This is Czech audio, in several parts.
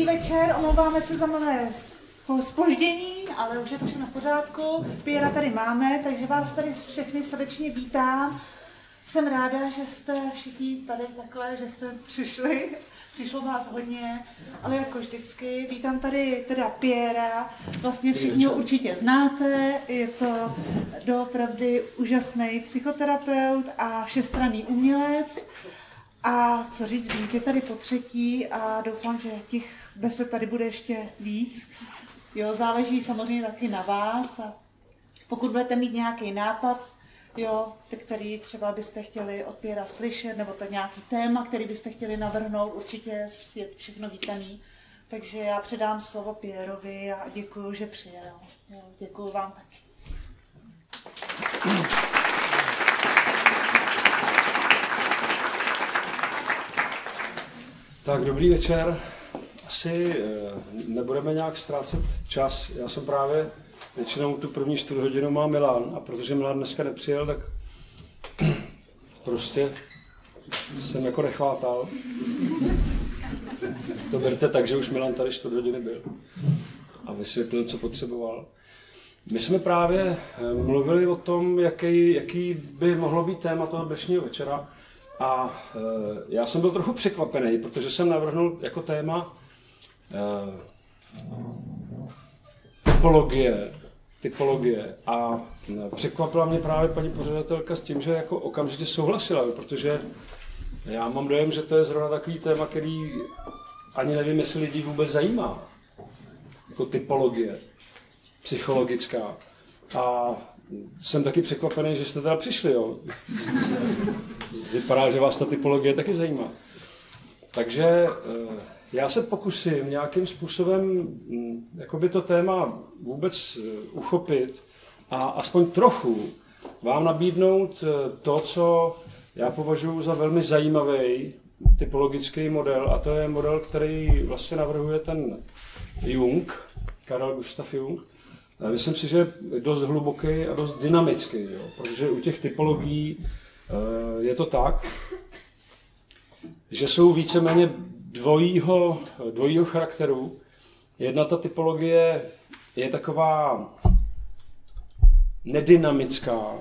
Dobrý večer, omlouváme se za malé spoždění, ale už je to všechno v pořádku. Pěra tady máme, takže vás tady všechny srdečně vítám. Jsem ráda, že jste všichni tady takhle, že jste přišli. Přišlo vás hodně, ale jako vždycky. Vítám tady teda Pěra, vlastně všichni ho určitě znáte. Je to doopravdy úžasný psychoterapeut a všestranný umělec. A co říct víc, je tady po třetí a doufám, že těch besed tady bude ještě víc. Jo, záleží samozřejmě taky na vás a pokud budete mít nějaký nápad, jo, který třeba byste chtěli od Pěra slyšet, nebo to nějaký téma, který byste chtěli navrhnout, určitě je všechno vítaný. Takže já předám slovo Pěrovi a děkuji, že přijel. Jo, děkuji vám taky. Tak, dobrý večer. Asi eh, nebudeme nějak ztrácet čas. Já jsem právě většinou tu první čtvrt hodinu má Milan a protože Milan dneska nepřijel, tak prostě jsem jako nechvátal. To berte tak, že už Milan tady čtvrt hodiny byl a vysvětlil, co potřeboval. My jsme právě eh, mluvili o tom, jaký, jaký by mohlo být téma toho dnešního večera. A e, já jsem byl trochu překvapený, protože jsem navrhnul jako téma e, typologie, typologie a překvapila mě právě paní pořadatelka s tím, že jako okamžitě souhlasila, protože já mám dojem, že to je zrovna takový téma, který ani nevím, jestli lidi vůbec zajímá. Jako typologie, psychologická. A jsem taky překvapený, že jste teda přišli, jo. Vypadá, že vás ta typologie taky zajímá. Takže eh, já se pokusím nějakým způsobem hm, jakoby to téma vůbec eh, uchopit a aspoň trochu vám nabídnout eh, to, co já považuji za velmi zajímavý typologický model a to je model, který vlastně navrhuje ten Jung, Karel Gustav Jung. Myslím si, že je dost hluboký a dost dynamický, jo? protože u těch typologií je to tak, že jsou víceméně dvojího, dvojího charakteru. Jedna ta typologie je taková nedynamická.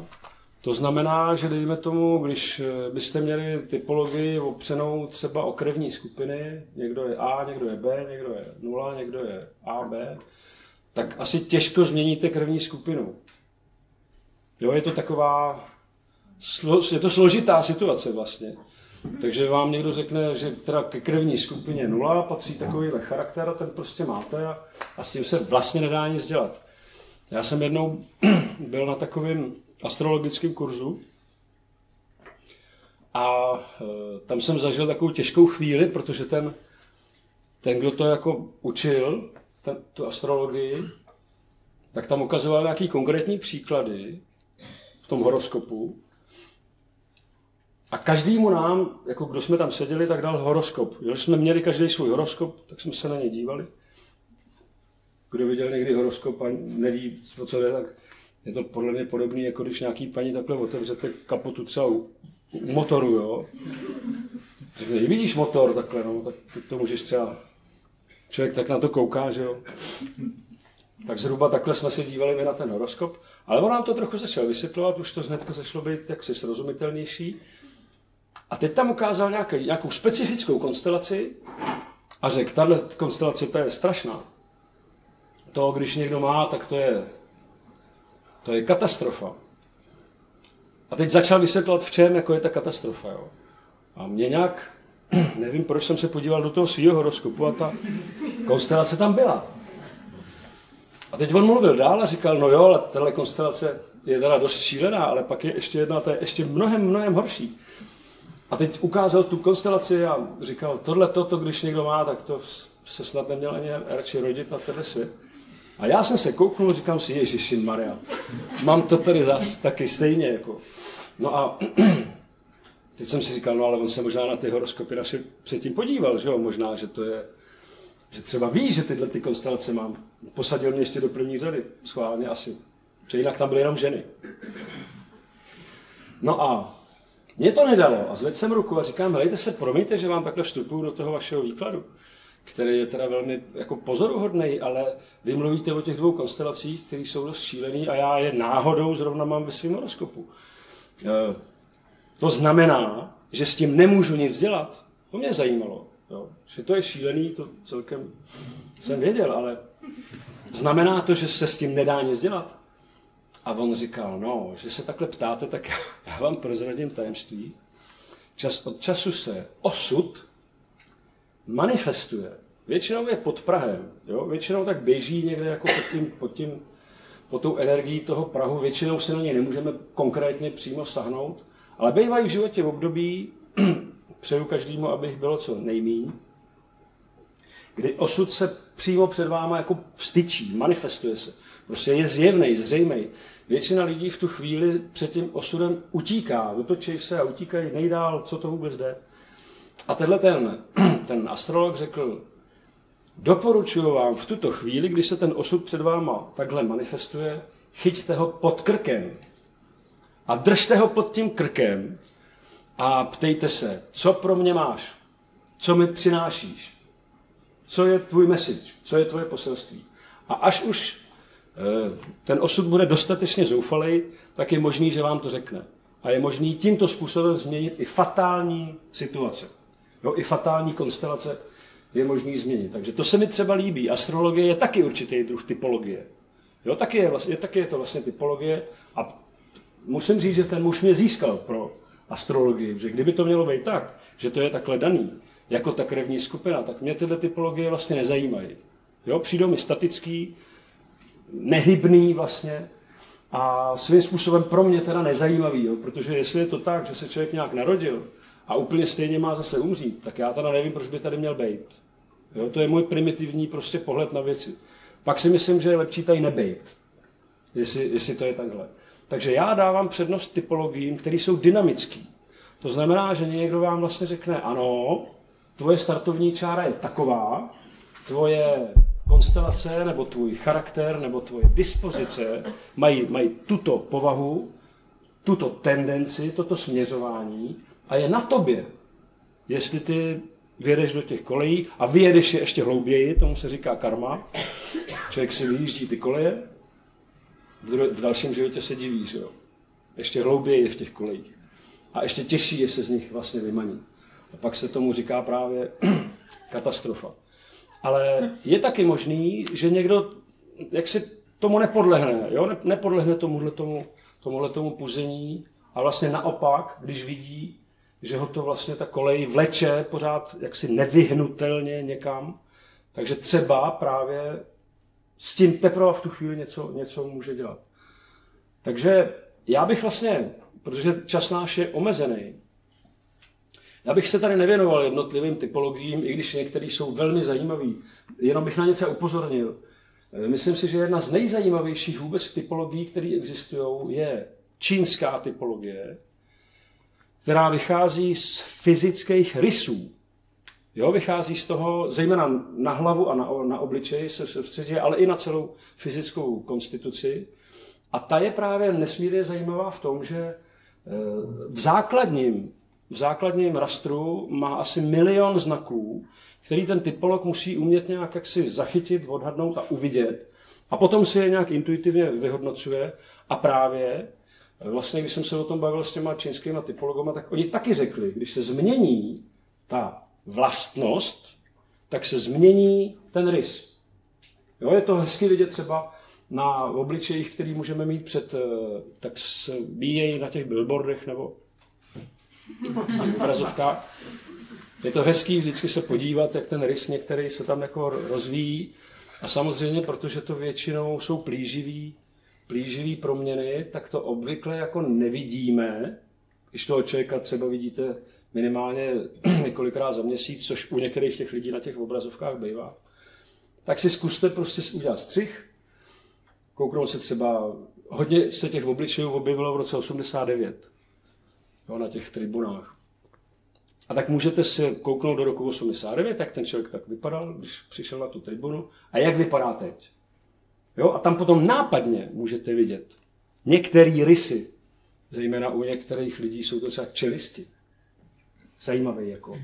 To znamená, že dejme tomu, když byste měli typologii opřenou třeba o krevní skupiny, někdo je A, někdo je B, někdo je 0, někdo je A, B, tak asi těžko změníte krevní skupinu. Jo, je to taková, je to složitá situace vlastně. Takže vám někdo řekne, že teda ke krevní skupině nula patří takovýhle charakter a ten prostě máte a, a s tím se vlastně nedá nic dělat. Já jsem jednou byl na takovém astrologickém kurzu a e, tam jsem zažil takovou těžkou chvíli, protože ten, ten kdo to jako učil, ten, tu astrologii, tak tam ukazoval nějaký konkrétní příklady v tom horoskopu a každému nám, jako kdo jsme tam seděli, tak dal horoskop. Když jsme měli každý svůj horoskop, tak jsme se na ně dívali. Kdo viděl někdy horoskop a neví, o co jde, tak je to podle mě podobné, jako když nějaký paní takhle otevřete kapotu třeba u, u motoru, jo. Řekne, vidíš motor takhle, no, tak to můžeš třeba... Člověk tak na to kouká, že jo. Tak zhruba takhle jsme se dívali my na ten horoskop, ale on nám to trochu začal vysvětlovat, už to hnedka začalo být jaksi srozumitelnější. A teď tam ukázal nějaký, nějakou specifickou konstelaci a řekl, tahle konstelace to je strašná. To, když někdo má, tak to je, to je katastrofa. A teď začal vysvětlovat, v čem jako je ta katastrofa. Jo. A mě nějak, nevím, proč jsem se podíval do toho svého horoskopu a ta konstelace tam byla. A teď on mluvil dál a říkal, no jo, ale tahle konstelace je teda dost šílená, ale pak je ještě jedna, ta je ještě mnohem, mnohem horší. A teď ukázal tu konstelaci a říkal, tohle toto, když někdo má, tak to se snad neměl ani radši rodit na tenhle svět. A já jsem se kouknul, říkám si, Ježiši Maria, mám to tady zas taky stejně. Jako. No a teď jsem si říkal, no ale on se možná na ty horoskopy naše předtím podíval, že jo, možná, že to je, že třeba ví, že tyhle ty konstelace mám. Posadil mě ještě do první řady, schválně asi. Protože jinak tam byly jenom ženy. No a mě to nedalo a zvedl jsem ruku a říkám, helejte se, promiňte, že vám takhle vstupuju do toho vašeho výkladu. který je teda velmi jako pozoruhodný, ale vy mluvíte o těch dvou konstelacích, které jsou dost šílený a já je náhodou zrovna mám ve svém horoskopu. E, to znamená, že s tím nemůžu nic dělat. To mě zajímalo. Jo. Že to je šílený, to celkem jsem věděl, ale znamená to, že se s tím nedá nic dělat. A on říkal, no, že se takhle ptáte, tak já vám prozradím tajemství. Čas od času se osud manifestuje. Většinou je pod Prahem. Jo? Většinou tak běží někde jako pod, tím, pod, tím, pod tou energií toho Prahu. Většinou se na něj nemůžeme konkrétně přímo sahnout. Ale bývají v životě v období, přeju každému, abych bylo co nejmíň, kdy osud se přímo před váma jako vstyčí, manifestuje se. Prostě je zjevný, zřejmý. Většina lidí v tu chvíli před tím osudem utíká, otočí se a utíkají nejdál, co to vůbec jde. A tenhle ten, ten astrolog řekl, doporučuji vám v tuto chvíli, když se ten osud před váma takhle manifestuje, chyťte ho pod krkem a držte ho pod tím krkem a ptejte se, co pro mě máš, co mi přinášíš, co je tvůj message, co je tvoje poselství. A až už eh, ten osud bude dostatečně zoufalý, tak je možný, že vám to řekne. A je možný tímto způsobem změnit i fatální situace. Jo, I fatální konstelace je možný změnit. Takže to se mi třeba líbí. Astrologie je taky určitý druh typologie. Jo, taky je, vlastně, taky je to vlastně typologie a musím říct, že ten muž mě získal pro astrologii, že kdyby to mělo být tak, že to je takhle daný, jako ta krevní skupina, tak mě tyhle typologie vlastně nezajímají. Jo, přijdou mi statický, nehybný vlastně a svým způsobem pro mě teda nezajímavý, jo, protože jestli je to tak, že se člověk nějak narodil a úplně stejně má zase umřít, tak já teda nevím, proč by tady měl být. Jo, to je můj primitivní prostě pohled na věci. Pak si myslím, že je lepší tady nebejt, jestli, jestli to je takhle. Takže já dávám přednost typologiím, které jsou dynamické. To znamená, že někdo vám vlastně řekne, ano, tvoje startovní čára je taková, tvoje konstelace, nebo tvůj charakter, nebo tvoje dispozice mají, mají tuto povahu, tuto tendenci, toto směřování a je na tobě, jestli ty vyjedeš do těch kolejí a vyjedeš je ještě hlouběji, tomu se říká karma. Člověk si vyjíždí ty koleje, v dalším životě se diví, že jo. Ještě hlouběji v těch kolejích. A ještě těžší je se z nich vlastně vymanit. A pak se tomu říká právě katastrofa. Ale je taky možný, že někdo jak si tomu nepodlehne, jo? Ne, nepodlehne tomuhle tomu, tomuhle tomu puzení a vlastně naopak, když vidí, že ho to vlastně ta kolej vleče pořád jaksi nevyhnutelně někam, takže třeba právě s tím teprve v tu chvíli něco, něco může dělat. Takže já bych vlastně, protože čas náš je omezený, já bych se tady nevěnoval jednotlivým typologiím, i když některý jsou velmi zajímavý. Jenom bych na něco upozornil. Myslím si, že jedna z nejzajímavějších vůbec typologií, které existují, je čínská typologie, která vychází z fyzických rysů. Jo, vychází z toho, zejména na hlavu a na, na obličej se soustředí, ale i na celou fyzickou konstituci. A ta je právě nesmírně zajímavá v tom, že eh, v základním, v základním rastru má asi milion znaků, který ten typolog musí umět nějak jaksi zachytit, odhadnout a uvidět. A potom si je nějak intuitivně vyhodnocuje. A právě, vlastně když jsem se o tom bavil s těma čínskými typologama, tak oni taky řekli, když se změní ta vlastnost, tak se změní ten rys. Jo, je to hezky vidět třeba na obličejích, který můžeme mít před, eh, tak se bíjejí na těch billboardech nebo obrazovkách. Je to hezký vždycky se podívat, jak ten rys některý se tam jako rozvíjí. A samozřejmě, protože to většinou jsou plíživý, plíživý proměny, tak to obvykle jako nevidíme, když toho člověka třeba vidíte minimálně několikrát za měsíc, což u některých těch lidí na těch obrazovkách bývá, tak si zkuste prostě udělat střih, kouknout se třeba, hodně se těch obličejů objevilo v roce 89, jo, na těch tribunách. A tak můžete si kouknout do roku 89, jak ten člověk tak vypadal, když přišel na tu tribunu, a jak vypadá teď. Jo, a tam potom nápadně můžete vidět některé rysy, zejména u některých lidí jsou to třeba čelisti zajímavý jako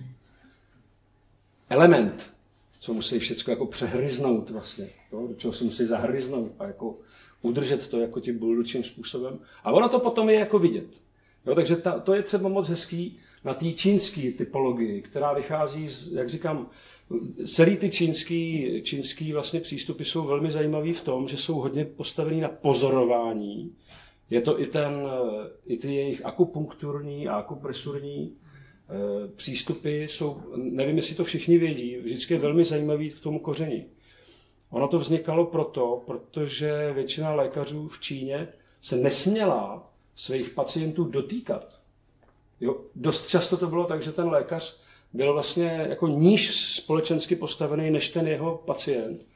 element, co musí všechno jako přehryznout vlastně, jo? do čeho se musí zahryznout a jako udržet to jako tím buldučím způsobem. A ono to potom je jako vidět. Jo, takže ta, to je třeba moc hezký na té čínské typologii, která vychází, z, jak říkám, celý ty čínský, čínský vlastně přístupy jsou velmi zajímavý v tom, že jsou hodně postavený na pozorování. Je to i, ten, i ty jejich akupunkturní a akupresurní e, přístupy jsou, nevím, jestli to všichni vědí, vždycky je velmi zajímavý k tomu koření. Ono to vznikalo proto, protože většina lékařů v Číně se nesměla svých pacientů dotýkat. Jo, dost často to bylo tak, že ten lékař byl vlastně jako níž společensky postavený než ten jeho pacient.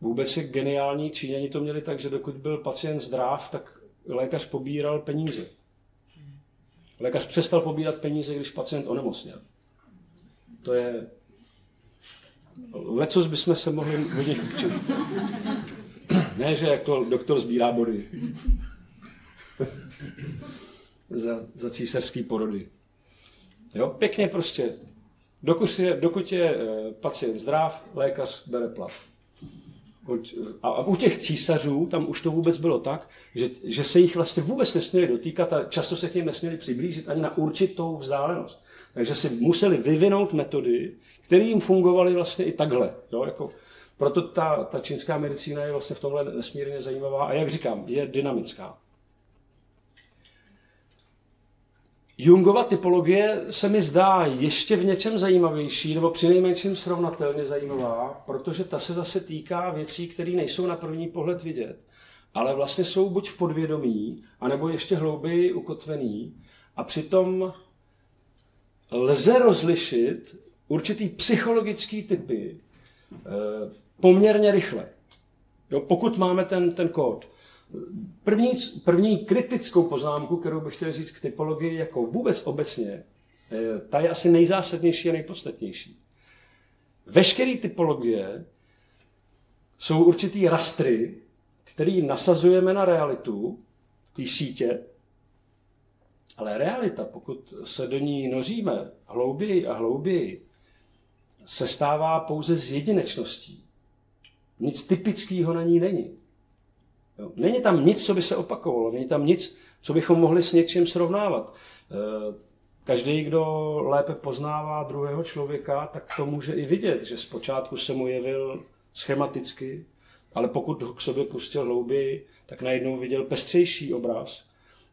Vůbec je geniální, Číňani to měli tak, že dokud byl pacient zdrav, tak lékař pobíral peníze. Lékař přestal pobírat peníze, když pacient onemocněl. To je... Lecos bychom se mohli od nich učit. Ne, že jako doktor sbírá body za, za císařský porody. Jo, pěkně prostě. Dokud je, dokud je eh, pacient zdrav, lékař bere plat. A u těch císařů tam už to vůbec bylo tak, že, že se jich vlastně vůbec nesměli dotýkat a často se k ním nesměli přiblížit ani na určitou vzdálenost. Takže si museli vyvinout metody, které jim fungovaly vlastně i takhle. Jo? Jako, proto ta, ta čínská medicína je vlastně v tomhle nesmírně zajímavá a jak říkám, je dynamická. Jungova typologie se mi zdá ještě v něčem zajímavější, nebo přinejmenším srovnatelně zajímavá, protože ta se zase týká věcí, které nejsou na první pohled vidět, ale vlastně jsou buď v podvědomí, anebo ještě hlouběji ukotvený a přitom lze rozlišit určitý psychologický typy eh, poměrně rychle. Jo, pokud máme ten, ten kód. První, první kritickou poznámku, kterou bych chtěl říct k typologii jako vůbec obecně, eh, ta je asi nejzásadnější a nejpodstatnější. Veškeré typologie jsou určitý rastry, který nasazujeme na realitu, takový sítě, ale realita, pokud se do ní noříme hlouběji a hlouběji, se stává pouze z jedinečností. Nic typického na ní není. Není tam nic, co by se opakovalo, není tam nic, co bychom mohli s něčím srovnávat. E, každý, kdo lépe poznává druhého člověka, tak to může i vidět, že zpočátku se mu jevil schematicky, ale pokud ho k sobě pustil hlouběji, tak najednou viděl pestřejší obraz.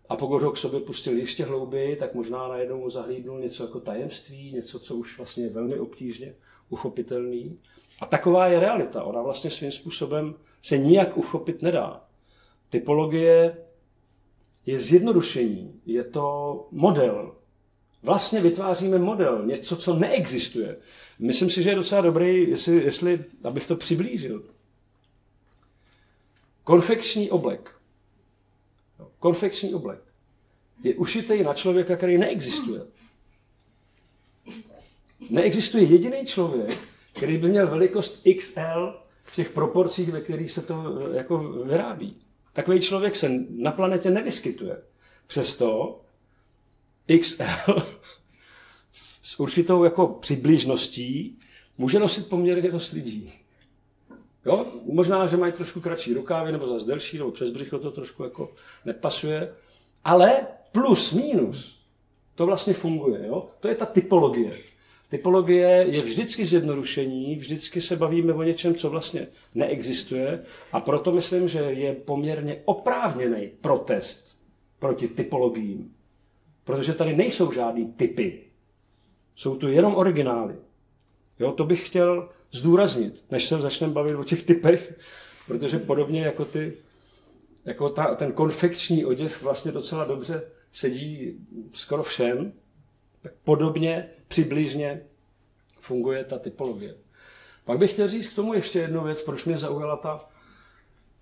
A pokud ho k sobě pustil ještě hlouběji, tak možná najednou zahlídnul něco jako tajemství, něco, co už vlastně je velmi obtížně uchopitelný. A taková je realita. Ona vlastně svým způsobem se nijak uchopit nedá. Typologie je zjednodušení, je to model. Vlastně vytváříme model, něco, co neexistuje. Myslím si, že je docela dobrý, jestli, jestli abych to přiblížil. Konfekční oblek. Konfekční oblek je ušitý na člověka, který neexistuje. Neexistuje jediný člověk, který by měl velikost XL v těch proporcích, ve kterých se to jako vyrábí. Takový člověk se na planetě nevyskytuje. Přesto XL s určitou jako přibližností může nosit poměrně dost lidí. Jo? Možná, že mají trošku kratší rukávy, nebo zase delší, nebo přes břicho to trošku jako nepasuje, ale plus, minus, to vlastně funguje. Jo? To je ta typologie. Typologie je vždycky zjednodušení, vždycky se bavíme o něčem, co vlastně neexistuje a proto myslím, že je poměrně oprávněný protest proti typologiím. Protože tady nejsou žádný typy. Jsou tu jenom originály. Jo, to bych chtěl zdůraznit, než se začneme bavit o těch typech, protože podobně jako ty, jako ta, ten konfekční oděv vlastně docela dobře sedí skoro všem, tak podobně, přibližně funguje ta typologie. Pak bych chtěl říct k tomu ještě jednu věc, proč mě zaujala ta,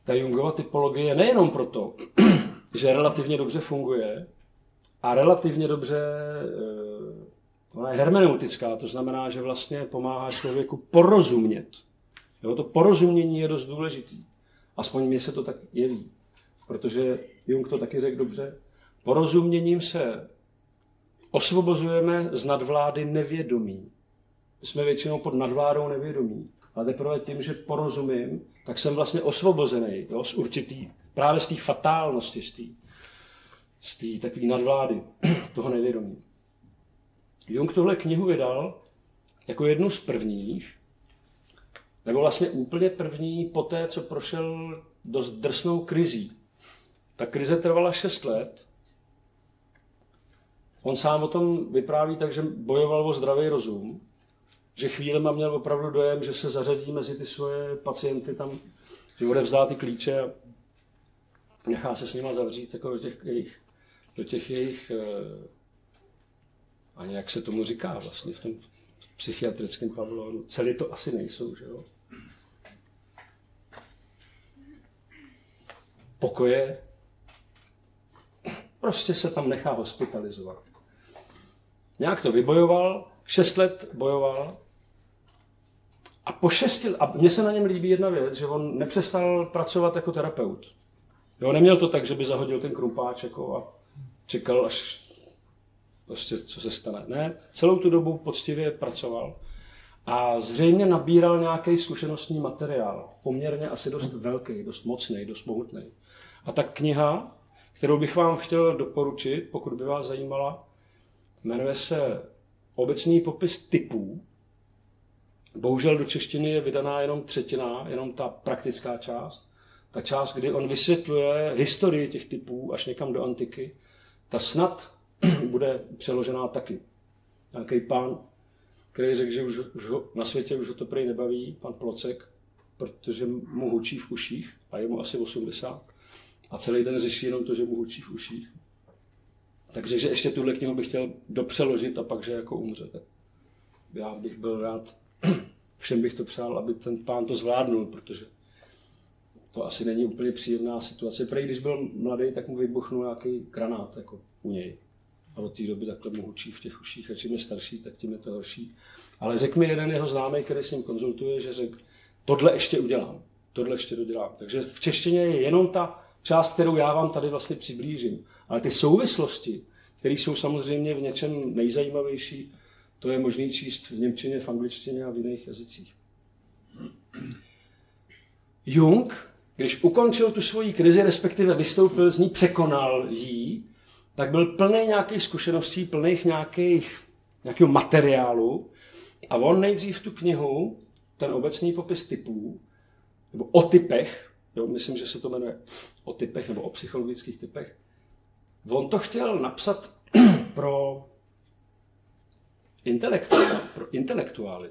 ta Jungova typologie, nejenom proto, že relativně dobře funguje a relativně dobře eh, ona je hermeneutická, to znamená, že vlastně pomáhá člověku porozumět. Jo, to porozumění je dost důležitý. Aspoň mně se to tak jeví. Protože Jung to taky řekl dobře. Porozuměním se osvobozujeme z nadvlády nevědomí. jsme většinou pod nadvládou nevědomí. Ale teprve tím, že porozumím, tak jsem vlastně osvobozený jo, z určitý, právě z té fatálnosti, z té z takové nadvlády toho nevědomí. Jung tuhle knihu vydal jako jednu z prvních, nebo vlastně úplně první po té, co prošel dost drsnou krizí. Ta krize trvala 6 let. On sám o tom vypráví tak, že bojoval o zdravý rozum, že chvílema měl opravdu dojem, že se zařadí mezi ty svoje pacienty tam, že odevzdá ty klíče a nechá se s nima zavřít jako do těch jejich, do těch jejich eh, ani jak se tomu říká vlastně v tom psychiatrickém pavilonu. Celý to asi nejsou, že jo? Pokoje. Prostě se tam nechá hospitalizovat. Nějak to vybojoval, šest let bojoval a po šesti, a mně se na něm líbí jedna věc, že on nepřestal pracovat jako terapeut. Jo, neměl to tak, že by zahodil ten krumpáč jako a čekal, až prostě co se stane. Ne, celou tu dobu poctivě pracoval a zřejmě nabíral nějaký zkušenostní materiál, poměrně asi dost velký, dost mocný, dost mohutný. A ta kniha, kterou bych vám chtěl doporučit, pokud by vás zajímala, jmenuje se Obecný popis typů. Bohužel do češtiny je vydaná jenom třetina, jenom ta praktická část. Ta část, kdy on vysvětluje historii těch typů až někam do antiky, ta snad bude přeložená taky. Nějaký pán, který řekl, že už, už ho, na světě už ho to prej nebaví, pan Plocek, protože mu hučí v uších a je mu asi 80. A celý den řeší jenom to, že mu hučí v uších. Takže že ještě tuhle knihu bych chtěl dopřeložit a pak, že jako umře. Tak já bych byl rád, všem bych to přál, aby ten pán to zvládnul, protože to asi není úplně příjemná situace. Prej, když byl mladý, tak mu vybuchnul nějaký granát jako u něj a od té doby takhle mu hučí v těch uších a čím je starší, tak tím je to horší. Ale řekl mi jeden jeho známý, který s ním konzultuje, že řekl, tohle ještě udělám, tohle ještě dodělám. Takže v češtině je jenom ta část, kterou já vám tady vlastně přiblížím. Ale ty souvislosti, které jsou samozřejmě v něčem nejzajímavější, to je možný číst v Němčině, v angličtině a v jiných jazycích. Jung, když ukončil tu svoji krizi, respektive vystoupil z ní, překonal ji, tak byl plný nějakých zkušeností, plných nějakých, nějakého materiálu. A on nejdřív tu knihu, ten obecný popis typů, nebo o typech, jo, myslím, že se to jmenuje o typech nebo o psychologických typech, on to chtěl napsat pro intelektuály, pro intelektuály.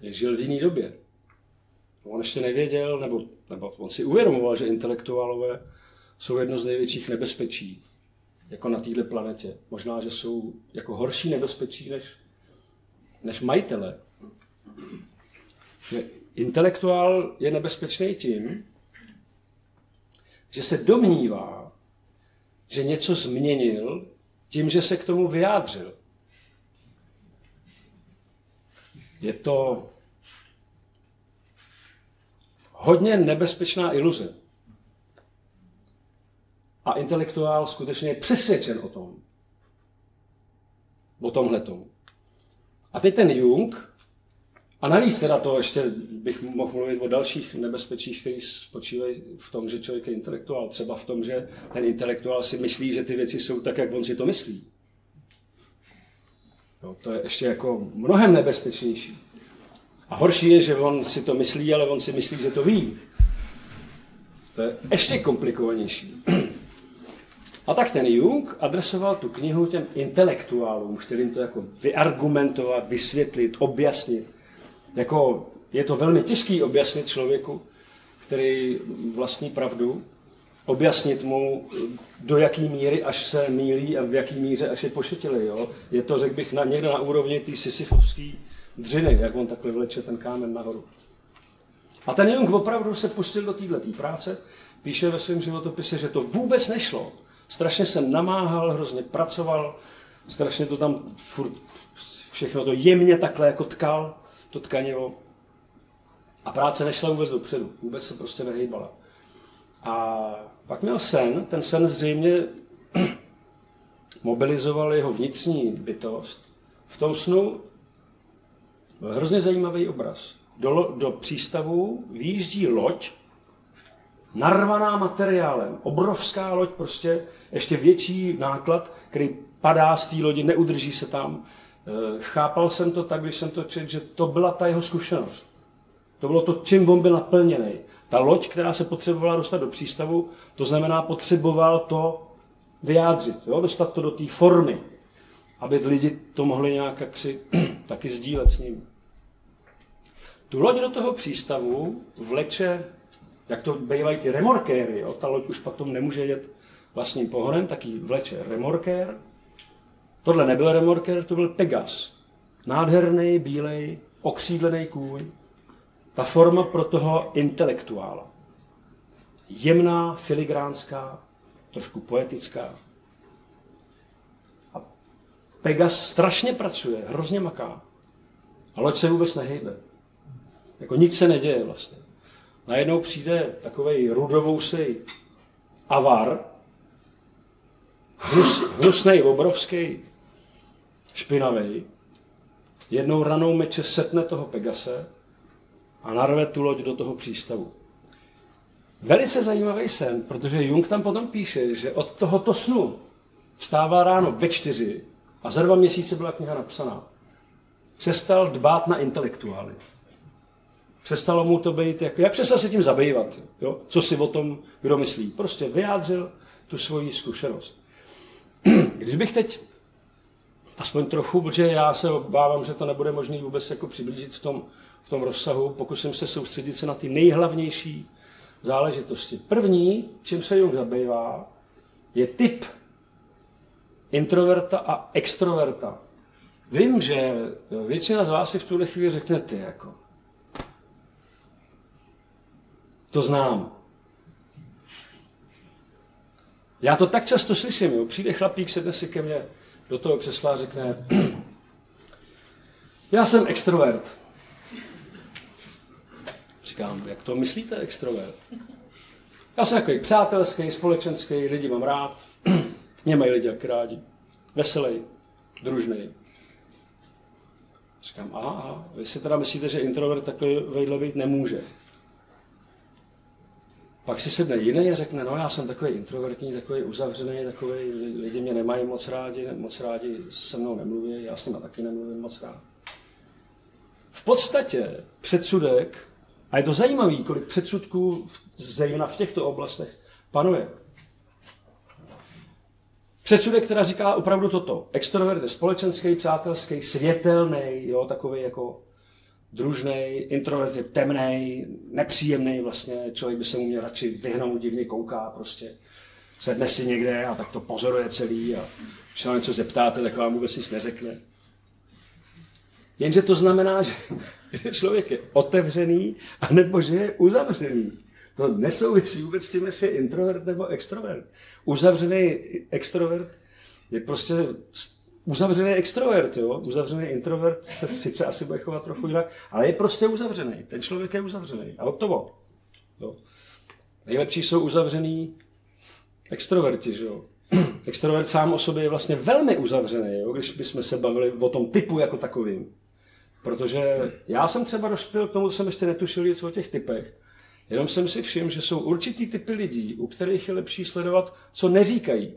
Žil v jiné době. On ještě nevěděl, nebo, nebo on si uvědomoval, že intelektuálové jsou jedno z největších nebezpečí jako na této planetě. Možná, že jsou jako horší nebezpečí než, než majitele. Že intelektuál je nebezpečný tím, že se domnívá, že něco změnil tím, že se k tomu vyjádřil. Je to hodně nebezpečná iluze. A intelektuál skutečně je přesvědčen o tom. O tomhle tomu. A teď ten Jung, a navíc teda to ještě bych mohl mluvit o dalších nebezpečích, které spočívají v tom, že člověk je intelektuál. Třeba v tom, že ten intelektuál si myslí, že ty věci jsou tak, jak on si to myslí. Jo, to je ještě jako mnohem nebezpečnější. A horší je, že on si to myslí, ale on si myslí, že to ví. To je ještě komplikovanější. A tak ten Jung adresoval tu knihu těm intelektuálům, kterým to jako vyargumentovat, vysvětlit, objasnit. Jako je to velmi těžký objasnit člověku, který vlastní pravdu, objasnit mu, do jaký míry až se mílí a v jaký míře až je pošetilý. Jo? Je to, řekl bych, na, někde na úrovni té sisyfovské dřiny, jak on takhle vleče ten kámen nahoru. A ten Jung opravdu se pustil do této práce, píše ve svém životopise, že to vůbec nešlo Strašně jsem namáhal, hrozně pracoval, strašně to tam furt všechno to jemně takhle jako tkal, to tkanivo. A práce nešla vůbec dopředu, vůbec se prostě nehejbala. A pak měl sen, ten sen zřejmě mobilizoval jeho vnitřní bytost. V tom snu hrozně zajímavý obraz. Do, do přístavu výjíždí loď, narvaná materiálem, obrovská loď, prostě ještě větší náklad, který padá z té lodi, neudrží se tam. Eh, chápal jsem to tak, když jsem to četl, že to byla ta jeho zkušenost. To bylo to, čím on byl naplněný. Ta loď, která se potřebovala dostat do přístavu, to znamená, potřeboval to vyjádřit, jo? dostat to do té formy, aby lidi to mohli nějak jaksi, taky sdílet s ním. Tu loď do toho přístavu vleče, jak to bývají ty remorkéry, jo? ta loď už potom nemůže jet vlastním pohonem, tak ji vleče remorkér. Tohle nebyl remorkér, to byl Pegas. Nádherný, bílej, okřídlený kůň. Ta forma pro toho intelektuála. Jemná, filigránská, trošku poetická. A Pegas strašně pracuje, hrozně maká. A loď se vůbec nehejbe. Jako nic se neděje vlastně. Najednou přijde takový rudovousej avar, hnus, hnusnej, obrovský, špinavý, jednou ranou meče setne toho Pegase a narve tu loď do toho přístavu. Velice zajímavý sen, protože Jung tam potom píše, že od tohoto snu vstává ráno ve čtyři a za dva měsíce byla kniha napsaná. Přestal dbát na intelektuály. Přestalo mu to být, jako, jak přestal se tím zabývat, jo? co si o tom kdo myslí. Prostě vyjádřil tu svoji zkušenost. Když bych teď aspoň trochu, protože já se obávám, že to nebude možné vůbec jako přiblížit v tom, v tom rozsahu, pokusím se soustředit se na ty nejhlavnější záležitosti. První, čím se Jung zabývá, je typ introverta a extroverta. Vím, že většina z vás si v tuhle chvíli řeknete jako, to znám. Já to tak často slyším, jo. přijde chlapík, sedne si ke mně do toho křesla a řekne, já jsem extrovert. Říkám, jak to myslíte, extrovert? Já jsem takový přátelský, společenský, lidi mám rád, mě mají lidi jak rádi, veselý, družný. Říkám, aha, aha, vy si teda myslíte, že introvert takový vejdle být nemůže. Pak si sedne jiný a řekne, no já jsem takový introvertní, takový uzavřený, takový, lidi mě nemají moc rádi, moc rádi se mnou nemluví, já s nimi taky nemluvím moc rád. V podstatě předsudek, a je to zajímavé, kolik předsudků, zejména v těchto oblastech, panuje. Předsudek, která říká opravdu toto. Extrovert je společenský, přátelský, světelný, jo, takový jako družný, introvert je temný, nepříjemný vlastně, člověk by se mu měl radši vyhnout, divně kouká prostě. Sedne si někde a tak to pozoruje celý a když se něco zeptáte, tak vám vůbec nic neřekne. Jenže to znamená, že, člověk je otevřený, anebo že je uzavřený. To nesouvisí vůbec s tím, jestli je introvert nebo extrovert. Uzavřený extrovert je prostě uzavřený extrovert, jo? uzavřený introvert se sice asi bude chovat trochu jinak, ale je prostě uzavřený. Ten člověk je uzavřený. A hotovo. Jo? Nejlepší jsou uzavřený extroverti, že jo? Extrovert sám o sobě je vlastně velmi uzavřený, jo? když bychom se bavili o tom typu jako takovým. Protože já jsem třeba dospěl k tomu, jsem ještě netušil nic o těch typech. Jenom jsem si všiml, že jsou určitý typy lidí, u kterých je lepší sledovat, co neříkají.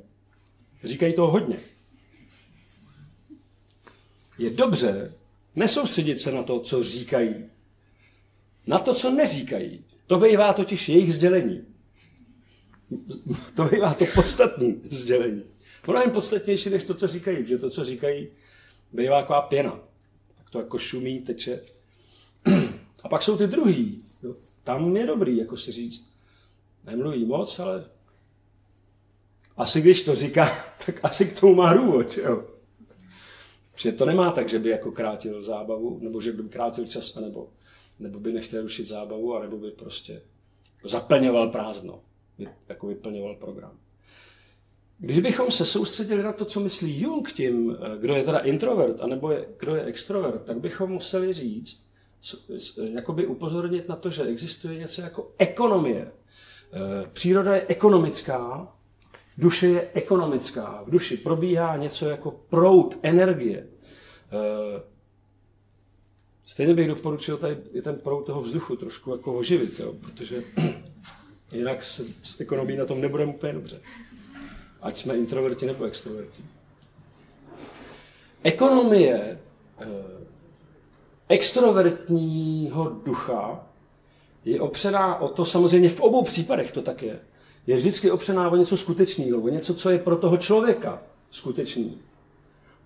Říkají toho hodně je dobře nesoustředit se na to, co říkají. Na to, co neříkají. To bývá totiž jejich sdělení. To bývá to podstatné sdělení. Ono je podstatnější než to, co říkají, že to, co říkají, bývá taková pěna. Tak to jako šumí, teče. A pak jsou ty druhý. Jo. Tam je dobrý, jako si říct. Nemluví moc, ale asi když to říká, tak asi k tomu má důvod. Jo. Protože to nemá tak, že by jako krátil zábavu, nebo že by krátil čas, nebo, nebo by nechtěl rušit zábavu, nebo by prostě zaplňoval prázdno, jako vyplňoval program. Když bychom se soustředili na to, co myslí Jung tím, eh, kdo je teda introvert, anebo je, kdo je extrovert, tak bychom museli říct, jakoby upozornit na to, že existuje něco jako ekonomie. Eh, příroda je ekonomická Duše je ekonomická. V duši probíhá něco jako prout energie. Eh, Stejně bych doporučil tady i ten proud toho vzduchu trošku jako oživit, jo, protože jinak s, s ekonomí na tom nebudeme úplně dobře. Ať jsme introverti nebo extroverti. Ekonomie eh, extrovertního ducha je opřená o to, samozřejmě v obou případech to tak je, je vždycky opřená o něco skutečného, o něco, co je pro toho člověka skutečný.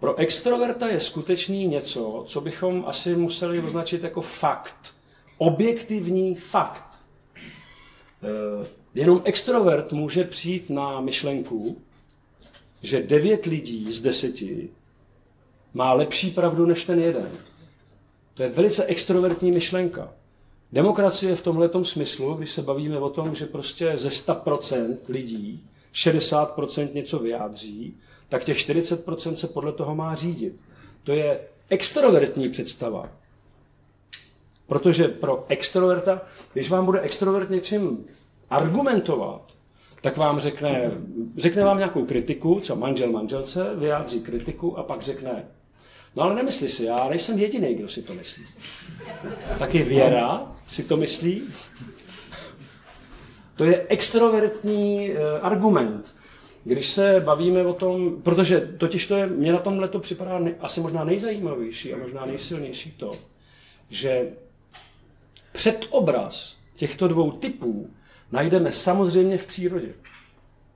Pro extroverta je skutečný něco, co bychom asi museli označit jako fakt. Objektivní fakt. E, jenom extrovert může přijít na myšlenku, že devět lidí z deseti má lepší pravdu než ten jeden. To je velice extrovertní myšlenka. Demokracie v tomhle smyslu, když se bavíme o tom, že prostě ze 100% lidí 60% něco vyjádří, tak těch 40% se podle toho má řídit. To je extrovertní představa. Protože pro extroverta, když vám bude extrovert něčím argumentovat, tak vám řekne, řekne vám nějakou kritiku, třeba manžel manželce, vyjádří kritiku a pak řekne, no ale nemyslí si, já nejsem jediný, kdo si to myslí. Taky Věra si to myslí. To je extrovertní eh, argument. Když se bavíme o tom, protože totiž to je, mě na tomhle to připadá ne, asi možná nejzajímavější a možná nejsilnější to, že předobraz těchto dvou typů najdeme samozřejmě v přírodě.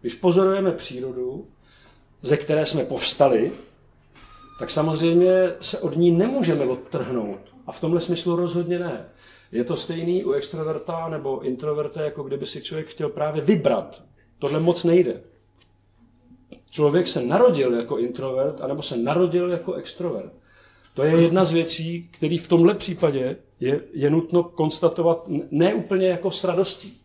Když pozorujeme přírodu, ze které jsme povstali, tak samozřejmě se od ní nemůžeme odtrhnout. A v tomhle smyslu rozhodně ne. Je to stejný u extroverta nebo introverta, jako kdyby si člověk chtěl právě vybrat. Tohle moc nejde. Člověk se narodil jako introvert, anebo se narodil jako extrovert. To je jedna z věcí, který v tomhle případě je, je nutno konstatovat ne úplně jako s radostí.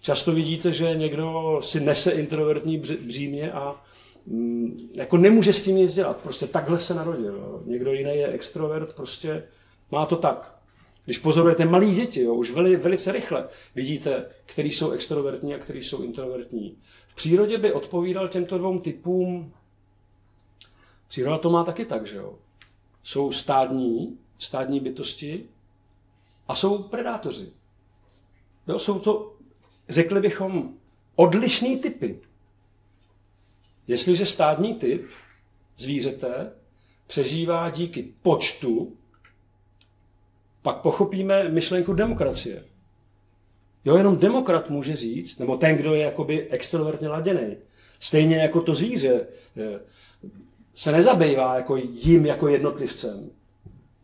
Často vidíte, že někdo si nese introvertní břímě a mm, jako nemůže s tím nic dělat. Prostě takhle se narodil. Někdo jiný je extrovert, prostě má to tak. Když pozorujete malí děti, jo, už veli, velice rychle vidíte, který jsou extrovertní a který jsou introvertní. V přírodě by odpovídal těmto dvou typům. Příroda to má taky tak, že jo. Jsou stádní, stádní bytosti a jsou predátoři. Jo, jsou to, řekli bychom, odlišný typy. Jestliže stádní typ zvířete přežívá díky počtu pak pochopíme myšlenku demokracie. Jo, jenom demokrat může říct, nebo ten, kdo je jakoby extrovertně laděný. Stejně jako to zvíře eh, se nezabývá jako jim jako jednotlivcem.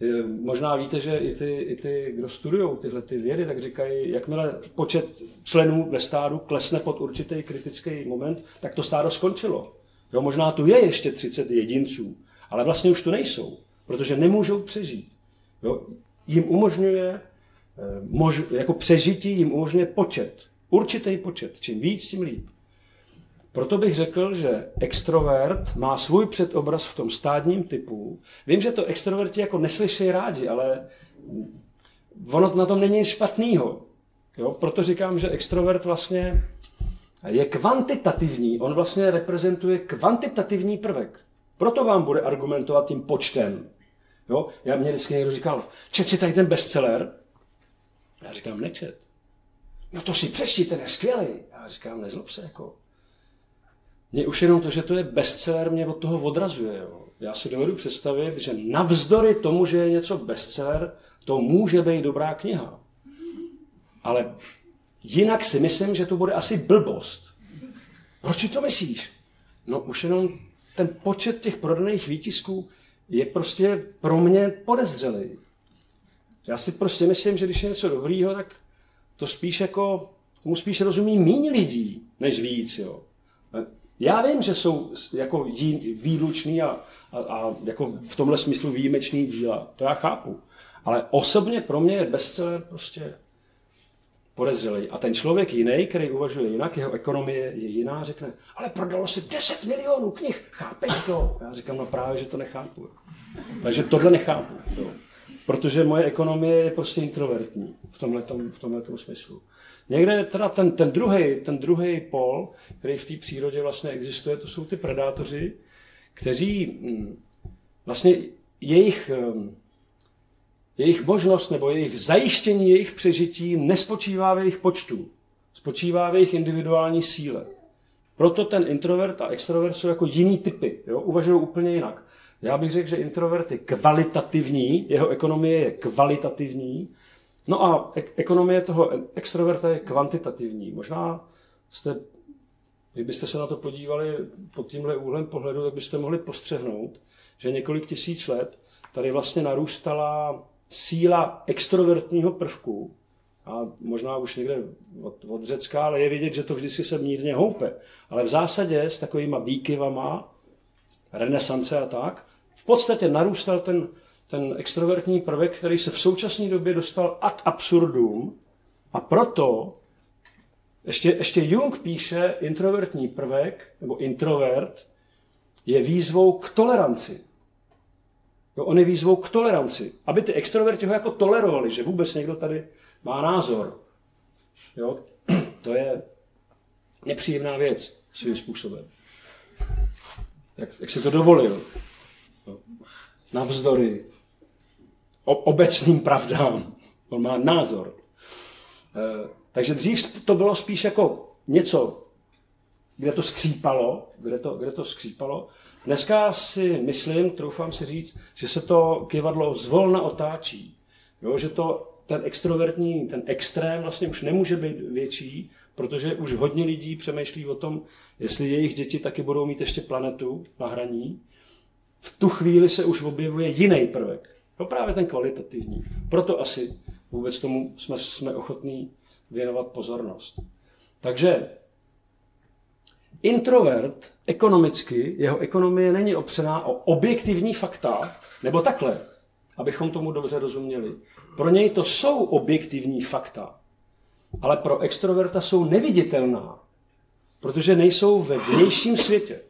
Eh, možná víte, že i ty, i ty kdo studují tyhle ty vědy, tak říkají, jakmile počet členů ve stádu klesne pod určitý kritický moment, tak to stádo skončilo. Jo, možná tu je ještě 30 jedinců, ale vlastně už tu nejsou, protože nemůžou přežít. Jo, jim umožňuje, mož, jako přežití jim umožňuje počet. Určitý počet. Čím víc, tím líp. Proto bych řekl, že extrovert má svůj předobraz v tom stádním typu. Vím, že to extroverti jako neslyší rádi, ale ono na tom není nic špatného. Jo? Proto říkám, že extrovert vlastně je kvantitativní. On vlastně reprezentuje kvantitativní prvek. Proto vám bude argumentovat tím počtem. Jo? Já mě vždycky někdo říkal, čet si tady ten bestseller? Já říkám, nečet. No to si přečti, ten je skvělý. Já říkám, nezlob se, jako. Mě už jenom to, že to je bestseller, mě od toho odrazuje. Jo. Já si dovedu představit, že navzdory tomu, že je něco bestseller, to může být dobrá kniha. Ale jinak si myslím, že to bude asi blbost. Proč to myslíš? No už jenom ten počet těch prodaných výtisků, je prostě pro mě podezřelý. Já si prostě myslím, že když je něco dobrýho, tak to spíš jako, tomu spíš rozumí méně lidí, než víc, jo. Já vím, že jsou jako výlučný a, a, a jako v tomhle smyslu výjimečný díla, to já chápu. Ale osobně pro mě je bestseller prostě podezřelý. A ten člověk jiný, který uvažuje jinak, jeho ekonomie je jiná, řekne, ale prodalo se 10 milionů knih, chápeš to? Já říkám, no právě, že to nechápu. Takže tohle nechápu. Jo. Protože moje ekonomie je prostě introvertní v tomhletom, v tomhletom smyslu. Někde teda ten, ten druhý ten druhý pol, který v té přírodě vlastně existuje, to jsou ty predátoři, kteří hm, vlastně jejich, hm, jejich možnost nebo jejich zajištění jejich přežití nespočívá v jejich počtu, spočívá v jejich individuální síle. Proto ten introvert a extrovert jsou jako jiný typy, jo? uvažují úplně jinak. Já bych řekl, že introvert je kvalitativní, jeho ekonomie je kvalitativní, no a ekonomie toho extroverta je kvantitativní. Možná jste, kdybyste se na to podívali pod tímhle úhlem pohledu, tak byste mohli postřehnout, že několik tisíc let tady vlastně narůstala síla extrovertního prvku, a možná už někde od, od Řecka, ale je vidět, že to vždycky se mírně houpe. Ale v zásadě s takovýma výkyvama, renesance a tak, podstatě narůstal ten, ten extrovertní prvek, který se v současné době dostal ad absurdum a proto ještě, ještě Jung píše, introvertní prvek, nebo introvert, je výzvou k toleranci. Jo, on je výzvou k toleranci. Aby ty extroverti ho jako tolerovali, že vůbec někdo tady má názor. Jo? To je nepříjemná věc svým způsobem. Jak, jak se to dovolil. Navzdory obecným pravdám. On má názor. E, takže dřív to bylo spíš jako něco, kde to skřípalo, kde to, kde to skřípalo. Dneska si myslím, troufám si říct, že se to kivadlo zvolna otáčí. Jo, že to ten extrovertní, ten extrém vlastně už nemůže být větší, protože už hodně lidí přemýšlí o tom, jestli jejich děti taky budou mít ještě planetu na hraní. V tu chvíli se už objevuje jiný prvek. No právě ten kvalitativní. Proto asi vůbec tomu jsme, jsme ochotní věnovat pozornost. Takže introvert ekonomicky, jeho ekonomie není opřená o objektivní fakta, nebo takhle abychom tomu dobře rozuměli. Pro něj to jsou objektivní fakta, ale pro extroverta jsou neviditelná, protože nejsou ve vnějším světě.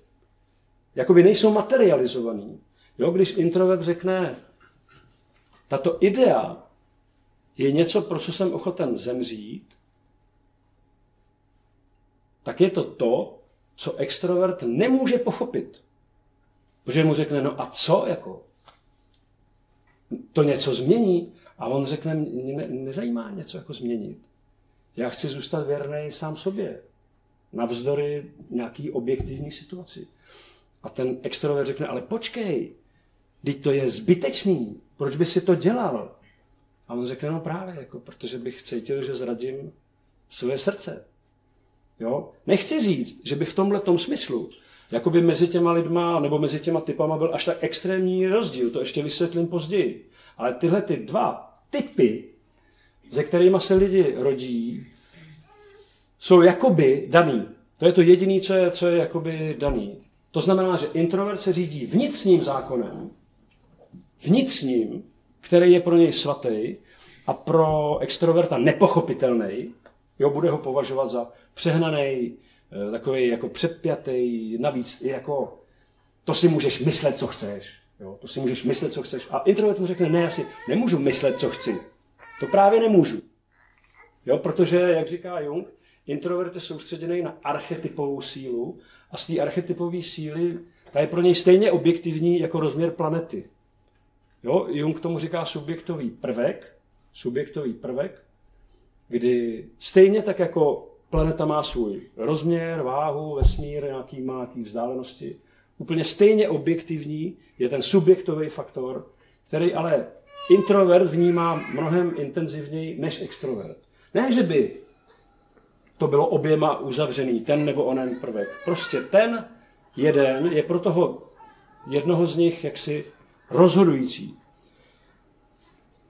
Jakoby nejsou materializovaný. Jo, když introvert řekne, tato idea je něco, pro co jsem ochoten zemřít, tak je to to, co extrovert nemůže pochopit. Protože mu řekne, no a co jako? to něco změní. A on řekne, mě ne, nezajímá něco jako změnit. Já chci zůstat věrný sám sobě. Navzdory nějaký objektivní situaci. A ten extrovert řekne, ale počkej, teď to je zbytečný, proč by si to dělal? A on řekne, no právě, jako, protože bych cítil, že zradím své srdce. Jo? Nechci říct, že by v tomhle smyslu jakoby mezi těma lidma nebo mezi těma typama byl až tak extrémní rozdíl, to ještě vysvětlím později. Ale tyhle ty dva typy, ze kterými se lidi rodí, jsou jakoby daný. To je to jediné, co je, co je jakoby daný. To znamená, že introvert se řídí vnitřním zákonem, vnitřním, který je pro něj svatý a pro extroverta nepochopitelný, jo, bude ho považovat za přehnaný, Eh, takový jako předpjatý, navíc i jako to si můžeš myslet, co chceš. Jo? To si můžeš myslet, co chceš. A introvert mu řekne, ne, já si nemůžu myslet, co chci. To právě nemůžu. Jo? Protože, jak říká Jung, introvert je soustředěný na archetypovou sílu a z té archetypové síly ta je pro něj stejně objektivní jako rozměr planety. Jo? Jung tomu říká subjektový prvek, subjektový prvek, kdy stejně tak jako planeta má svůj rozměr, váhu, vesmír, nějaký má nějaký vzdálenosti. Úplně stejně objektivní je ten subjektový faktor, který ale introvert vnímá mnohem intenzivněji než extrovert. Ne, že by to bylo oběma uzavřený, ten nebo onen prvek. Prostě ten jeden je pro toho jednoho z nich jaksi rozhodující.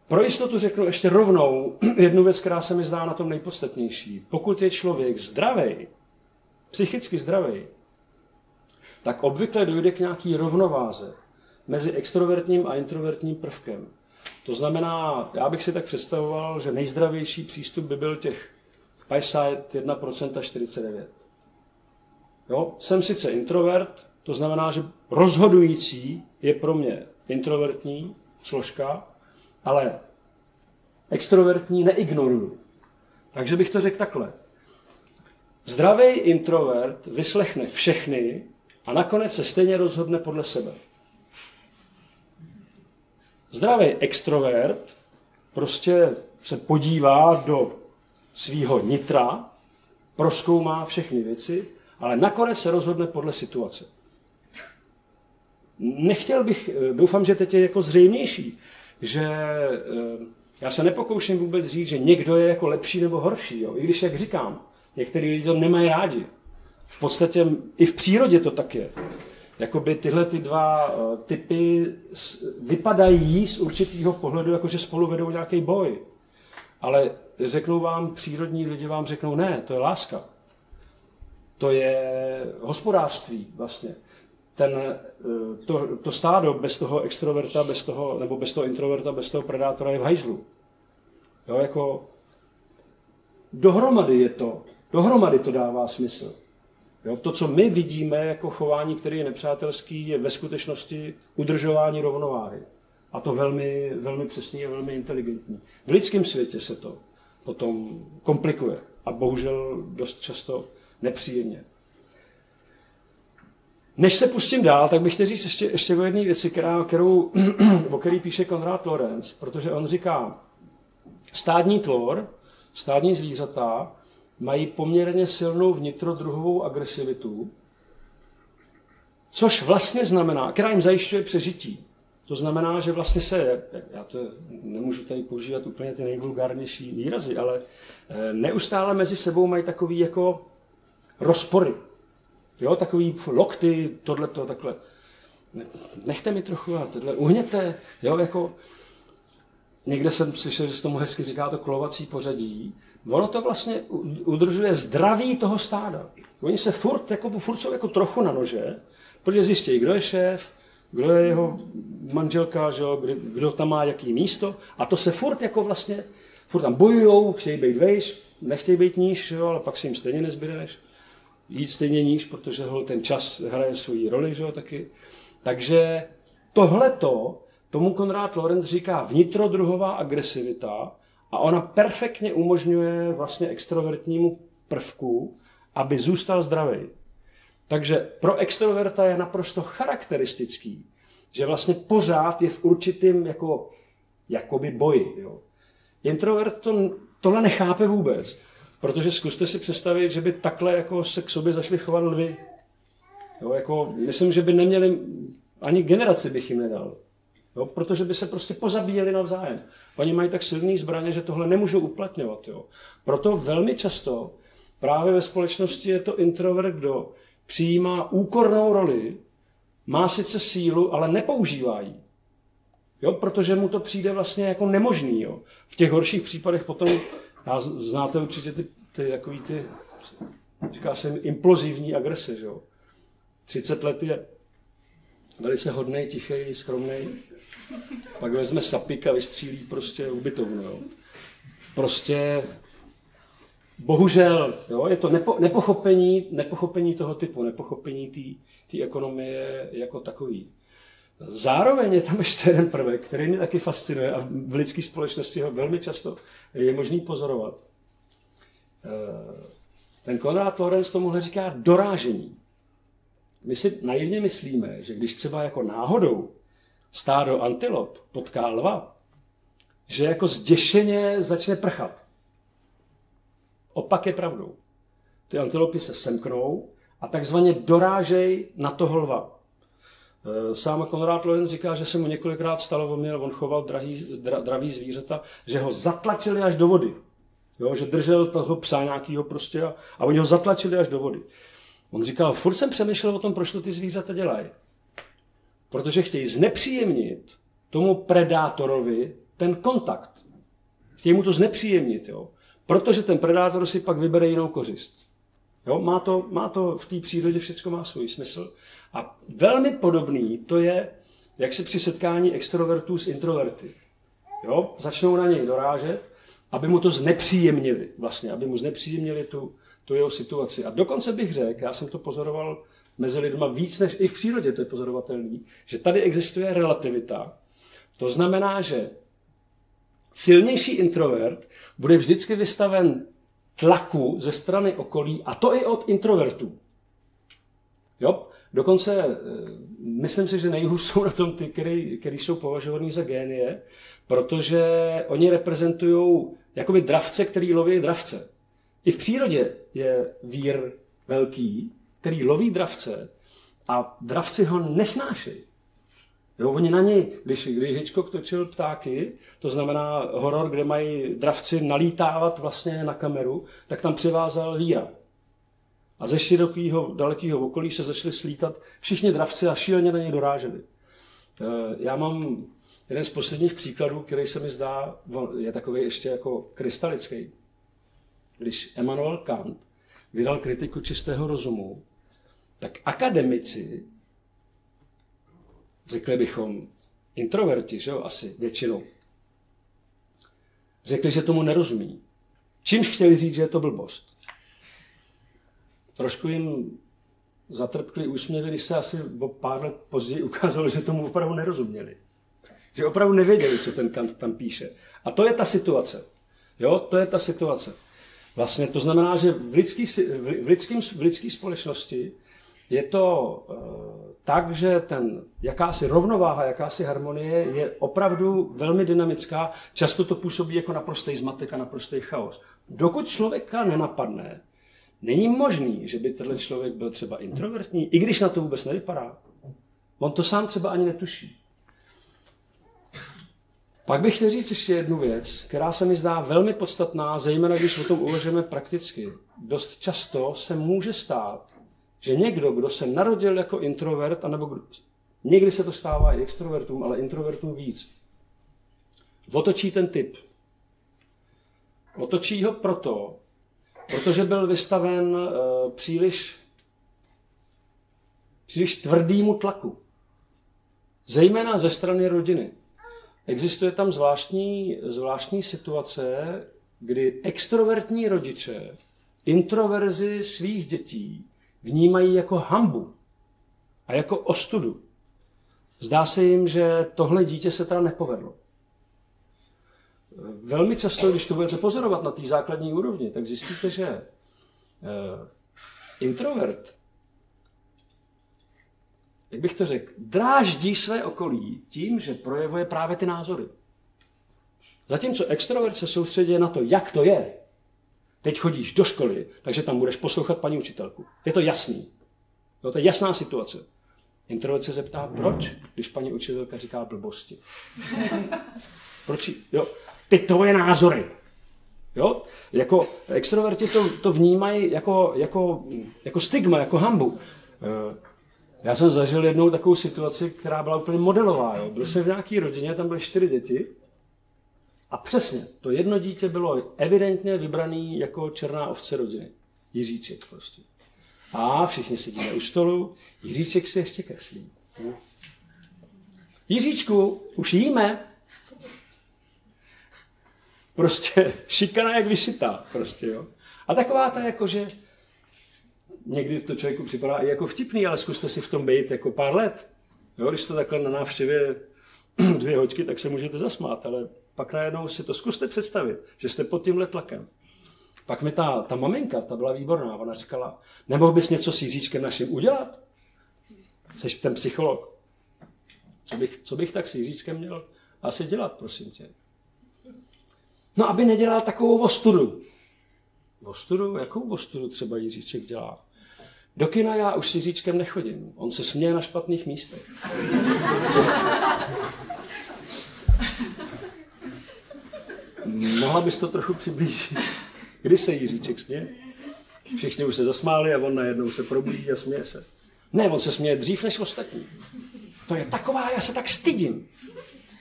Pro jistotu řeknu ještě rovnou jednu věc, která se mi zdá na tom nejpodstatnější. Pokud je člověk zdravý, psychicky zdravý, tak obvykle dojde k nějaký rovnováze mezi extrovertním a introvertním prvkem. To znamená, já bych si tak představoval, že nejzdravější přístup by byl těch 51% a 49%. Jo? Jsem sice introvert, to znamená, že rozhodující je pro mě introvertní složka, ale extrovertní neignoruju. Takže bych to řekl takhle. Zdravý introvert vyslechne všechny a nakonec se stejně rozhodne podle sebe. Zdravý extrovert prostě se podívá do svého nitra, proskoumá všechny věci, ale nakonec se rozhodne podle situace. Nechtěl bych, eh, doufám, že teď je jako zřejmější, že eh, já se nepokouším vůbec říct, že někdo je jako lepší nebo horší. Jo? I když, jak říkám, některý lidi to nemají rádi. V podstatě i v přírodě to tak je. Jakoby tyhle ty dva eh, typy vypadají z určitého pohledu, jako že spolu vedou nějaký boj. Ale řeknou vám, přírodní lidi vám řeknou, ne, to je láska. To je hospodářství vlastně. Ten, eh, to, to stádo bez toho extroverta, bez toho, nebo bez toho introverta, bez toho predátora je v hajzlu. Jo, jako dohromady je to, dohromady to dává smysl. Jo, to, co my vidíme jako chování, který je nepřátelský, je ve skutečnosti udržování rovnováhy. A to velmi, velmi přesný a velmi inteligentní. V lidském světě se to potom komplikuje a bohužel dost často nepříjemně. Než se pustím dál, tak bych chtěl říct ještě, ještě o jedné věci, která, kterou, o který píše Konrad Lorenz, protože on říká, stádní tvor, stádní zvířata mají poměrně silnou vnitrodruhovou agresivitu, což vlastně znamená, která jim zajišťuje přežití. To znamená, že vlastně se, já to nemůžu tady používat úplně ty nejvulgárnější výrazy, ale eh, neustále mezi sebou mají takový jako rozpory. Jo, takový lokty, tohleto, takhle. Nechte mi trochu a tohle, uhněte, jo, jako někde jsem slyšel, že se tomu hezky říká to klovací pořadí. Ono to vlastně udržuje zdraví toho stáda. Oni se furt, jako, furt jsou jako trochu na nože, protože zjistí, kdo je šéf, kdo je jeho manželka, že jo, kdo tam má jaký místo. A to se furt jako vlastně, furt tam bojujou, chtějí být vejš, nechtějí být níž, jo, ale pak se jim stejně nezbyde než jít stejně níž, protože ho ten čas hraje svoji roli, že jo, taky. Takže tohleto, tomu Konrád Lorenz říká vnitrodruhová agresivita a ona perfektně umožňuje vlastně extrovertnímu prvku, aby zůstal zdravý. Takže pro extroverta je naprosto charakteristický, že vlastně pořád je v určitým jako, jakoby boji. Jo. Introvert to, tohle nechápe vůbec, protože zkuste si představit, že by takhle jako se k sobě zašli chovat lvy. Jo, jako, myslím, že by neměli, ani generaci bych jim nedal. Jo, protože by se prostě pozabíjeli navzájem. Oni mají tak silné zbraně, že tohle nemůžou uplatňovat. Jo. Proto velmi často právě ve společnosti je to introvert, kdo přijímá úkornou roli, má sice sílu, ale nepoužívá ji. Jo, protože mu to přijde vlastně jako nemožný. Jo. V těch horších případech potom, já znáte určitě ty, ty, takový ty, říká se jim, implozivní agrese. Jo. 30 let je velice hodný, tichý, skromný. Pak vezme sapik a vystřílí prostě ubytovnu. Jo. Prostě bohužel, jo, je to nepo, nepochopení, nepochopení toho typu, nepochopení té ekonomie jako takový. Zároveň je tam ještě jeden prvek, který mě taky fascinuje a v lidské společnosti ho velmi často je možný pozorovat. Eh, ten Konrad Lorenz tomuhle říká dorážení. My si naivně myslíme, že když třeba jako náhodou stádo antilop potká lva, že jako zděšeně začne prchat. Opak je pravdou. Ty antilopy se semknou a takzvaně dorážej na toho lva. E, sám Konrad Lorenz říká, že se mu několikrát stalo, on, měl, on choval drahý, dra, dravý zvířata, že ho zatlačili až do vody. Jo, že držel toho psa nějakýho prostě a, a oni ho zatlačili až do vody. On říkal, furt jsem přemýšlel o tom, proč to ty zvířata dělají. Protože chtějí znepříjemnit tomu predátorovi ten kontakt. Chtějí mu to znepříjemnit. Jo protože ten predátor si pak vybere jinou kořist. Jo, má, to, má to v té přírodě všechno má svůj smysl. A velmi podobný to je, jak se při setkání extrovertů s introverty. Jo, začnou na něj dorážet, aby mu to znepříjemnili, vlastně, aby mu znepříjemnili tu, tu jeho situaci. A dokonce bych řekl, já jsem to pozoroval mezi lidma víc než i v přírodě, to je pozorovatelný, že tady existuje relativita. To znamená, že silnější introvert bude vždycky vystaven tlaku ze strany okolí, a to i od introvertů. Jo? Dokonce eh, myslím si, že nejhůř jsou na tom ty, který jsou považovaný za génie, protože oni reprezentují jakoby dravce, který loví dravce. I v přírodě je vír velký, který loví dravce a dravci ho nesnášejí. Jo, oni na něj, když, když Hitchcock točil ptáky, to znamená horor, kde mají dravci nalítávat vlastně na kameru, tak tam přivázal víra. A ze širokého, dalekého okolí se začali slítat všichni dravci a šíleně na něj doráželi. Eh, já mám jeden z posledních příkladů, který se mi zdá, je takový ještě jako krystalický. Když Emmanuel Kant vydal kritiku čistého rozumu, tak akademici, řekli bychom introverti, že jo, asi většinou, řekli, že tomu nerozumí. Čímž chtěli říct, že je to blbost. Trošku jim zatrpkli úsměvy, když se asi o pár let později ukázalo, že tomu opravdu nerozuměli. Že opravdu nevěděli, co ten Kant tam píše. A to je ta situace. Jo, to je ta situace. Vlastně to znamená, že v lidské v lidským, v lidský společnosti je to uh, tak, že ten jakási rovnováha, jakási harmonie je opravdu velmi dynamická. Často to působí jako naprostý zmatek a naprostý chaos. Dokud člověka nenapadne, není možný, že by tenhle člověk byl třeba introvertní, i když na to vůbec nevypadá. On to sám třeba ani netuší. Pak bych chtěl říct ještě jednu věc, která se mi zdá velmi podstatná, zejména když o tom uvažujeme prakticky. Dost často se může stát, že někdo, kdo se narodil jako introvert, anebo kdo, někdy se to stává i extrovertům, ale introvertům víc, otočí ten typ. Otočí ho proto, protože byl vystaven uh, příliš, příliš tvrdýmu tlaku. Zejména ze strany rodiny. Existuje tam zvláštní, zvláštní situace, kdy extrovertní rodiče introverzi svých dětí vnímají jako hambu a jako ostudu. Zdá se jim, že tohle dítě se teda nepovedlo. Velmi často, když to budete pozorovat na té základní úrovni, tak zjistíte, že eh, introvert jak bych to řekl, dráždí své okolí tím, že projevuje právě ty názory. Zatímco extrovert se soustředí na to, jak to je. Teď chodíš do školy, takže tam budeš poslouchat paní učitelku. Je to jasný. Jo, to je jasná situace. Introvert se zeptá, proč, když paní učitelka říká blbosti. Proč? Jo, ty tvoje názory. Jo? Jako extroverti to, to vnímají jako, jako, jako stigma, jako hambu. Eh, já jsem zažil jednou takovou situaci, která byla úplně modelová. Jo. Byl jsem v nějaké rodině, tam byly čtyři děti a přesně, to jedno dítě bylo evidentně vybraný jako černá ovce rodiny. Jiříček prostě. A všichni sedíme u stolu, Jiříček si ještě kreslí. Jiříčku, už jíme? Prostě šikana jak vyšitá. Prostě, jo. A taková ta jako, že někdy to člověku připadá i jako vtipný, ale zkuste si v tom být jako pár let. Jo, když to takhle na návštěvě dvě hoďky, tak se můžete zasmát, ale pak najednou si to zkuste představit, že jste pod tímhle tlakem. Pak mi ta, ta maminka, ta byla výborná, ona říkala, nemohl bys něco s Jiříčkem naším udělat? Jsi ten psycholog. Co bych, co bych tak s Jiříčkem měl asi dělat, prosím tě? No, aby nedělal takovou ostudu. Ostudu? Jakou ostudu třeba Jiříček dělá? Do kina já už si říčkem nechodím. On se směje na špatných místech. Mohla bys to trochu přiblížit? Kdy se Jiříček směje? Všichni už se zasmáli a on najednou se probudí a směje se. Ne, on se směje dřív než ostatní. To je taková, já se tak stydím.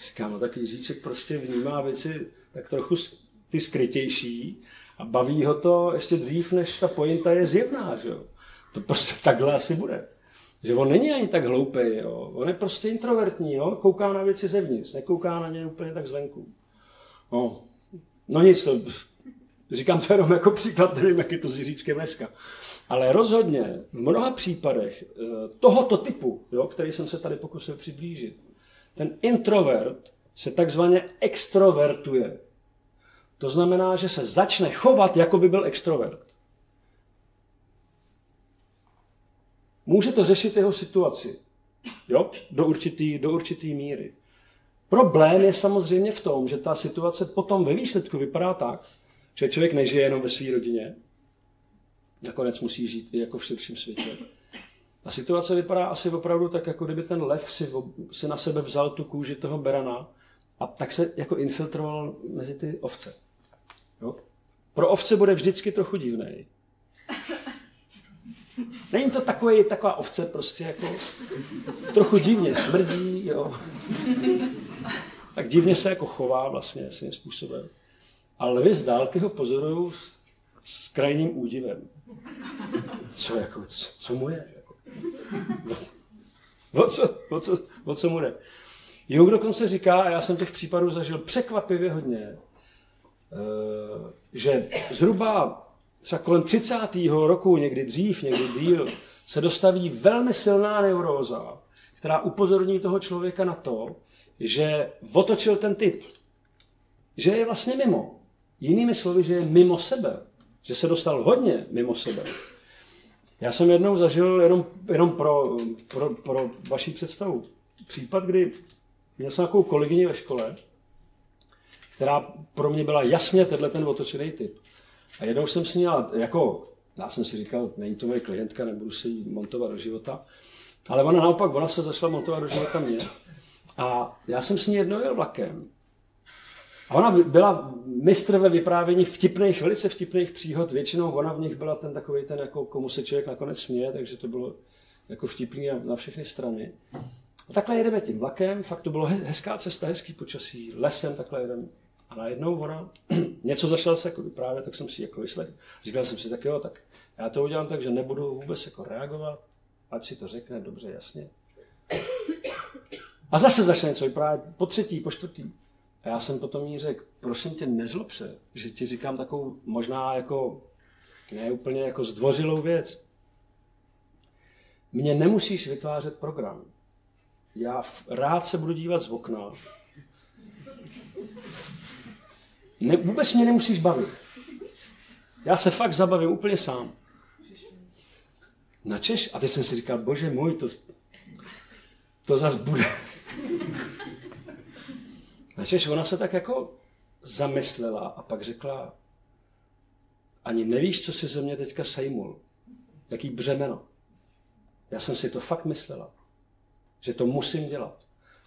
Říkám, no tak Jiříček prostě vnímá věci tak trochu ty skrytější a baví ho to ještě dřív, než ta pointa je zjevná, že jo. To prostě takhle asi bude. Že on není ani tak hloupý, jo. On je prostě introvertní, jo. Kouká na věci zevnitř, nekouká na ně úplně tak zvenku. No, no nic, to, říkám to jenom jako příklad, nevím, jak je to s Jiříčkem dneska. Ale rozhodně v mnoha případech eh, tohoto typu, jo, který jsem se tady pokusil přiblížit, ten introvert se takzvaně extrovertuje. To znamená, že se začne chovat, jako by byl extrovert. může to řešit jeho situaci. Jo? Do určitý, do určitý míry. Problém je samozřejmě v tom, že ta situace potom ve výsledku vypadá tak, že člověk nežije jenom ve své rodině, nakonec musí žít i jako v širším světě. A situace vypadá asi opravdu tak, jako kdyby ten lev si, si na sebe vzal tu kůži toho berana a tak se jako infiltroval mezi ty ovce. Jo? Pro ovce bude vždycky trochu divný. Není to takový, taková ovce prostě jako trochu divně smrdí, jo. Tak divně se jako chová vlastně svým způsobem. Ale lvy z dálky ho pozorují s, s krajním údivem. Co jako, co, co mu je? Jako? O, o, co, o, co, o co mu jde? Jung dokonce říká, a já jsem těch případů zažil překvapivě hodně, eh, že zhruba třeba kolem 30. roku, někdy dřív, někdy díl, se dostaví velmi silná neuróza, která upozorní toho člověka na to, že otočil ten typ. Že je vlastně mimo. Jinými slovy, že je mimo sebe. Že se dostal hodně mimo sebe. Já jsem jednou zažil, jenom, jenom pro, pro, pro vaši představu, případ, kdy měl jsem takovou kolegyni ve škole, která pro mě byla jasně tenhle ten otočený typ. A jednou jsem s ní, jako, já jsem si říkal, není to moje klientka, nebudu si ji montovat do života, ale ona naopak, ona se zašla montovat do života mě. A já jsem s ní jednou jel vlakem. A ona byla mistr ve vyprávění vtipných, velice vtipných příhod. Většinou ona v nich byla ten takový ten, jako komu se člověk nakonec směje, takže to bylo jako vtipný na všechny strany. A takhle jedeme tím vlakem, fakt to bylo hezká cesta, hezký počasí, lesem takhle jedeme. A najednou ona něco začala se jako vyprávět, tak jsem si jako vyslech. Říkal jsem si, tak jo, tak já to udělám tak, že nebudu vůbec jako reagovat, ať si to řekne dobře, jasně. A zase začne něco vyprávět, po třetí, po čtvrtý. A já jsem potom jí řekl, prosím tě, nezlob se, že ti říkám takovou možná jako, ne úplně jako zdvořilou věc. Mně nemusíš vytvářet program. Já rád se budu dívat z okna ne, vůbec mě nemusíš bavit. Já se fakt zabavím úplně sám. Načeš? A ty jsem si říkal, bože můj, to, to zas bude. Načeš, ona se tak jako zamyslela a pak řekla, ani nevíš, co si ze mě teďka sejmul. Jaký břemeno. Já jsem si to fakt myslela, že to musím dělat.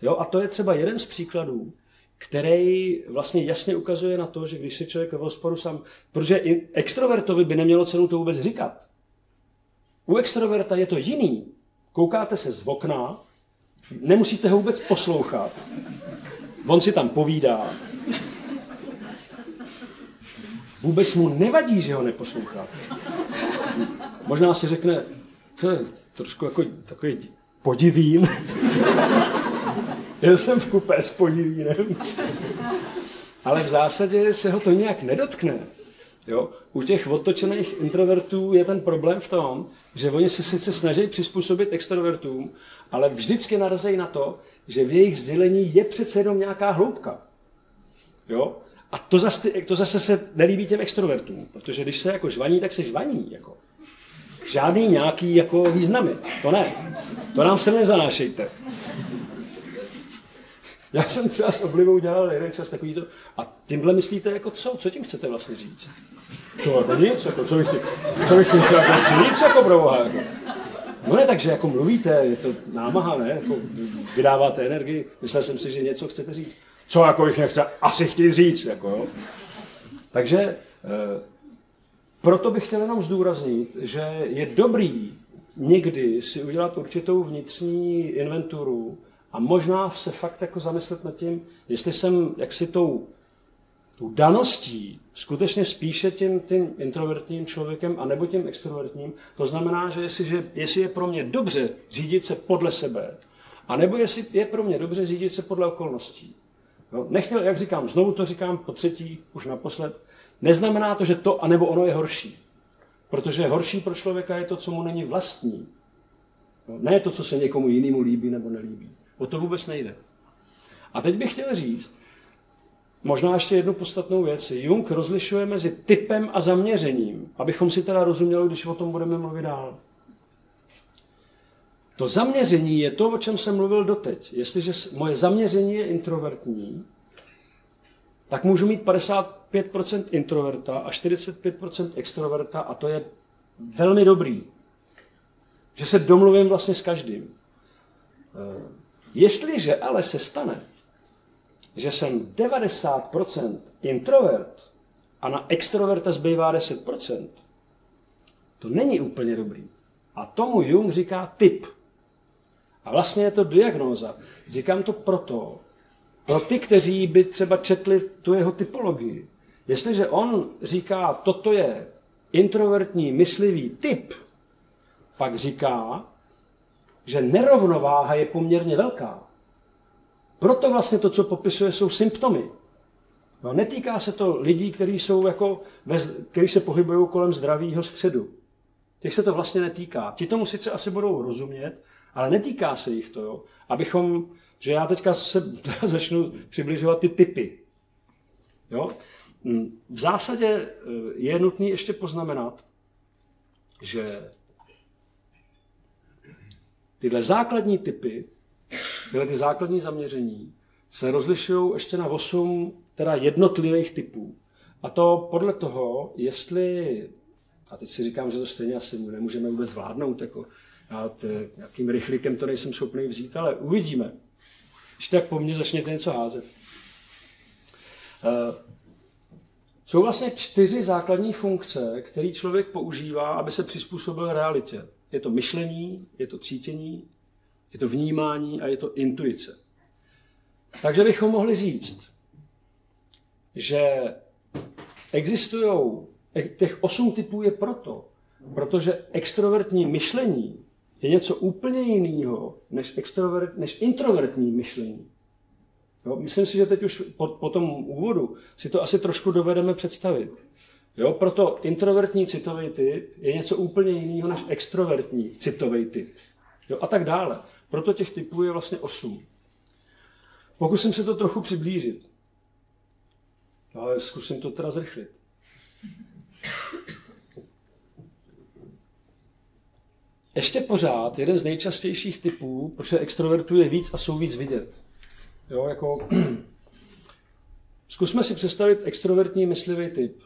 Jo, a to je třeba jeden z příkladů, který vlastně jasně ukazuje na to, že když se člověk v rozporu sám, protože extrovertovi by nemělo cenu to vůbec říkat. U extroverta je to jiný. Koukáte se z okna, nemusíte ho vůbec poslouchat. On si tam povídá. Vůbec mu nevadí, že ho neposlouchá. Možná si řekne, to je trošku jako takový podivín. Jel jsem v kupé s podivínem. Ale v zásadě se ho to nějak nedotkne. Jo? U těch otočených introvertů je ten problém v tom, že oni se sice snaží přizpůsobit extrovertům, ale vždycky narazejí na to, že v jejich sdělení je přece jenom nějaká hloubka. Jo? A to zase, to zase se nelíbí těm extrovertům, protože když se jako žvaní, tak se žvaní. Jako. Žádný nějaký jako významy. To ne. To nám se nezanášejte. Já jsem třeba s oblivou dělal jeden čas takový to. A tímhle myslíte jako co? Co tím chcete vlastně říct? Co jako nic? Jako, co bych, co bych tím chtěl jako nic jako pro boha, jako. No ne, takže jako mluvíte, je to námaha, ne? Jako vydáváte energii. Myslel jsem si, že něco chcete říct. Co jako bych nechtěl asi chtít říct, jako jo. Takže e, proto bych chtěl jenom zdůraznit, že je dobrý někdy si udělat určitou vnitřní inventuru, a možná se fakt jako zamyslet nad tím, jestli jsem jaksi tou, tou daností skutečně spíše tím, tím introvertním člověkem a nebo tím extrovertním. To znamená, že jestli, že jestli je pro mě dobře řídit se podle sebe, a nebo jestli je pro mě dobře řídit se podle okolností. Jo? Nechtěl, jak říkám, znovu to říkám po třetí, už naposled, neznamená to, že to a nebo ono je horší. Protože horší pro člověka je to, co mu není vlastní. Ne to, co se někomu jinému líbí nebo nelíbí. O to vůbec nejde. A teď bych chtěl říct, možná ještě jednu podstatnou věc. Jung rozlišuje mezi typem a zaměřením, abychom si teda rozuměli, když o tom budeme mluvit dál. To zaměření je to, o čem jsem mluvil doteď. Jestliže moje zaměření je introvertní, tak můžu mít 55% introverta a 45% extroverta a to je velmi dobrý. Že se domluvím vlastně s každým. Jestliže ale se stane, že jsem 90% introvert a na extroverta zbývá 10%, to není úplně dobrý. A tomu Jung říká typ. A vlastně je to diagnóza. Říkám to proto, pro ty, kteří by třeba četli tu jeho typologii. Jestliže on říká, toto je introvertní, myslivý typ, pak říká, že nerovnováha je poměrně velká. Proto vlastně to, co popisuje, jsou symptomy. No, netýká se to lidí, kteří, jsou jako, se pohybují kolem zdravého středu. Těch se to vlastně netýká. Ti tomu sice asi budou rozumět, ale netýká se jich to, jo? abychom, že já teďka se začnu přibližovat ty typy. Jo? Mm, v zásadě eh, je nutné ještě poznamenat, že tyhle základní typy, tyhle ty základní zaměření se rozlišují ještě na 8 teda jednotlivých typů. A to podle toho, jestli, a teď si říkám, že to stejně asi nemůžeme vůbec zvládnout, jako já nějakým rychlíkem to nejsem schopný vzít, ale uvidíme. Když tak po mně začněte něco házet. Uh, jsou vlastně čtyři základní funkce, které člověk používá, aby se přizpůsobil realitě. Je to myšlení, je to cítění, je to vnímání a je to intuice. Takže bychom mohli říct, že existují, těch osm typů je proto, protože extrovertní myšlení je něco úplně jiného než, extrovert, než introvertní myšlení. Jo, myslím si, že teď už po, po tom úvodu si to asi trošku dovedeme představit. Jo, proto introvertní citový typ je něco úplně jiného než extrovertní citový typ. Jo, a tak dále. Proto těch typů je vlastně osm. Pokusím se to trochu přiblížit. Ale zkusím to teda zrychlit. Ještě pořád jeden z nejčastějších typů, protože extrovertů je víc a jsou víc vidět. Jo, jako... Zkusme si představit extrovertní myslivý typ.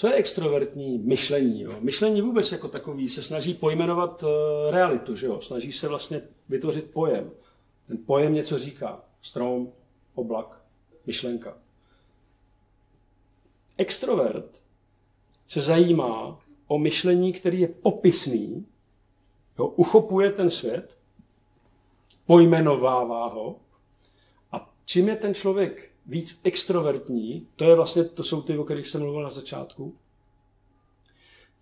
Co je extrovertní myšlení? Jo? Myšlení vůbec jako takový se snaží pojmenovat uh, realitu, že jo? snaží se vlastně vytvořit pojem. Ten pojem něco říká. Strom, oblak, myšlenka. Extrovert se zajímá o myšlení, který je popisný, jo? uchopuje ten svět, pojmenovává ho a čím je ten člověk víc extrovertní, to je vlastně, to jsou ty, o kterých jsem mluvil na začátku,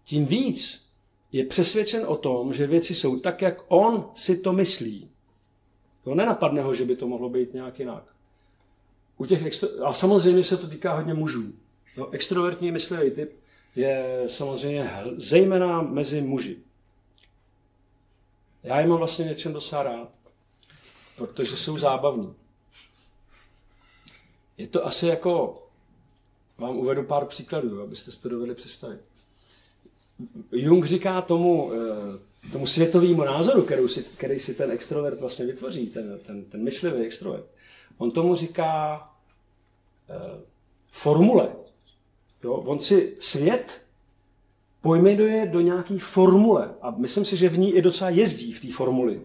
tím víc je přesvědčen o tom, že věci jsou tak, jak on si to myslí. Jo, nenapadne ho, že by to mohlo být nějak jinak. U těch extro... A samozřejmě se to týká hodně mužů. Jo, extrovertní myslivý typ je samozřejmě zejména mezi muži. Já je mám vlastně něčem rád, protože jsou zábavní. Je to asi jako, vám uvedu pár příkladů, abyste si to dovedli představit. Jung říká tomu, eh, tomu světovému názoru, který si, který si ten extrovert vlastně vytvoří, ten, ten, ten myslivý extrovert, on tomu říká eh, formule. Jo? On si svět pojmenuje do nějaký formule a myslím si, že v ní i docela jezdí v té formuli.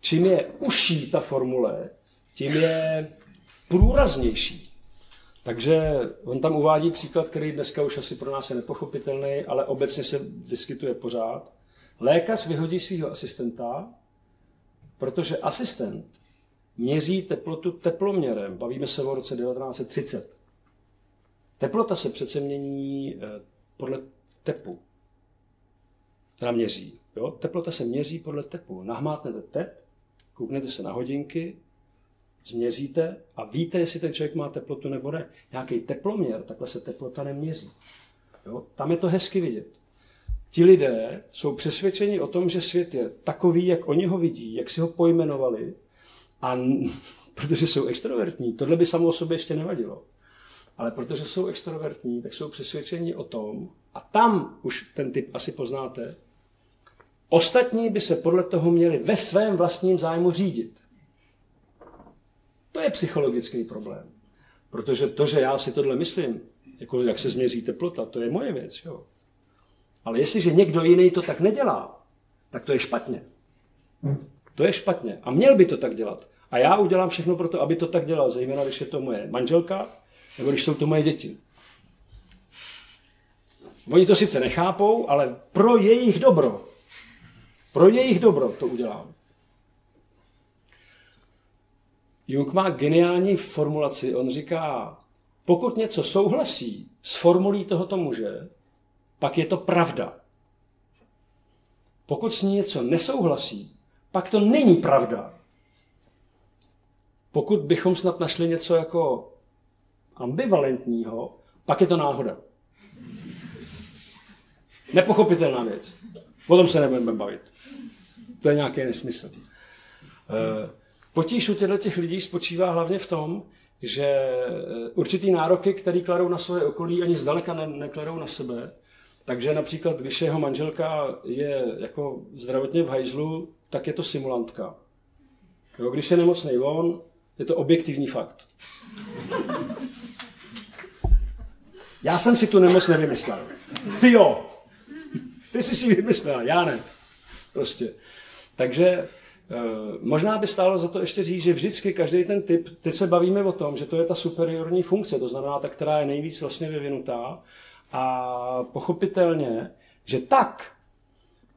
Čím je uší ta formule, tím je průraznější. Takže on tam uvádí příklad, který dneska už asi pro nás je nepochopitelný, ale obecně se vyskytuje pořád. Lékař vyhodí svého asistenta, protože asistent měří teplotu teploměrem. Bavíme se o roce 1930. Teplota se přece mění eh, podle tepu. Teda měří. Jo? Teplota se měří podle tepu. Nahmátnete tep, kouknete se na hodinky, změříte a víte, jestli ten člověk má teplotu nebo ne. Nějaký teploměr, takhle se teplota neměří. Jo? Tam je to hezky vidět. Ti lidé jsou přesvědčeni o tom, že svět je takový, jak oni ho vidí, jak si ho pojmenovali, a protože jsou extrovertní, tohle by samo o sobě ještě nevadilo. Ale protože jsou extrovertní, tak jsou přesvědčeni o tom, a tam už ten typ asi poznáte, Ostatní by se podle toho měli ve svém vlastním zájmu řídit. To je psychologický problém. Protože to, že já si tohle myslím, jako jak se změří teplota, to je moje věc. Jo. Ale jestliže někdo jiný to tak nedělá, tak to je špatně. To je špatně. A měl by to tak dělat. A já udělám všechno pro to, aby to tak dělal, zejména když je to moje manželka, nebo když jsou to moje děti. Oni to sice nechápou, ale pro jejich dobro. Pro jejich dobro to udělám. Jung má geniální formulaci. On říká, pokud něco souhlasí s formulí tohoto muže, pak je to pravda. Pokud s ní něco nesouhlasí, pak to není pravda. Pokud bychom snad našli něco jako ambivalentního, pak je to náhoda. Nepochopitelná věc. Potom se nebudeme bavit. To je nějaký nesmysl. Eh, potíž u těchto těch lidí spočívá hlavně v tom, že eh, určitý nároky, které kladou na svoje okolí, ani zdaleka ne, nekladou na sebe. Takže například, když jeho manželka je jako zdravotně v hajzlu, tak je to simulantka. Jo, když je nemocný on, je to objektivní fakt. Já jsem si tu nemoc nevymyslel. Ty jo. Ty jsi si vymyslel, já ne. Prostě. Takže možná by stálo za to ještě říct, že vždycky každý ten typ, teď se bavíme o tom, že to je ta superiorní funkce, to znamená ta, která je nejvíc vlastně vyvinutá a pochopitelně, že tak,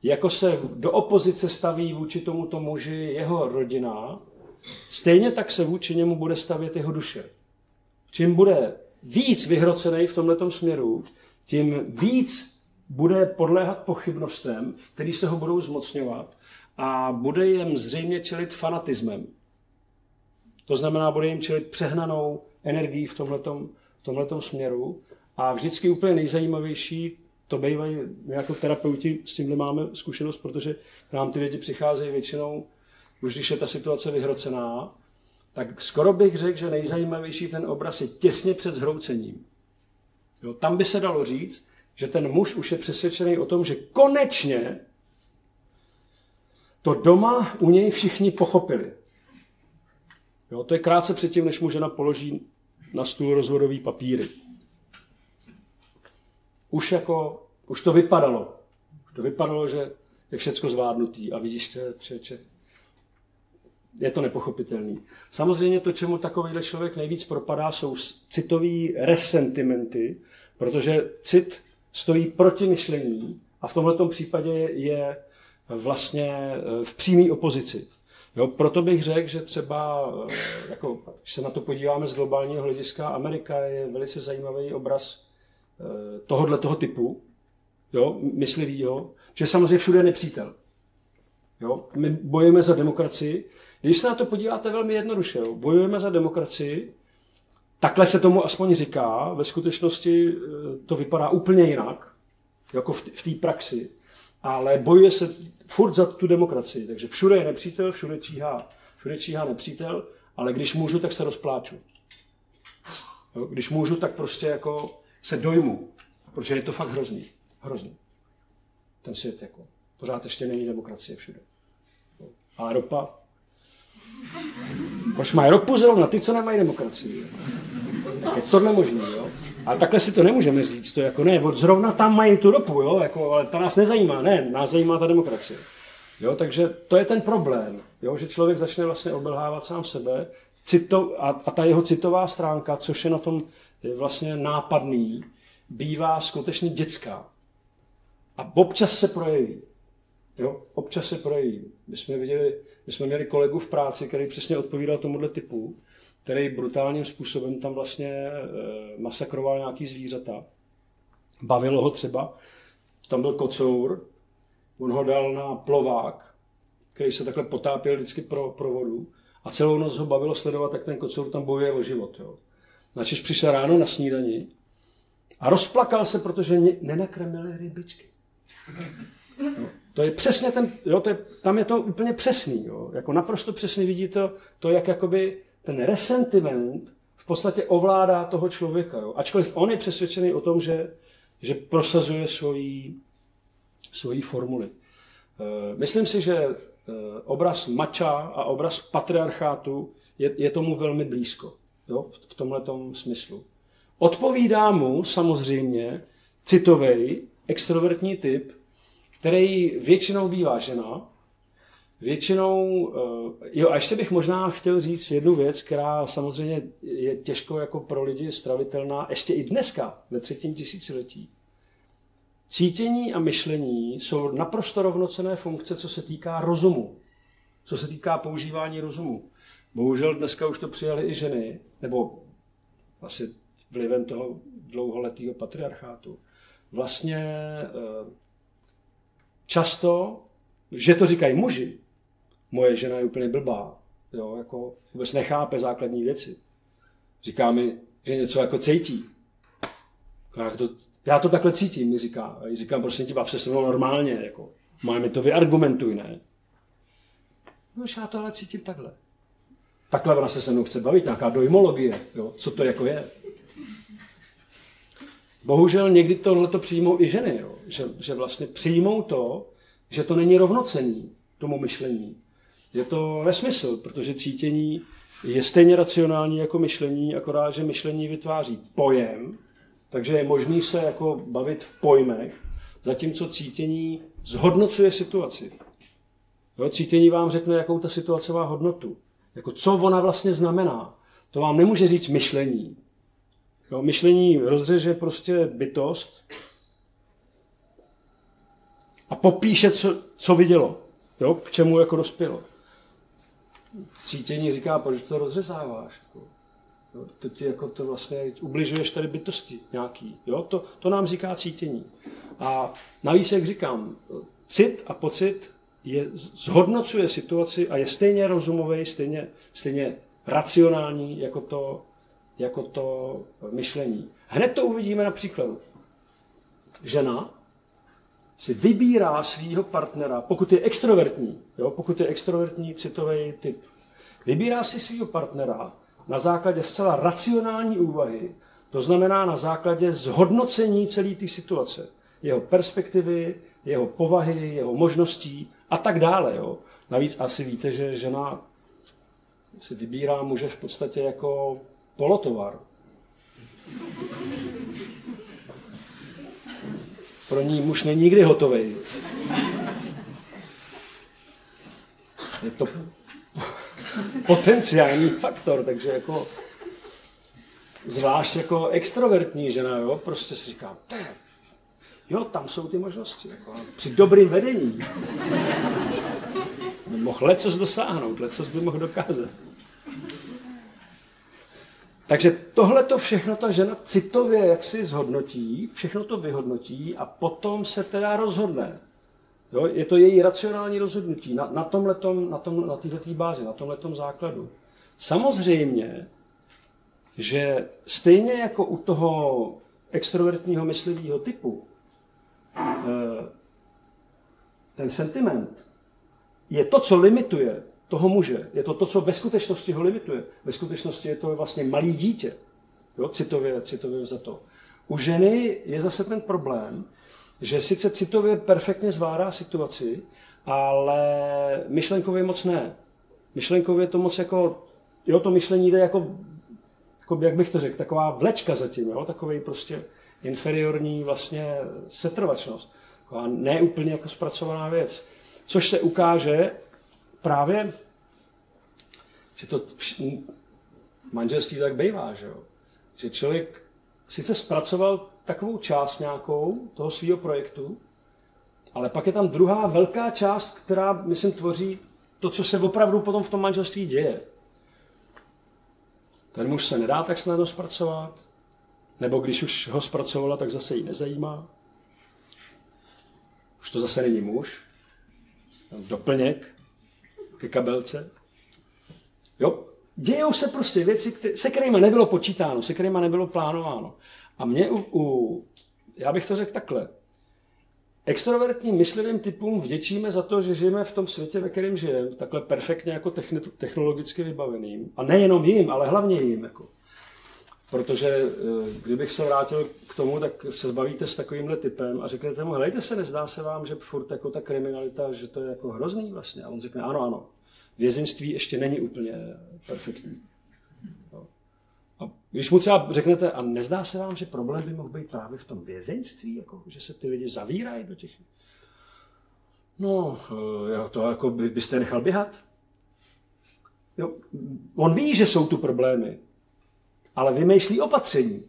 jako se do opozice staví vůči tomuto muži jeho rodina, stejně tak se vůči němu bude stavět jeho duše. Čím bude víc vyhrocený v tomto směru, tím víc bude podléhat pochybnostem, který se ho budou zmocňovat a bude jim zřejmě čelit fanatismem. To znamená, bude jim čelit přehnanou energií v tomhletom, v tomhletom směru a vždycky úplně nejzajímavější to bývají, my jako terapeuti s tímhle máme zkušenost, protože nám ty lidi přicházejí většinou, už když je ta situace vyhrocená, tak skoro bych řekl, že nejzajímavější ten obraz je těsně před zhroucením. Jo, tam by se dalo říct, že ten muž už je přesvědčený o tom, že konečně to doma u něj všichni pochopili. Jo, to je krátce předtím, než mu žena položí na stůl rozvodový papíry. Už jako, už to vypadalo. Už to vypadalo, že je všecko zvládnutý a vidíš, že, že, že je to nepochopitelný. Samozřejmě to, čemu takovýhle člověk nejvíc propadá, jsou citový resentimenty, protože cit stojí proti myšlení a v tomto případě je vlastně eh, v přímé opozici. Jo, proto bych řekl, že třeba, eh, jako, když se na to podíváme z globálního hlediska, Amerika je velice zajímavý obraz eh, tohohle toho typu, jo, myslivýho, že samozřejmě všude je nepřítel. Jo, my bojujeme za demokracii. Když se na to podíváte velmi jednoduše, jo, bojujeme za demokracii, takhle se tomu aspoň říká, ve skutečnosti to vypadá úplně jinak, jako v té praxi, ale bojuje se furt za tu demokracii. Takže všude je nepřítel, všude číhá, všude číhá nepřítel, ale když můžu, tak se rozpláču. Jo? Když můžu, tak prostě jako se dojmu, protože je to fakt hrozný. Hrozný. Ten svět jako. Pořád ještě není demokracie všude. A ropa? Proč mají ropu zrovna ty, co nemají demokracii? Je tohle možné, jo? A takhle si to nemůžeme říct, to jako ne, zrovna tam mají tu ropu, jo, jako, ale ta nás nezajímá, ne, nás zajímá ta demokracie. Jo, takže to je ten problém, jo, že člověk začne vlastně obelhávat sám sebe cito, a, a ta jeho citová stránka, což je na tom vlastně nápadný, bývá skutečně dětská. A občas se projeví. Jo, občas se projeví. My jsme, viděli, my jsme měli kolegu v práci, který přesně odpovídal tomuhle typu který brutálním způsobem tam vlastně eh, masakroval nějaký zvířata. Bavilo ho třeba, tam byl kocour, on ho dal na plovák, který se takhle potápěl vždycky pro, pro vodu a celou noc ho bavilo sledovat, jak ten kocour tam bojuje o život. Jo. Načež přišel ráno na snídani a rozplakal se, protože nenakrmili rybičky. Jo. To je přesně ten, jo, to je, tam je to úplně přesný, jo, jako naprosto přesně vidí to, to jak jakoby ten resentiment v podstatě ovládá toho člověka. Jo? Ačkoliv on je přesvědčený o tom, že, že prosazuje svoji, svoji formuli. myslím si, že obraz mača a obraz patriarchátu je, je tomu velmi blízko. Jo, v tomhle smyslu. Odpovídá mu samozřejmě citový extrovertní typ, který většinou bývá žena, většinou, eh, jo a ještě bych možná chtěl říct jednu věc, která samozřejmě je těžko jako pro lidi stravitelná, ještě i dneska, ve třetím tisíciletí. Cítění a myšlení jsou naprosto rovnocené funkce, co se týká rozumu, co se týká používání rozumu. Bohužel dneska už to přijali i ženy, nebo asi vlivem toho dlouholetého patriarchátu. Vlastně eh, často, že to říkají muži, moje žena je úplně blbá, jo, jako vůbec nechápe základní věci. Říká mi, že něco jako cítí. Já to, já to takhle cítím, mi říká. A říkám, prosím tě, bav se se mnou normálně, jako. Máme to vyargumentuj, ne? No, já to ale cítím takhle. Takhle ona se se mnou chce bavit, nějaká dojmologie, jo? co to jako je. Bohužel někdy tohle to přijmou i ženy, jo? Že, že vlastně přijmou to, že to není rovnocení tomu myšlení. Je to nesmysl, protože cítění je stejně racionální jako myšlení, akorát, že myšlení vytváří pojem, takže je možný se jako bavit v pojmech, zatímco cítění zhodnocuje situaci. Jo, cítění vám řekne, jakou ta situace má hodnotu. Jako co ona vlastně znamená. To vám nemůže říct myšlení. Jo, myšlení rozřeže prostě bytost a popíše, co, co vidělo, jo, k čemu jako dospělo. Cítění říká, proč to rozřezáváš. Jako. Jo, to ti jako to vlastně ubližuješ tady bytosti nějaký. Jo? To, to nám říká cítění. A navíc, jak říkám, cit a pocit je, zhodnocuje situaci a je stejně rozumový, stejně, stejně racionální jako to, jako to myšlení. Hned to uvidíme na příkladu. Žena si vybírá svého partnera, pokud je extrovertní, jo, pokud je extrovertní citový typ, vybírá si svého partnera na základě zcela racionální úvahy, to znamená na základě zhodnocení celé té situace, jeho perspektivy, jeho povahy, jeho možností a tak dále. Jo. Navíc asi víte, že žena si vybírá muže v podstatě jako polotovar. Pro ní muž není nikdy hotový. Je to potenciální faktor, takže jako zvlášť jako extrovertní žena, jo, prostě si říká, jo, tam jsou ty možnosti, jako, při dobrým vedení. mohl lecos dosáhnout, lecos by mohl dokázat. Takže tohle to všechno ta žena citově jak si zhodnotí, všechno to vyhodnotí a potom se teda rozhodne. Jo, je to její racionální rozhodnutí na, na, tomhletom, na, tom, na této bázi, na tomhletom základu. Samozřejmě, že stejně jako u toho extrovertního myslivého typu, eh, ten sentiment je to, co limituje toho muže. Je to to, co ve skutečnosti ho limituje. Ve skutečnosti je to vlastně malý dítě. Jo, citově, citově za to. U ženy je zase ten problém, že sice citově perfektně zvládá situaci, ale myšlenkově moc ne. Myšlenkově to moc jako, jo, to myšlení jde jako, jako jak bych to řekl, taková vlečka zatím, jo, takový prostě inferiorní vlastně setrvačnost. Taková neúplně jako zpracovaná věc. Což se ukáže právě, že to manželství tak bývá, že jo? Že člověk sice zpracoval takovou část nějakou toho svého projektu, ale pak je tam druhá velká část, která, myslím, tvoří to, co se opravdu potom v tom manželství děje. Ten muž se nedá tak snadno zpracovat, nebo když už ho zpracovala, tak zase ji nezajímá. Už to zase není muž, doplněk ke kabelce. Jo, dějou se prostě věci, se kterými nebylo počítáno, se kterými nebylo plánováno. A mě u, u já bych to řekl takhle, Extrovertním myslivým typům vděčíme za to, že žijeme v tom světě, ve kterém žijeme, takhle perfektně jako technologicky vybaveným. A nejenom jim, ale hlavně jim. Jako. Protože eh, kdybych se vrátil k tomu, tak se zbavíte s takovýmhle typem a řeknete mu, helejte se, nezdá se vám, že furt jako ta kriminalita, že to je jako hrozný vlastně. A on řekne, ano, ano, vězeňství ještě není úplně perfektní. No. A když mu třeba řeknete, a nezdá se vám, že problém by mohl být právě v tom vězeňství, jako, že se ty lidi zavírají do těch... No, eh, to jako by, byste nechal běhat. Jo, on ví, že jsou tu problémy, ale vymýšlí opatření.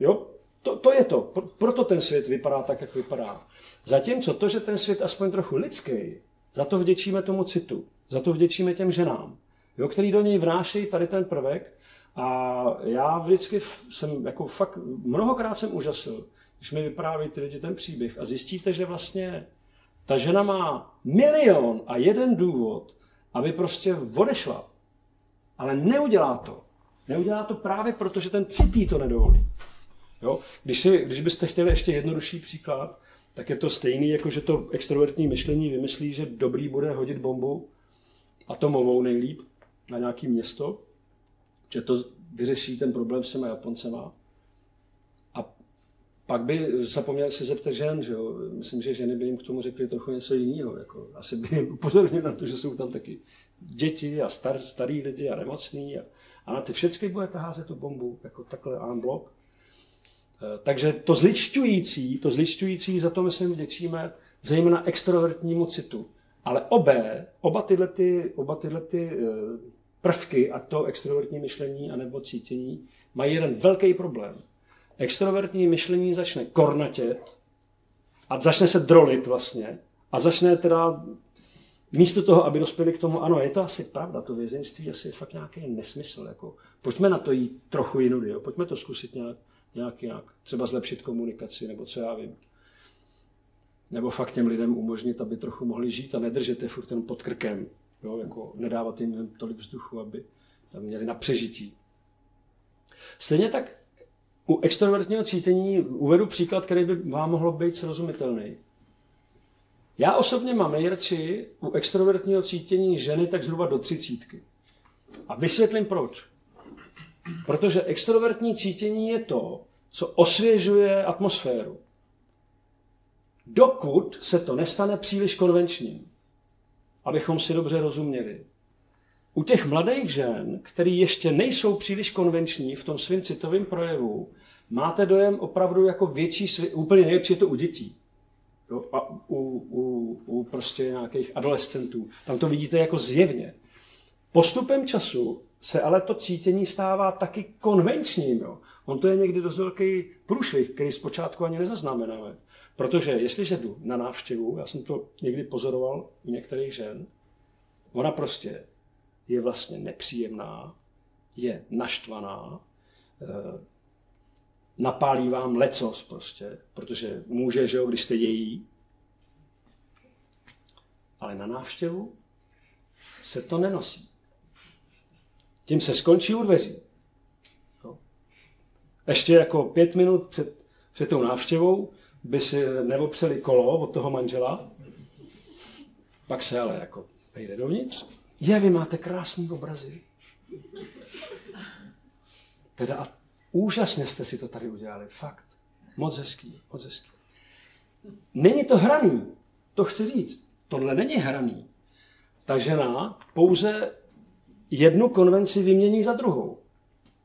Jo? To, to je to. Proto ten svět vypadá tak, jak vypadá. Zatímco to, že ten svět aspoň trochu lidský, za to vděčíme tomu citu. Za to vděčíme těm ženám, jo, který do něj vnášejí tady ten prvek. A já vždycky jsem, jako fakt, mnohokrát jsem úžasil, když mi vypráví ty lidi ten příběh a zjistíte, že vlastně ta žena má milion a jeden důvod, aby prostě odešla. Ale neudělá to. Neudělá to právě proto, že ten citý to nedovolí. Jo? Když, si, když byste chtěli ještě jednodušší příklad, tak je to stejný, jako že to extrovertní myšlení vymyslí, že dobrý bude hodit bombu atomovou nejlíp na nějaké město, že to vyřeší ten problém s těma Japoncema. A pak by zapomněl se zeptat žen, že jo? Myslím, že ženy by jim k tomu řekly trochu něco jiného. Jako, asi by jim upozornili na to, že jsou tam taky děti a star, starý lidi a nemocní a, a na ty všechny budete házet tu bombu, jako takhle en bloc. Eh, takže to zličťující, to zličťující, za to myslím vděčíme zejména extrovertnímu citu. Ale obé, oba tyhle, ty, oba tyhle ty eh, prvky, a to extrovertní myšlení anebo cítění, mají jeden velký problém. Extrovertní myšlení začne kornatět a začne se drolit vlastně a začne teda místo toho, aby dospěli k tomu, ano, je to asi pravda, to vězeňství asi je fakt nějaký nesmysl. Jako, pojďme na to jít trochu jinudy, jo? pojďme to zkusit nějak, nějak, nějak, třeba zlepšit komunikaci, nebo co já vím. Nebo fakt těm lidem umožnit, aby trochu mohli žít a nedržet je furt pod krkem, jo? Jako nedávat jim tolik vzduchu, aby tam měli na přežití. Stejně tak u extrovertního cítění uvedu příklad, který by vám mohl být srozumitelný. Já osobně mám nejradši u extrovertního cítění ženy tak zhruba do třicítky. A vysvětlím proč. Protože extrovertní cítění je to, co osvěžuje atmosféru. Dokud se to nestane příliš konvenčním, abychom si dobře rozuměli. U těch mladých žen, který ještě nejsou příliš konvenční v tom svým citovém projevu, máte dojem opravdu jako větší, svě... úplně nejlepší je to u dětí. Jo, a u, u, u prostě nějakých adolescentů. Tam to vidíte jako zjevně. Postupem času se ale to cítění stává taky konvenčním. Jo. On to je někdy dost velký průšvih, který zpočátku ani nezaznamenáme. Protože jestliže jdu na návštěvu, já jsem to někdy pozoroval u některých žen, ona prostě je vlastně nepříjemná, je naštvaná, eh, napálí vám lecos prostě, protože může, že jo, když jste její. Ale na návštěvu se to nenosí. Tím se skončí u dveří. Ještě jako pět minut před, před tou návštěvou by si neopřeli kolo od toho manžela, pak se ale jako vejde dovnitř. Je, vy máte krásný obrazy. Teda a Úžasně jste si to tady udělali, fakt. Moc hezký, moc hezký. Není to hraný, to chci říct. Tohle není hraný. Ta žena pouze jednu konvenci vymění za druhou.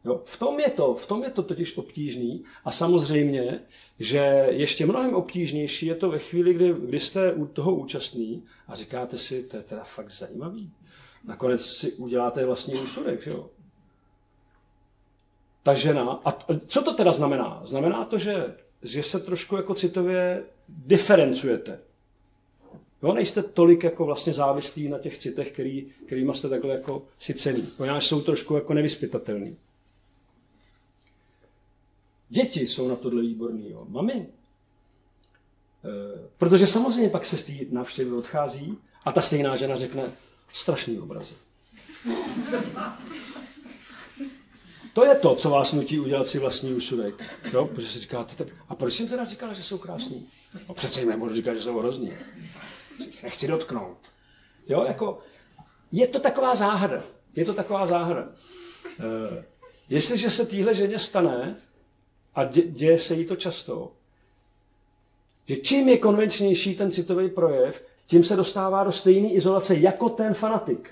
Jo, v tom je to, v tom je to totiž obtížný a samozřejmě, že ještě mnohem obtížnější je to ve chvíli, kdy, kdy jste u toho účastný a říkáte si, to je teda fakt zajímavý. Nakonec si uděláte vlastní úsudek, že jo? ta žena, a co to teda znamená? Znamená to, že, že se trošku jako citově diferencujete. Jo, nejste tolik jako vlastně závislí na těch citech, který, kterýma jste takhle jako si cený. Jsou trošku jako nevyspytatelný. Děti jsou na tohle výborný. Jo. Mami. E, protože samozřejmě pak se z té návštěvy odchází a ta stejná žena řekne strašný obrazy. To je to, co vás nutí udělat si vlastní úsudek. Jo? Protože si říkáte, tak, a proč jsem teda říkal, že jsou krásní? No přece jim nebudu říkat, že jsou hrozní. Nechci dotknout. Jo, jako, je to taková záhada. Je to taková záhada. Eh, jestliže se týhle ženě stane, a dě, děje se jí to často, že čím je konvenčnější ten citový projev, tím se dostává do stejné izolace jako ten fanatik,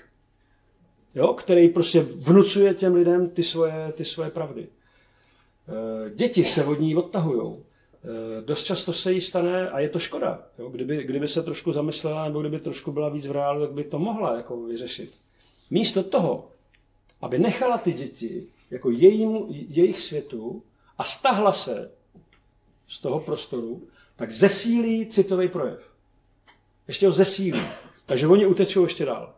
jo? který prostě vnucuje těm lidem ty svoje, ty svoje pravdy. E, děti se od ní odtahují. E, dost často se jí stane, a je to škoda, jo? Kdyby, kdyby se trošku zamyslela, nebo kdyby trošku byla víc v reálu, tak by to mohla jako vyřešit. Místo toho, aby nechala ty děti jako jejímu, jejich světu a stahla se z toho prostoru, tak zesílí citový projev. Ještě ho zesílí. Takže oni utečou ještě dál.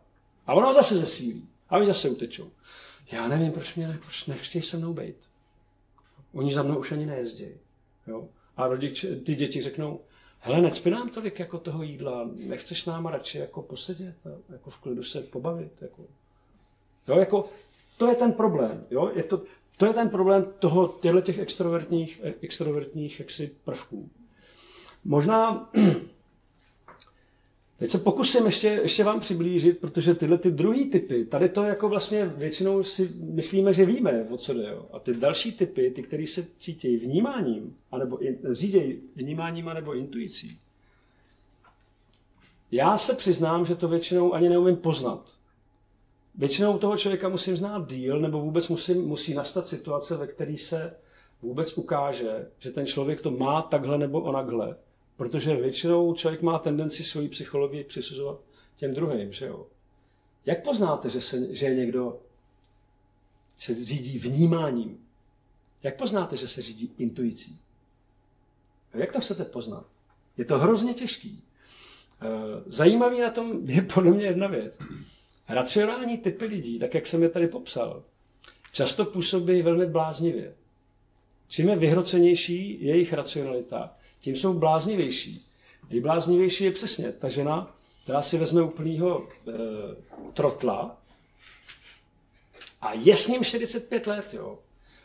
A ono ho zase zesílí. A oni zase utečou. Já nevím, proč mě ne, proč nechtějí se mnou být. Oni za mnou už ani nejezdí. Jo? A rodič, ty děti řeknou, hele, necpi nám tolik jako toho jídla, nechceš s náma radši jako posedět a jako v klidu se pobavit. Jako. Jo, jako, to je ten problém. Jo? Je to, to je ten problém toho, těchto těch extrovertních, extrovertních jaksi prvků. Možná Teď se pokusím ještě, ještě vám přiblížit, protože tyhle ty druhý typy, tady to jako vlastně většinou si myslíme, že víme, o co jde. Jo. A ty další typy, ty, které se cítějí vnímáním, anebo in, řídějí vnímáním, anebo intuicí, já se přiznám, že to většinou ani neumím poznat. Většinou toho člověka musím znát díl, nebo vůbec musím, musí nastat situace, ve které se vůbec ukáže, že ten člověk to má takhle nebo onakhle. Protože většinou člověk má tendenci svoji psychologii přisuzovat těm druhým, že jo? Jak poznáte, že, se, že někdo se řídí vnímáním? Jak poznáte, že se řídí intuicí? Jak to chcete poznat? Je to hrozně těžký. Eh, zajímavý na tom je podle mě jedna věc. Racionální typy lidí, tak jak jsem je tady popsal, často působí velmi bláznivě. Čím je vyhrocenější jejich racionalita, tím jsou bláznivější. Nejbláznivější je přesně ta žena, která si vezme úplnýho e, trotla a je s ním 45 let. Jo.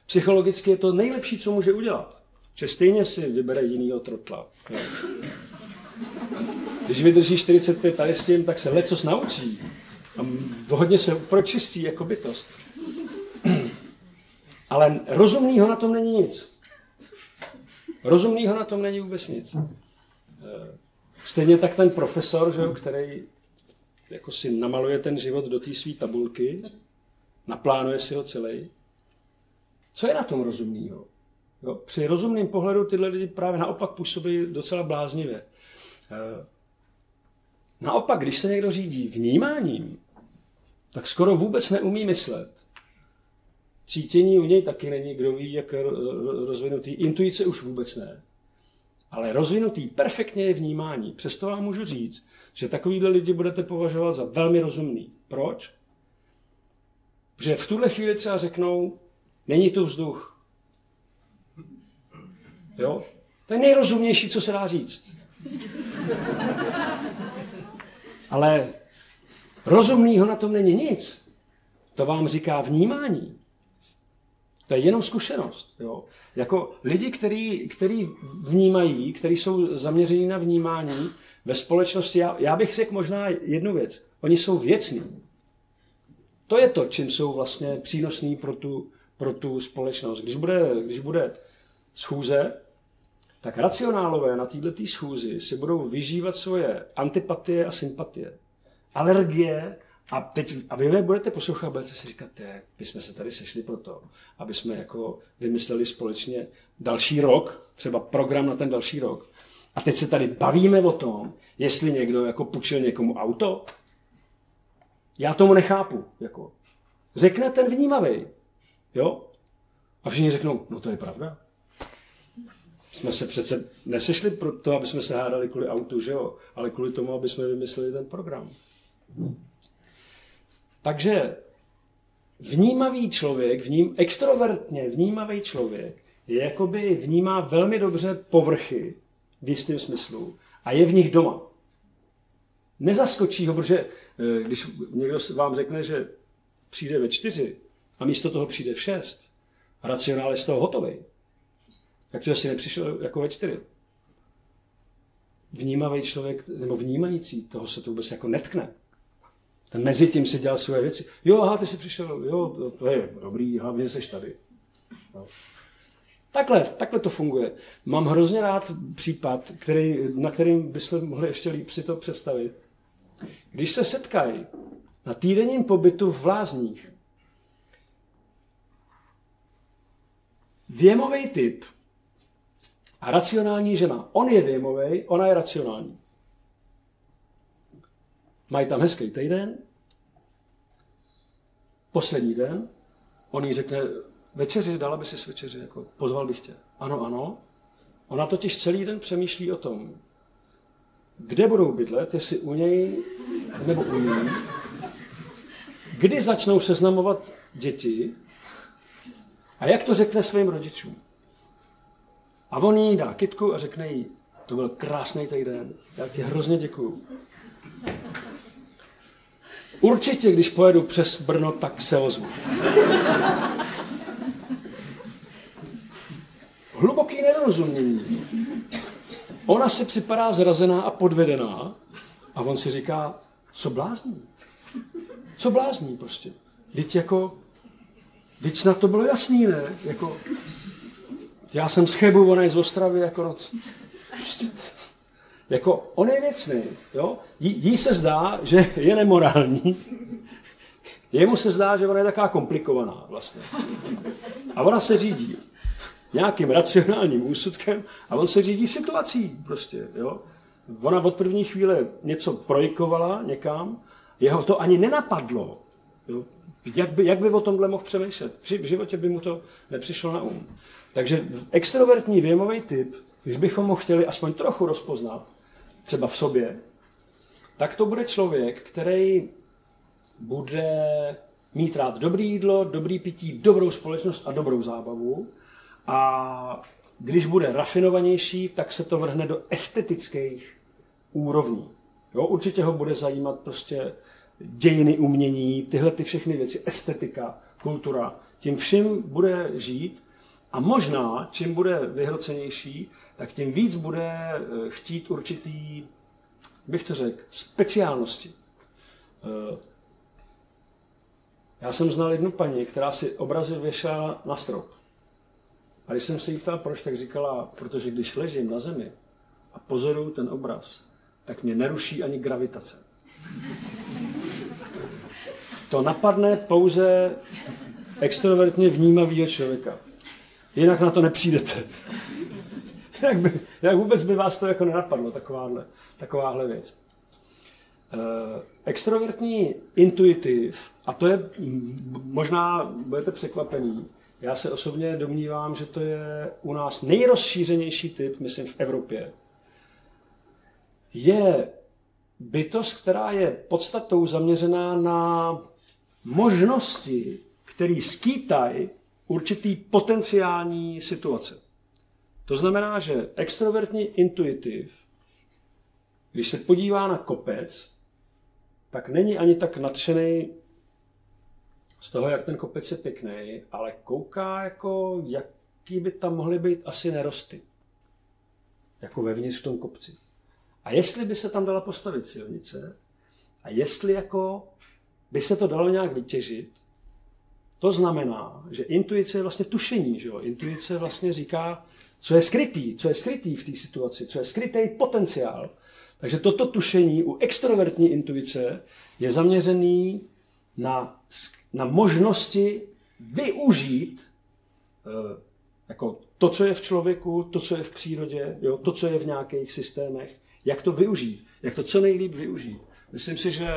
Psychologicky je to nejlepší, co může udělat. Že stejně si vybere jinýho trotla. Jo. Když vydrží 45 tady s tím, tak se lecos naučí. Hodně se pročistí jako bytost. Ale rozumného na tom není nic. Rozumného na tom není vůbec nic. Eh, stejně tak ten profesor, že který jako si namaluje ten život do té své tabulky, naplánuje si ho celý. Co je na tom rozumného? Jo, při rozumném pohledu tyhle lidi právě naopak působí docela bláznivě. Eh, naopak, když se někdo řídí vnímáním, tak skoro vůbec neumí myslet. Cítění u něj taky není, kdo ví, jak rozvinutý. Intuice už vůbec ne. Ale rozvinutý perfektně je vnímání. Přesto vám můžu říct, že takovýhle lidi budete považovat za velmi rozumný. Proč? Protože v tuhle chvíli třeba řeknou, není tu vzduch. Jo? To je nejrozumnější, co se dá říct. Ale rozumného na tom není nic. To vám říká vnímání. To je jenom zkušenost. Jo? Jako lidi, který, který vnímají, který jsou zaměření na vnímání ve společnosti, já, já bych řekl možná jednu věc. Oni jsou věcní. To je to, čím jsou vlastně přínosní pro tu, pro tu společnost. Když bude, když bude schůze, tak racionálové na této schůzi si budou vyžívat svoje antipatie a sympatie. Alergie a teď a vy budete poslouchat budete si říkat, je, my jsme se tady sešli proto, aby jsme jako vymysleli společně další rok, třeba program na ten další rok. A teď se tady bavíme o tom, jestli někdo jako půjčil někomu auto. Já tomu nechápu. Jako. Řekne ten vnímavý. Jo? A všichni řeknou, no to je pravda. Jsme se přece nesešli proto, aby jsme se hádali kvůli autu, že jo? Ale kvůli tomu, aby jsme vymysleli ten program. Takže vnímavý člověk, vním, extrovertně vnímavý člověk, je jakoby vnímá velmi dobře povrchy v jistém smyslu a je v nich doma. Nezaskočí ho, protože eh, když někdo vám řekne, že přijde ve čtyři a místo toho přijde v šest, racionál je z toho hotový. Jak to asi nepřišel jako ve čtyři. Vnímavý člověk, nebo vnímající, toho se to vůbec jako netkne. Ten mezi tím si dělal svoje věci. Jo, aha, ty jsi přišel, jo, to, to je dobrý, hlavně jsi tady. No. Takhle, takhle to funguje. Mám hrozně rád případ, který, na kterým bychom mohli ještě líp si to představit. Když se setkají na týdenním pobytu v Lázních věmový typ a racionální žena. On je věmový, ona je racionální. Mají tam hezký týden, poslední den, on jí řekne, večeři, dala by si večeři, jako pozval bych tě. Ano, ano. Ona totiž celý den přemýšlí o tom, kde budou bydlet, jestli u něj nebo u ní, kdy začnou seznamovat děti a jak to řekne svým rodičům. A on jí dá kitku a řekne jí, to byl krásný týden, já ti hrozně děkuju. Určitě, když pojedu přes Brno, tak se ozvu. Hluboký nedorozumění. Ona si připadá zrazená a podvedená a on si říká, co blázní? Co blázní prostě? Teď jako, teď snad to bylo jasný, ne? Jako, já jsem z Chebu, ona je z Ostravy, jako noc. Prostě, jako on je věcný, jo? Jí, jí se zdá, že je nemorální. Jemu se zdá, že ona je taková komplikovaná vlastně. A ona se řídí nějakým racionálním úsudkem a on se řídí situací prostě, jo? Ona od první chvíle něco projikovala někam, jeho to ani nenapadlo. Jo? Jak, by, jak by o tomhle mohl přemýšlet? V životě by mu to nepřišlo na um. Takže extrovertní věmový typ, když bychom ho chtěli aspoň trochu rozpoznat, třeba v sobě, tak to bude člověk, který bude mít rád dobré jídlo, dobrý pití, dobrou společnost a dobrou zábavu. A když bude rafinovanější, tak se to vrhne do estetických úrovní. Jo, určitě ho bude zajímat prostě dějiny umění, tyhle ty všechny věci, estetika, kultura. Tím vším bude žít a možná, čím bude vyhrocenější, tak tím víc bude eh, chtít určitý, bych to řekl, speciálnosti. Eh, já jsem znal jednu paní, která si obrazy věšela na strop. A když jsem se jí ptal, proč, tak říkala, protože když ležím na zemi a pozoruju ten obraz, tak mě neruší ani gravitace. To napadne pouze extrovertně vnímavého člověka. Jinak na to nepřijdete. jak, by, jak vůbec by vás to jako nenapadlo, takováhle, takováhle věc. Uh, extrovertní intuitiv, a to je, možná budete překvapený, já se osobně domnívám, že to je u nás nejrozšířenější typ, myslím, v Evropě. Je bytost, která je podstatou zaměřená na možnosti, které skýtají určitý potenciální situace. To znamená, že extrovertní intuitiv, když se podívá na kopec, tak není ani tak nadšený z toho, jak ten kopec je pěkný, ale kouká, jako, jaký by tam mohly být asi nerosty. Jako vevnitř v tom kopci. A jestli by se tam dala postavit silnice, a jestli jako by se to dalo nějak vytěžit, to znamená, že intuice je vlastně tušení. Že jo? Intuice vlastně říká, co je skrytý, co je skrytý v té situaci, co je skrytý potenciál. Takže toto tušení u extrovertní intuice je zaměřený na, na možnosti využít eh, jako to, co je v člověku, to, co je v přírodě, jo, to, co je v nějakých systémech, jak to využít, jak to co nejlíp využít. Myslím si, že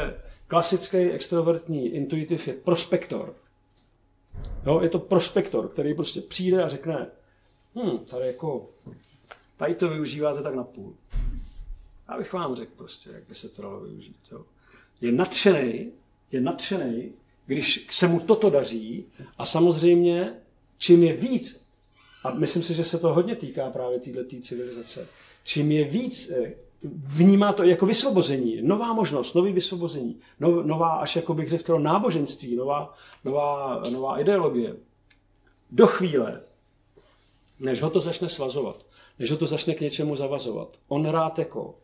klasický extrovertní intuitiv je prospektor. Jo, je to prospektor, který prostě přijde a řekne, hm, tady jako, tady to využíváte tak na půl. Já bych vám řekl prostě, jak by se to dalo využít. Jo. Je nadšený, je nadšený, když se mu toto daří a samozřejmě, čím je víc, a myslím si, že se to hodně týká právě této civilizace, čím je víc eh, vnímá to jako vysvobození, nová možnost, nový vysvobození, nov, nová, až jako bych řekl, náboženství, nová, nová, nová ideologie. Do chvíle, než ho to začne svazovat, než ho to začne k něčemu zavazovat. On rád jako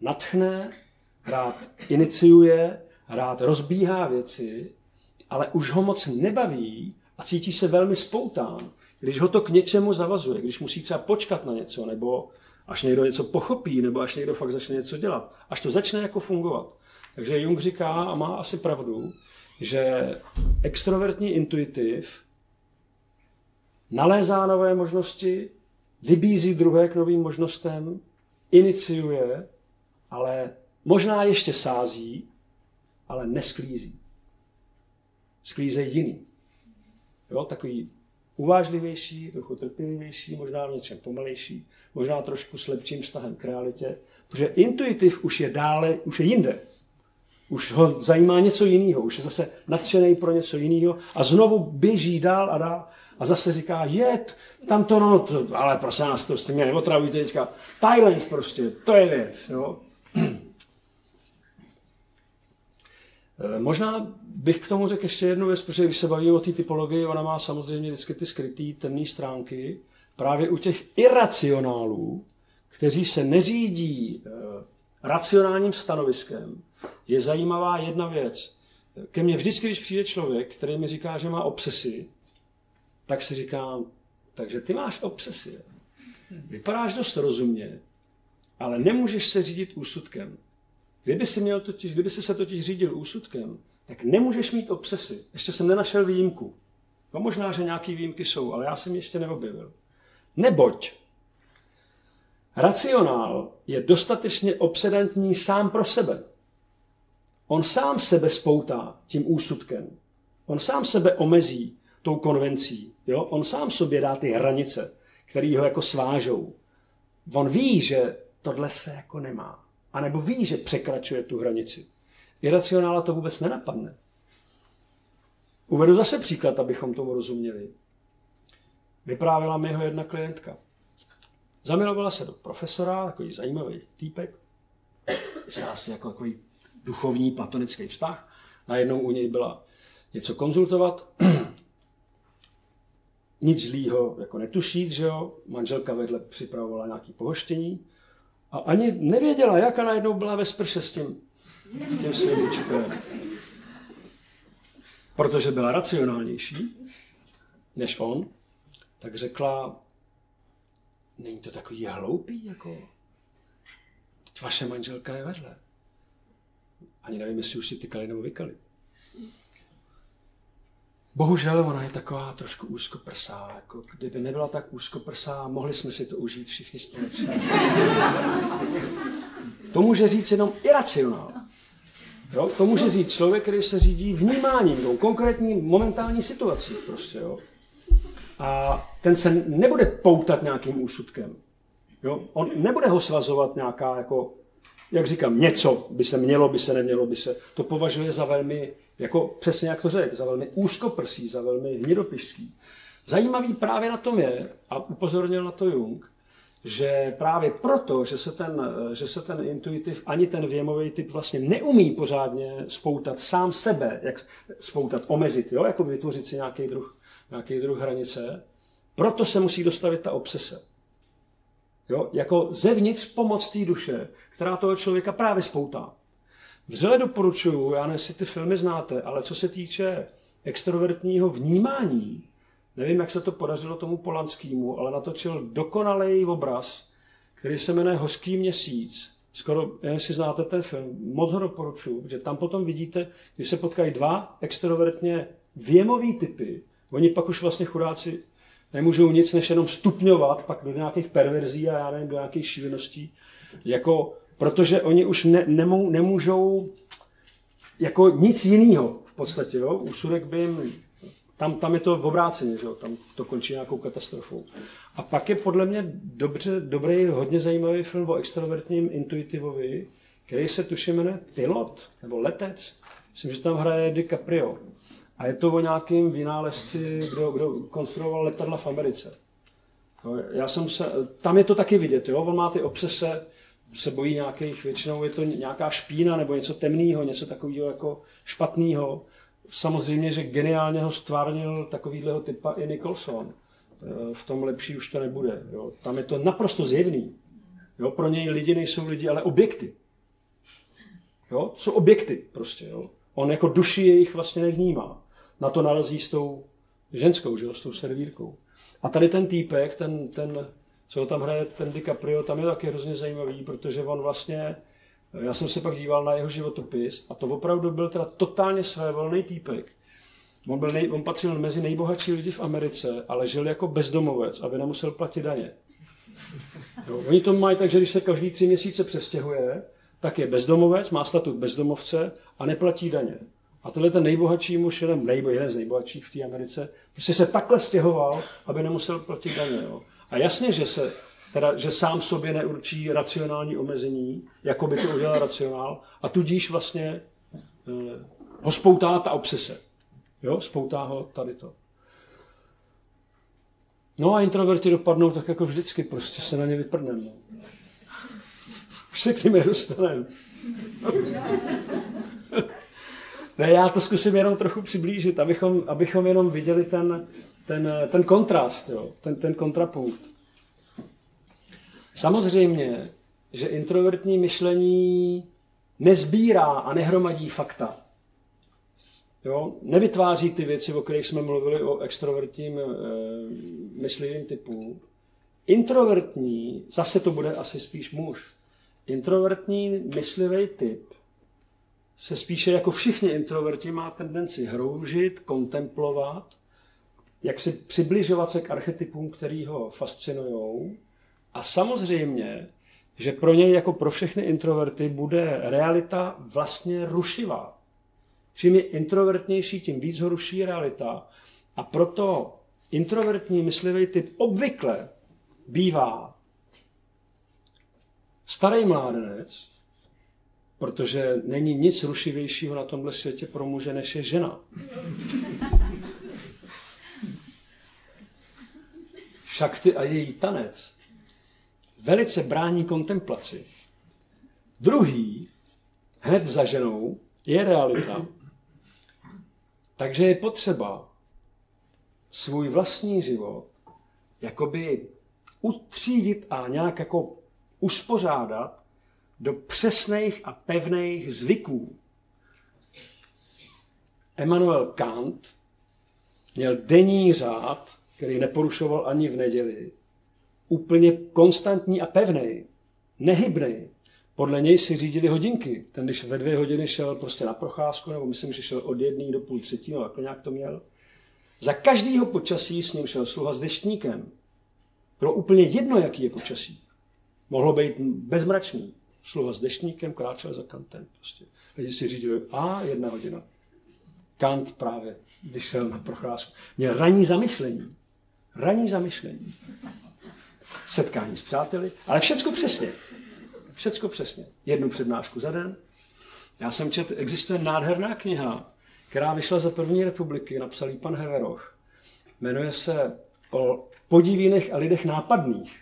natchne, rád iniciuje, rád rozbíhá věci, ale už ho moc nebaví, a cítí se velmi spoután, když ho to k něčemu zavazuje, když musí třeba počkat na něco, nebo až někdo něco pochopí, nebo až někdo fakt začne něco dělat, až to začne jako fungovat. Takže Jung říká, a má asi pravdu, že extrovertní intuitiv nalézá nové možnosti, vybízí druhé k novým možnostem, iniciuje, ale možná ještě sází, ale nesklízí. Sklízejí jiný. Jo, takový uvážlivější, trochu trpělivější, možná v něčem pomalejší, možná trošku s lepším vztahem k realitě, protože intuitiv už je dále, už je jinde. Už ho zajímá něco jiného, už je zase nadšený pro něco jiného a znovu běží dál a dál a zase říká, jet, tam to, no, to, ale prosím nás, to s tím mě neotravujte teďka. Thailand prostě, to je věc. Jo. Eh, možná bych k tomu řekl ještě jednu věc, protože když se bavíme o té typologii, ona má samozřejmě vždycky ty skryté temné stránky. Právě u těch iracionálů, kteří se neřídí eh, racionálním stanoviskem, je zajímavá jedna věc. Ke mně vždycky, když přijde člověk, který mi říká, že má obsesy, tak si říkám, takže ty máš obsesy. Vypadáš dost rozumně, ale nemůžeš se řídit úsudkem. Kdyby si, měl totiž, kdyby si se totiž řídil úsudkem, tak nemůžeš mít obsesy. Ještě jsem nenašel výjimku. No možná, že nějaký výjimky jsou, ale já jsem ještě neobjevil. Neboť racionál je dostatečně obsedantní sám pro sebe. On sám sebe spoutá tím úsudkem. On sám sebe omezí tou konvencí. Jo? On sám sobě dá ty hranice, které ho jako svážou. On ví, že tohle se jako nemá. A nebo ví, že překračuje tu hranici. Iracionála to vůbec nenapadne. Uvedu zase příklad, abychom tomu rozuměli. Vyprávěla mi jeho jedna klientka. Zamilovala se do profesora, takový zajímavý týpek. Se asi jako takový duchovní platonický vztah. Najednou u něj byla něco konzultovat. Nic zlýho jako netušít, že jo. Manželka vedle připravovala nějaké pohoštění. A ani nevěděla, jak a najednou byla ve sprše s tím, s tím svým učitelem. Protože byla racionálnější než on, tak řekla, není to takový hloupý, jako vaše manželka je vedle. Ani nevím, jestli už si tykali nebo vykali. Bohužel ona je taková trošku úzkoprsá. Jako kdyby nebyla tak úzkoprsá, mohli jsme si to užít všichni společně. To může říct jenom iracionál. Jo? To může říct člověk, který se řídí vnímáním, tou konkrétní momentální situací. Prostě, jo? A ten se nebude poutat nějakým úsudkem. Jo? On nebude ho svazovat nějaká, jako, jak říkám, něco by se mělo, by se nemělo, by se. To považuje za velmi jako přesně jak to řekl, za velmi úzkoprsý, za velmi hnidopišský. Zajímavý právě na tom je, a upozornil na to Jung, že právě proto, že se ten, že se ten intuitiv ani ten věmový typ vlastně neumí pořádně spoutat sám sebe, jak spoutat, omezit, jo? jako vytvořit si nějaký druh, nějaký druh hranice, proto se musí dostavit ta obsese. Jo? Jako zevnitř pomoc té duše, která toho člověka právě spoutá. Vřele doporučuju, já nevím, jestli ty filmy znáte, ale co se týče extrovertního vnímání, nevím, jak se to podařilo tomu Polanskému, ale natočil dokonalý obraz, který se jmenuje Hořký měsíc. Skoro, jestli znáte ten film, moc ho doporučuju, protože tam potom vidíte, když se potkají dva extrovertně věmový typy, oni pak už vlastně chudáci nemůžou nic než jenom stupňovat pak do nějakých perverzí a já nevím, do nějakých šíleností. Jako protože oni už ne, nemů, nemůžou jako nic jiného v podstatě. Jo? Úsudek by jim, tam, tam je to v obráceně, že jo? tam to končí nějakou katastrofou. A pak je podle mě dobře, dobrý, hodně zajímavý film o extrovertním intuitivovi, který se tuším jmenuje Pilot, nebo Letec. Myslím, že tam hraje DiCaprio. A je to o nějakým vynálezci, kdo, kdo konstruoval letadla v Americe. Já jsem se, tam je to taky vidět, jo? on má ty obsese, se bojí nějakých, většinou je to nějaká špína nebo něco temného, něco takového jako špatného. Samozřejmě, že geniálně ho stvárnil takovýhleho typa i Nicholson. E, v tom lepší už to nebude. Jo. Tam je to naprosto zjevný. Jo. Pro něj lidi nejsou lidi, ale objekty. Jo. Jsou objekty prostě. Jo. On jako duši jejich vlastně nevnímá. Na to narazí s tou ženskou, že jo, s tou servírkou. A tady ten týpek, ten, ten, co tam hraje, ten DiCaprio, tam je taky hrozně zajímavý, protože on vlastně, já jsem se pak díval na jeho životopis a to opravdu byl teda totálně svévolný týpek. On, byl nej, on patřil mezi nejbohatší lidi v Americe, ale žil jako bezdomovec, aby nemusel platit daně. Jo, oni to mají tak, že když se každý tři měsíce přestěhuje, tak je bezdomovec, má statut bezdomovce a neplatí daně. A tohle ten nejbohatší muž, jeden, nejbo, jeden z nejbohatších v té Americe, prostě se takhle stěhoval, aby nemusel platit daně. Jo. A jasně, že se teda, že sám sobě neurčí racionální omezení, jako by to udělal racionál, a tudíž vlastně eh, ho spoutá ta obsese. Jo, spoutá ho tady to. No a introverti dopadnou tak jako vždycky, prostě se na ně vyprdneme. Už se k ním nedostaneme. ne, já to zkusím jenom trochu přiblížit, abychom, abychom jenom viděli ten, ten, ten kontrast, jo, ten, ten kontrapunkt. Samozřejmě, že introvertní myšlení nezbírá a nehromadí fakta. Jo? Nevytváří ty věci, o kterých jsme mluvili o extrovertním e, myslivým typu. Introvertní, zase to bude asi spíš muž, introvertní myslivý typ se spíše jako všichni introverti má tendenci hroužit, kontemplovat, jak si přibližovat se k archetypům, který ho fascinují. A samozřejmě, že pro něj jako pro všechny introverty bude realita vlastně rušivá. Čím je introvertnější, tím víc ho ruší realita. A proto introvertní myslivý typ obvykle bývá starý mládenec, protože není nic rušivějšího na tomhle světě pro muže, než je žena. Šakty a její tanec velice brání kontemplaci. Druhý, hned za ženou, je realita, takže je potřeba svůj vlastní život jakoby utřídit a nějak jako uspořádat do přesných a pevných zvyků. Emmanuel Kant měl denní řád, který neporušoval ani v neděli, úplně konstantní a pevný, nehybný. Podle něj si řídili hodinky. Ten, když ve dvě hodiny šel prostě na procházku, nebo myslím, že šel od jedné do půl třetí, no jako nějak to měl. Za každýho počasí s ním šel sluha s deštníkem. Bylo úplně jedno, jaký je počasí. Mohlo být bezmračný. Sluha s deštníkem kráčel za kantem. Prostě. Lidi si řídili, a jedna hodina. Kant právě vyšel na procházku. Měl ranní zamyšlení. Ranní zamyšlení. Setkání s přáteli, ale všechno přesně. Všecko přesně. Jednu přednášku za den. Já jsem četl, existuje nádherná kniha, která vyšla za první republiky, napsal ji pan Heveroch. Jmenuje se o podivínech a lidech nápadných.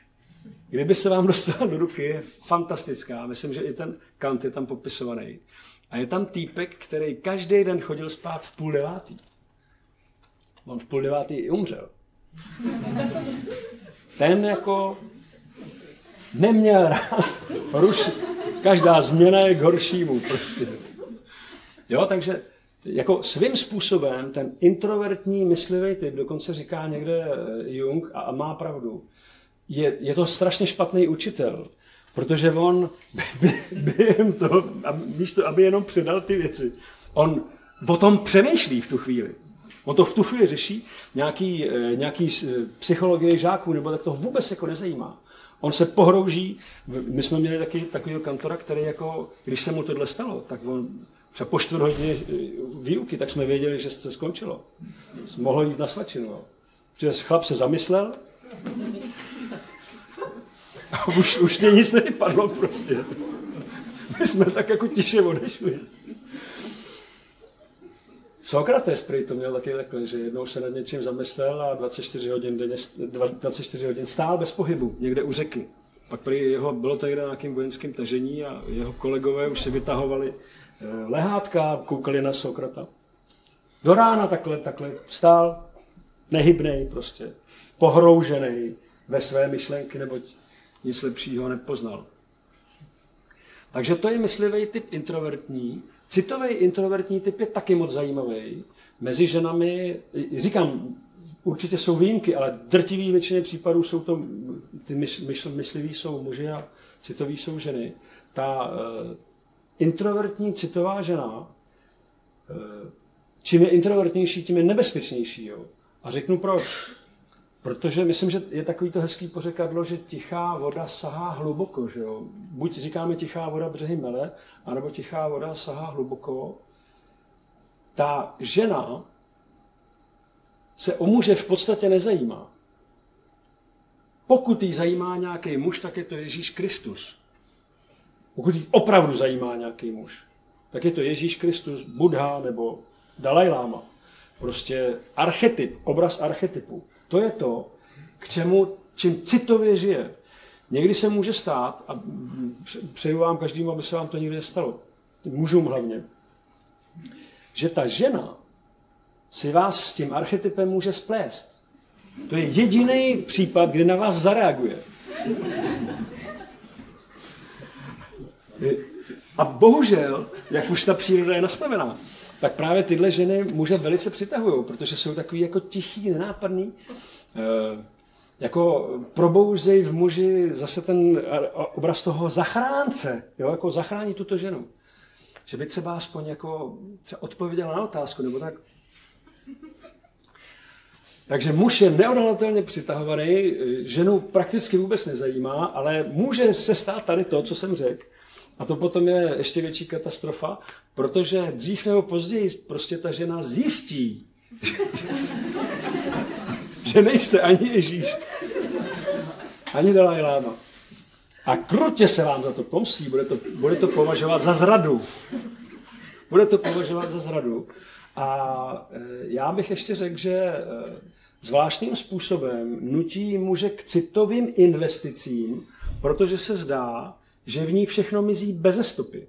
Kdyby se vám dostala do ruky, je fantastická. Myslím, že i ten Kant je tam popisovaný. A je tam týpek, který každý den chodil spát v půl devátý. On v půl devátý i umřel. Ten jako neměl rád ruš, každá změna je k horšímu prostě. Jo, takže jako svým způsobem ten introvertní myslivý typ, dokonce říká někde eh, Jung a, má pravdu, je, je to strašně špatný učitel, protože on během toho, místo, aby jenom předal ty věci, on o tom přemýšlí v tu chvíli. On to v tu chvíli řeší, nějaký, eh, nějaký eh, psychologie žáků, nebo tak to vůbec jako nezajímá. On se pohrouží, my jsme měli taky takového kantora, který jako, když se mu tohle stalo, tak on třeba po čtvrt hodině eh, výuky, tak jsme věděli, že se skončilo. Mohlo jít na svačinu. Že chlap se zamyslel a už, už mě nic nevypadlo prostě. My jsme tak jako tiše odešli. Sokrates prý to měl taky takhle, že jednou se nad něčím zamyslel a 24 hodin, denně, 24 hodin stál bez pohybu, někde u řeky. Pak prý jeho, bylo to někde na nějakým vojenským tažení a jeho kolegové už si vytahovali eh, lehátka, koukali na Sokrata. Do rána takhle, takhle stál, nehybnej prostě, pohroužený ve své myšlenky, neboť nic lepšího nepoznal. Takže to je myslivý typ introvertní, Citový introvertní typ je taky moc zajímavý. Mezi ženami, říkám, určitě jsou výjimky, ale drtivý většině případů jsou to, ty mysl, mysl, mysliví jsou muži a citoví jsou ženy. Ta uh, introvertní citová žena, uh, čím je introvertnější, tím je nebezpečnější. Jo? A řeknu proč. Protože myslím, že je takový to hezký pořekadlo, že tichá voda sahá hluboko. Že jo? Buď říkáme tichá voda břehy mele, anebo tichá voda sahá hluboko. Ta žena se o muže v podstatě nezajímá. Pokud jí zajímá nějaký muž, tak je to Ježíš Kristus. Pokud jí opravdu zajímá nějaký muž, tak je to Ježíš Kristus, Buddha nebo Dalaj Lama. Prostě archetyp, obraz archetypu. To je to, k čemu, čím citově žije. Někdy se může stát, a přeju vám každému, aby se vám to nikdy nestalo, mužům hlavně, že ta žena si vás s tím archetypem může splést. To je jediný případ, kdy na vás zareaguje. A bohužel, jak už ta příroda je nastavená, tak právě tyhle ženy muže velice přitahují, protože jsou takový jako tichý, nenápadný. E, jako probouzej v muži zase ten obraz toho zachránce, jo, jako zachránit tuto ženu. Že by třeba aspoň jako třeba odpověděla na otázku, nebo tak. Takže muž je neodhalatelně přitahovaný, ženu prakticky vůbec nezajímá, ale může se stát tady to, co jsem řekl, a to potom je ještě větší katastrofa, protože dřív nebo později prostě ta žena zjistí, že nejste ani Ježíš, ani Dalaj Lama. A krutě se vám za to pomstí, bude to, bude to považovat za zradu. Bude to považovat za zradu. A e, já bych ještě řekl, že e, zvláštním způsobem nutí muže k citovým investicím, protože se zdá, že v ní všechno mizí bez stopy.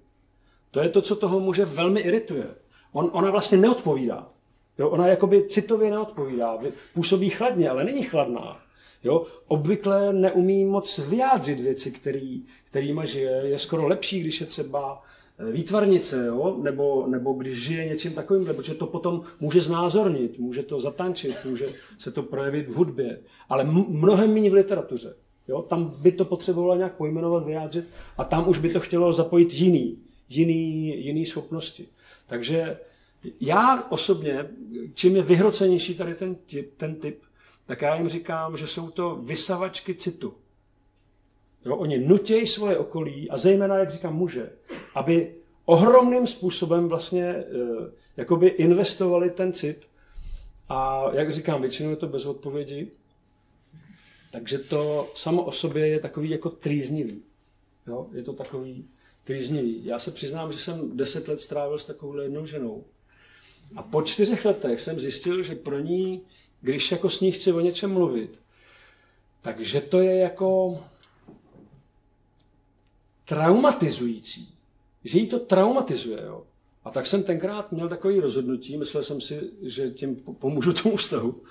To je to, co toho muže velmi irituje. On, ona vlastně neodpovídá. Jo, ona jakoby citově neodpovídá. Působí chladně, ale není chladná. Jo? Obvykle neumí moc vyjádřit věci, který, kterýma žije. Je skoro lepší, když je třeba eh, výtvarnice, jo? Nebo, nebo když žije něčím takovým, protože to potom může znázornit, může to zatančit, může se to projevit v hudbě, ale mnohem méně v literatuře. Jo? Tam by to potřebovalo nějak pojmenovat, vyjádřit a tam už by to chtělo zapojit jiný, jiný, jiný schopnosti. Takže já osobně, čím je vyhrocenější tady ten typ, ten typ, tak já jim říkám, že jsou to vysavačky citu. Jo, oni nutějí svoje okolí, a zejména, jak říkám, muže, aby ohromným způsobem vlastně e, jakoby investovali ten cit. A jak říkám, většinou je to bez odpovědi. Takže to samo o sobě je takový jako trýznivý. Jo? Je to takový trýznivý. Já se přiznám, že jsem deset let strávil s takovou jednou ženou. A po čtyřech letech jsem zjistil, že pro ní, když jako s ní chci o něčem mluvit, takže to je jako traumatizující. Že jí to traumatizuje. Jo? A tak jsem tenkrát měl takový rozhodnutí, myslel jsem si, že tím pomůžu tomu vztahu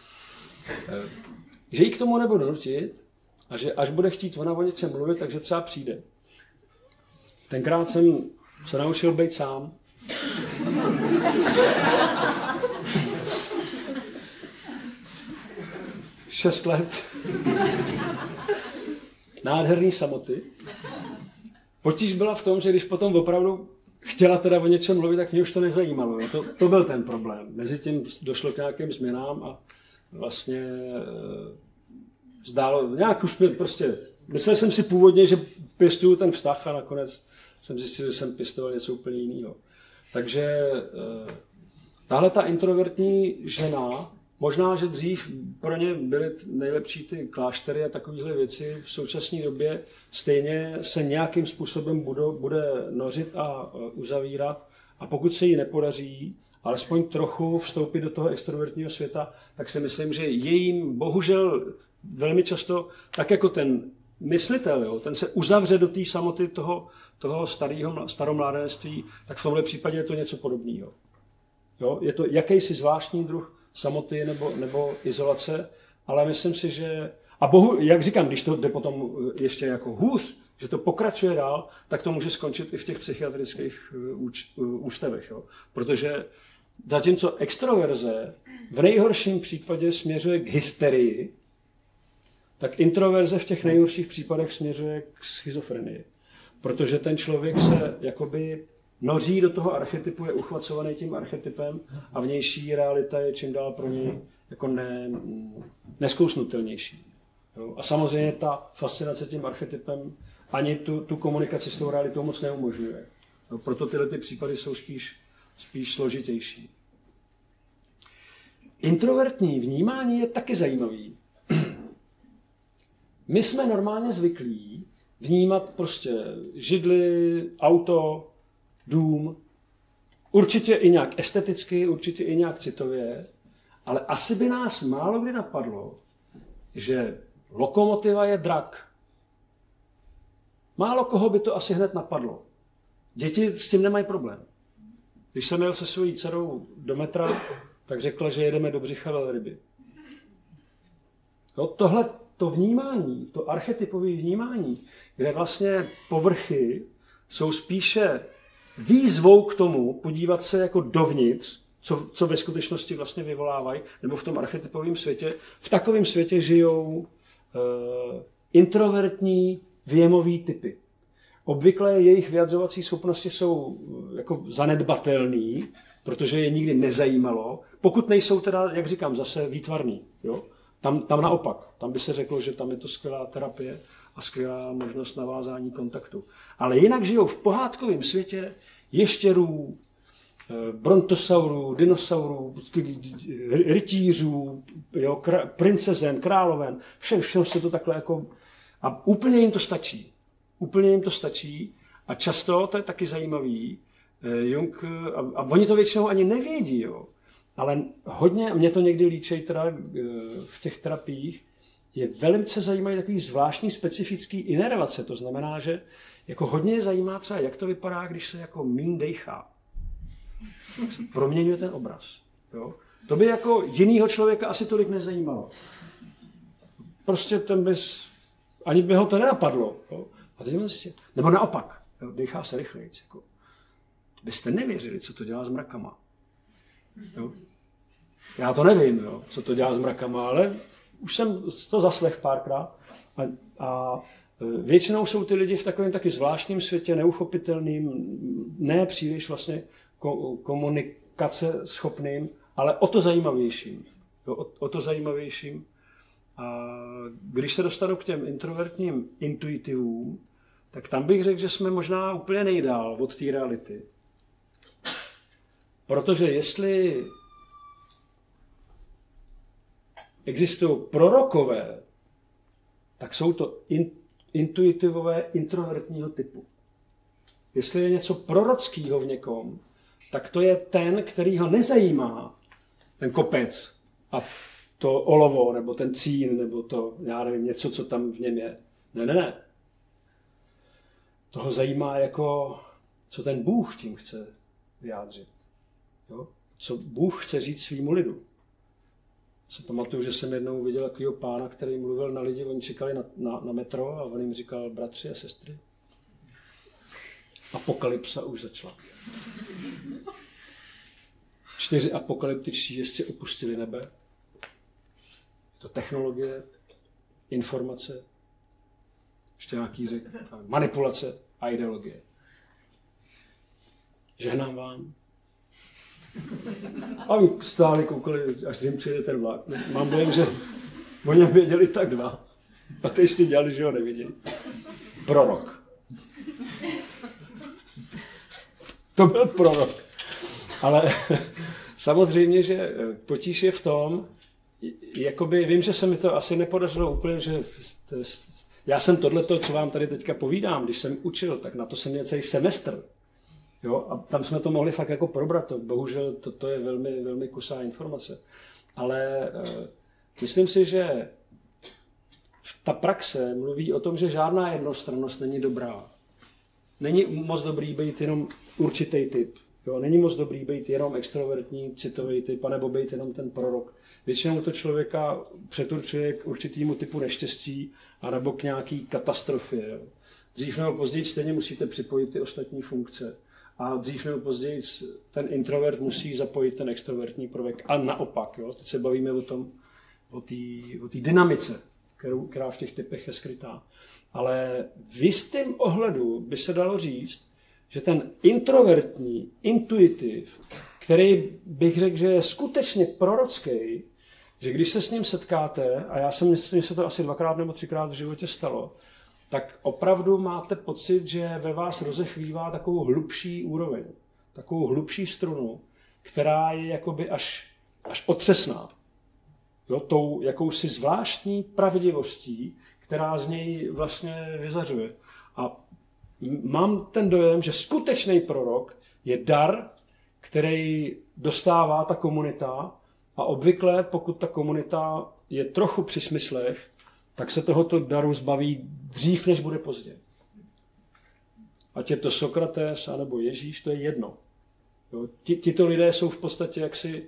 že ji k tomu nebudu nutit a že až bude chtít ona o něčem mluvit, takže třeba přijde. Tenkrát jsem se naučil být sám. Šest let. Nádherný samoty. Potíž byla v tom, že když potom opravdu chtěla teda o něčem mluvit, tak mě už to nezajímalo. To, to byl ten problém. Mezitím došlo k nějakým změnám a vlastně e, zdálo, nějak už mě prostě, myslel jsem si původně, že pěstuju ten vztah a nakonec jsem zjistil, že jsem pěstoval něco úplně jiného. Takže e, tahle ta introvertní žena, možná, že dřív pro ně byly nejlepší ty kláštery a takovéhle věci, v současné době stejně se nějakým způsobem bude, bude nořit a uzavírat a pokud se jí nepodaří, alespoň trochu vstoupit do toho extrovertního světa, tak si myslím, že jejím bohužel velmi často, tak jako ten myslitel, jo, ten se uzavře do té samoty toho, toho starého, staromládenství, tak v tomhle případě je to něco podobného. Jo, je to jakýsi zvláštní druh samoty nebo, nebo izolace, ale myslím si, že... A bohu, jak říkám, když to jde potom ještě jako hůř, že to pokračuje dál, tak to může skončit i v těch psychiatrických uh, úč, uh, ústavech. Jo? Protože Zatímco extroverze v nejhorším případě směřuje k hysterii, tak introverze v těch nejhorších případech směřuje k schizofrenii. Protože ten člověk se jakoby noří do toho archetypu, je uchvacovaný tím archetypem a vnější realita je čím dál pro něj jako ne, neskousnutelnější. Jo? A samozřejmě ta fascinace tím archetypem ani tu, tu komunikaci s tou realitou moc neumožňuje. Jo? Proto tyhle ty případy jsou spíš, spíš složitější. Introvertní vnímání je taky zajímavý. My jsme normálně zvyklí vnímat prostě židly, auto, dům, určitě i nějak esteticky, určitě i nějak citově, ale asi by nás málo kdy napadlo, že lokomotiva je drak. Málo koho by to asi hned napadlo. Děti s tím nemají problém. Když jsem jel se svojí dcerou do metra, tak řekla, že jedeme do břicha velryby. Jo, tohle to vnímání, to archetypové vnímání, kde vlastně povrchy jsou spíše výzvou k tomu podívat se jako dovnitř, co, co ve skutečnosti vlastně vyvolávají, nebo v tom archetypovém světě. V takovém světě žijou uh, introvertní věmový typy. Obvykle jejich vyjadřovací schopnosti jsou eh, jako zanedbatelný, protože je nikdy nezajímalo, pokud nejsou teda, jak říkám, zase výtvarný. Jo? Tam, tam naopak, tam by se řeklo, že tam je to skvělá terapie a skvělá možnost navázání kontaktu. Ale jinak žijou v pohádkovém světě ještěrů, eh, brontosaurů, dinosaurů, rytířů, jo, kr- princezen, královen, vše, všechno se to takhle jako... A úplně jim to stačí. Úplně jim to stačí a často, to je taky zajímavý, eh, Jung, a, a oni to většinou ani nevědí, jo, ale hodně, mě to někdy líčej teda eh, v těch terapiích, je velice zajímavý takový zvláštní specifický inervace. To znamená, že jako hodně je zajímá třeba, jak to vypadá, když se jako mín dejchá. Proměňuje ten obraz. Jo? To by jako jinýho člověka asi tolik nezajímalo. Prostě ten bys, ani by ho to nenapadlo. Jo? A teď vlastně, nebo naopak, jo? dechá se rychleji. Jako. Byste nevěřili, co to dělá s mrakama. Jo? Já to nevím, jo, co to dělá s mrakama, ale už jsem to zaslech párkrát. A, a e, většinou jsou ty lidi v takovém taky zvláštním světě, neuchopitelným, ne příliš vlastně komunikace schopným, ale o to zajímavějším. Jo, o, o to zajímavějším. A když se dostanu k těm introvertním intuitivům, tak tam bych řekl, že jsme možná úplně nejdál od té reality. Protože jestli existují prorokové, tak jsou to in, intuitivové introvertního typu. Jestli je něco prorockého v někom, tak to je ten, který ho nezajímá ten kopec a to olovo, nebo ten cín, nebo to, já nevím, něco, co tam v něm je. Ne, ne, ne. Toho zajímá jako, co ten Bůh tím chce vyjádřit. Jo? Co Bůh chce říct svýmu lidu si pamatuju, že jsem jednou viděl takového pána, který mluvil na lidi, oni čekali na, na, na metro a on jim říkal bratři a sestry. Apokalypsa už začala. Čtyři apokalyptičtí jezdci opustili nebe. Je to technologie, informace, ještě nějaký řek, manipulace a ideologie. Žehnám vám, a my stáli, koukali, až jim přijde ten vlak. Mám dojem, že o něm věděli tak dva. A ty ještě dělali, že ho neviděli. Prorok. To byl prorok. Ale samozřejmě, že potíž je v tom, jakoby vím, že se mi to asi nepodařilo úplně, že já jsem tohleto, co vám tady teďka povídám, když jsem učil, tak na to jsem měl celý semestr. Jo? A tam jsme to mohli fakt jako probrat. To, bohužel to, to je velmi, velmi kusá informace. Ale e, myslím si, že ta praxe mluví o tom, že žádná jednostrannost není dobrá. Není moc dobrý být jenom určitý typ. Jo, není moc dobrý být jenom extrovertní, citový typ, anebo být jenom ten prorok. Většinou to člověka přeturčuje k určitému typu neštěstí, anebo k nějaký katastrofě. Jo. Dřív nebo později stejně musíte připojit ty ostatní funkce. a dřív nebo později ten introvert musí zapojit ten extrovertní prvek a naopak. Jo? Teď se bavíme o tom, o té dynamice, kterou, která v těch typech je skrytá. Ale v jistém ohledu by se dalo říct, že ten introvertní intuitiv, který bych řekl, že je skutečně prorocký, že když se s ním setkáte, a já jsem myslím, že se to asi dvakrát nebo třikrát v životě stalo, tak opravdu máte pocit, že ve vás rozechvívá takovou hlubší úroveň, takovou hlubší strunu, která je jakoby až, až otřesná. Jo, tou jakousi zvláštní pravdivostí, která z něj vlastně vyzařuje. A mám ten dojem, že skutečný prorok je dar, který dostává ta komunita a obvykle, pokud ta komunita je trochu při smyslech, tak se tohoto daru zbaví dřív, než bude pozdě. Ať je to Sokrates, anebo Ježíš, to je jedno. Jo, tito lidé jsou v podstatě jaksi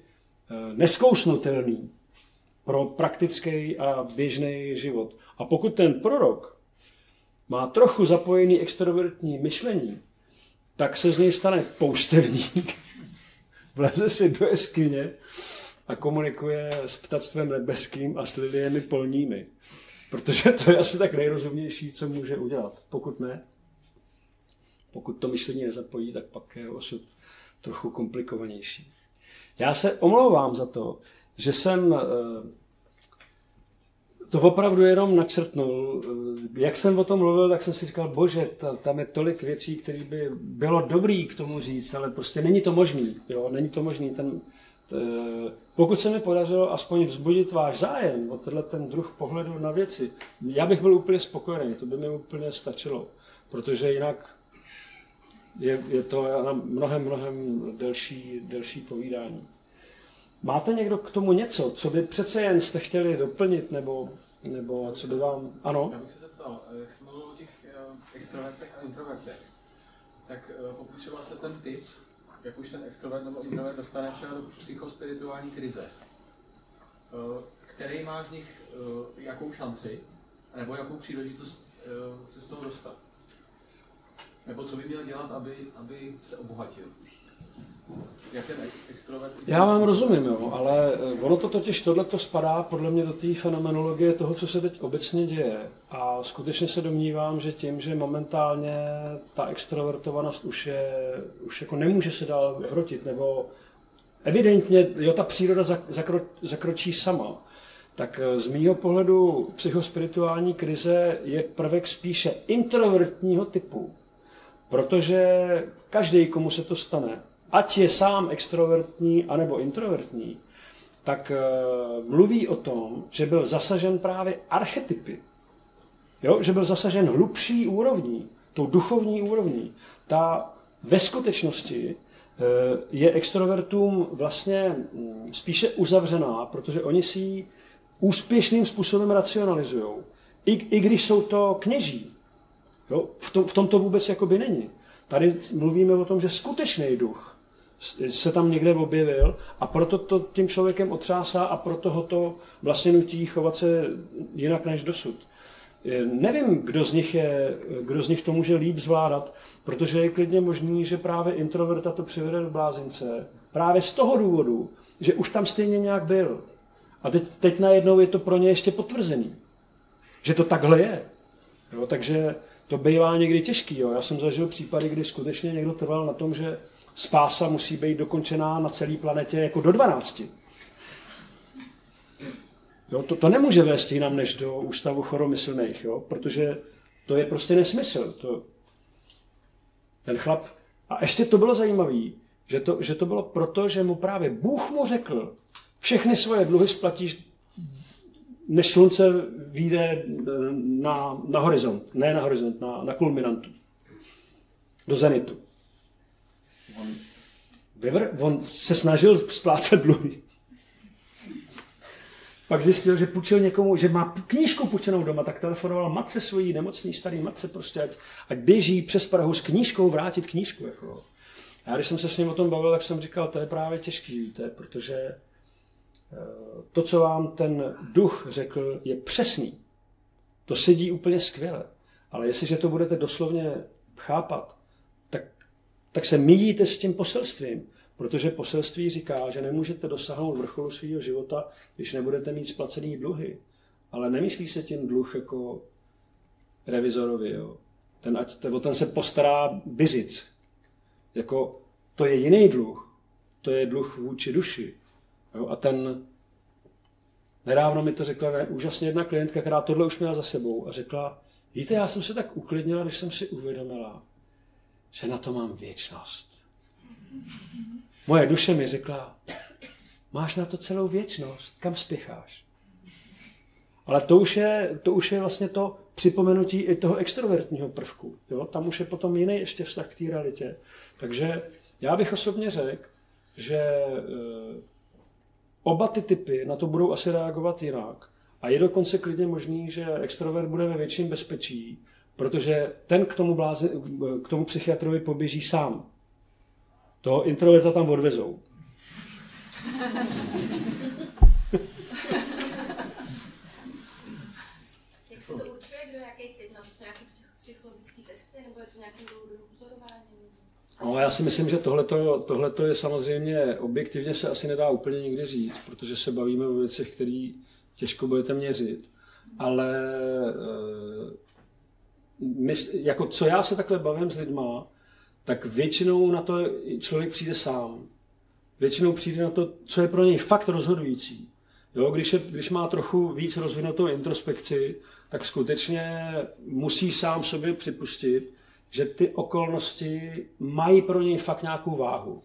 eh, neskousnutelný pro praktický a běžný život. A pokud ten prorok má trochu zapojený extrovertní myšlení, tak se z něj stane poustevník, vleze si do jeskyně a komunikuje s ptactvem nebeským a s liliemi polními. Protože to je asi tak nejrozumnější, co může udělat. Pokud ne, pokud to myšlení nezapojí, tak pak je osud trochu komplikovanější. Já se omlouvám za to, že jsem eh, to opravdu jenom načrtnul. Eh, jak jsem o tom mluvil, tak jsem si říkal, bože, tam je tolik věcí, které by bylo dobrý k tomu říct, ale prostě není to možný. Jo? Není to možný. Ten, pokud se mi podařilo aspoň vzbudit váš zájem o tenhle ten druh pohledu na věci, já bych byl úplně spokojený, to by mi úplně stačilo, protože jinak je, je to mnohem, mnohem delší, delší povídání. Máte někdo k tomu něco, co by přece jen jste chtěli doplnit, nebo, nebo co by vám... Ano? Já bych se zeptal, jak jsem mluvil o těch uh, extrovertech a introvertech, tak třeba se ten typ jak už ten extrovert nebo introvert dostane třeba do psychospirituální krize, eh, který má z nich eh, jakou šanci, nebo jakou příležitost eh, se z toho dostat. Nebo co by měl dělat, aby, aby se obohatil. Já vám rozumím, jo, ale ono to totiž tohle to spadá podle mě do té fenomenologie toho, co se teď obecně děje. A skutečně se domnívám, že tím, že momentálně ta extrovertovanost už, je, už jako nemůže se dál hrotit, nebo evidentně jo, ta příroda zakro, zakročí sama, tak eh, z mýho pohledu psychospirituální krize je prvek spíše introvertního typu. Protože každý, komu se to stane, ať je sám extrovertní anebo introvertní, tak uh, mluví o tom, že byl zasažen právě archetypy. Jo? Že byl zasažen hlubší úrovní, tou duchovní úrovní. Ta ve skutečnosti uh, je extrovertům vlastně um, spíše uzavřená, protože oni si ji úspěšným způsobem racionalizují. I, I když jsou to kněží. Jo? V, tom, v tom to vůbec jakoby není. Tady mluvíme o tom, že skutečný duch se tam někde objevil a proto to tím člověkem otřásá a proto ho to vlastně nutí chovat se jinak než dosud. Nevím, kdo z nich, je, kdo z nich to může líp zvládat, protože je klidně možný, že právě introverta to přivede do blázince. Právě z toho důvodu, že už tam stejně nějak byl. A teď, teď najednou je to pro ně ještě potvrzený. Že to takhle je. Jo, takže to bývá někdy těžký. Jo. Já jsem zažil případy, kdy skutečně někdo trval na tom, že spása musí být dokončená na celé planetě jako do 12. Jo, to, to nemůže vést jinam než do ústavu choromyslných, jo, protože to je prostě nesmysl. To, ten chlap... A ještě to bylo zajímavé, že to, že to bylo proto, že mu právě Bůh mu řekl, všechny svoje dluhy splatíš, než slunce vyjde na, na horizont. Ne na horizont, na, na kulminantu. Do zenitu. On, vyvr, on se snažil splácet dluhy. Pak zjistil, že půjčil někomu, že má knížku půjčenou doma, tak telefonoval matce svojí nemocný starý matce prostě, ať, ať běží přes Prahu s knížkou vrátit knížku. Jako. Já když jsem se s ním o tom bavil, tak jsem říkal, to je právě těžký, víte, protože eh, to, co vám ten duch řekl, je přesný. To sedí úplně skvěle. Ale jestliže to budete doslovně chápat, tak se míjíte s tím poselstvím. Protože poselství říká, že nemůžete dosáhnout vrcholu svého života, když nebudete mít splacený dluhy. Ale nemyslí se tím dluh jako revizorovi. Jo. Ten, ať, ten, se postará byřic. Jako, to je jiný dluh. To je dluh vůči duši. Jo. A ten, nedávno mi to řekla ne, úžasně jedna klientka, která tohle už měla za sebou a řekla, víte, já jsem se tak uklidnila, když jsem si uvědomila, že na to mám věčnost. Moje duše mi řekla, máš na to celou věčnost, kam spěcháš? Ale to už je, to už je vlastně to připomenutí i toho extrovertního prvku. Jo? Tam už je potom jiný ještě vztah k té realitě. Takže já bych osobně řekl, že e, oba ty typy na to budou asi reagovat jinak. A je dokonce klidně možný, že extrovert bude ve větším bezpečí, protože ten k tomu, bláze, k tomu psychiatrovi poběží sám. Toho introverta tam odvezou. Jak se to určuje, kdo jaký typ? Na to jsou nějaké psychologické testy, nebo je to nějakým? No, já si myslím, že tohle je samozřejmě objektivně se asi nedá úplně nikdy říct, protože se bavíme o věcech, které těžko budete měřit. Ale my, jako co já se takhle bavím s lidma, tak většinou na to člověk přijde sám. Většinou přijde na to, co je pro něj fakt rozhodující. Jo, když, je, když má trochu víc rozvinutou introspekci, tak skutečně musí sám sobě připustit, že ty okolnosti mají pro něj fakt nějakou váhu.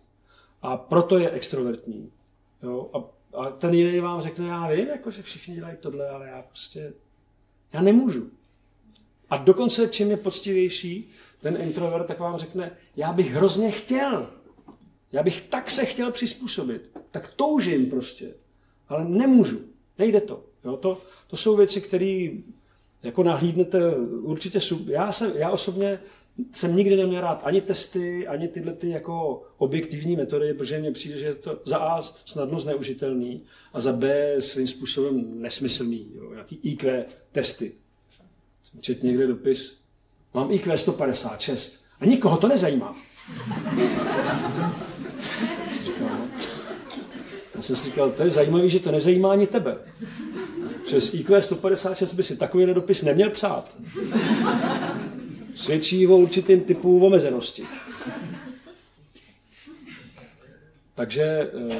A proto je extrovertní. Jo? A, a ten jiný vám řekne, já vím, jako, že všichni dělají tohle, ale já prostě, já nemůžu. A dokonce, čím je poctivější, ten introvert tak vám řekne, já bych hrozně chtěl, já bych tak se chtěl přizpůsobit, tak toužím prostě, ale nemůžu, nejde to. Jo, to, to jsou věci, které jako nahlídnete určitě, já, se, já osobně jsem nikdy neměl rád ani testy, ani tyhle ty jako objektivní metody, protože mně přijde, že je to za A snadno zneužitelný a za B svým způsobem nesmyslný. Jo, nějaký IQ testy. Jsem čet někde dopis, mám IQ 156 a nikoho to nezajímá. Já jsem si říkal, to je zajímavé, že to nezajímá ani tebe. Přes IQ 156 by si takový dopis neměl psát svědčí o určitým typu omezenosti. Takže eh,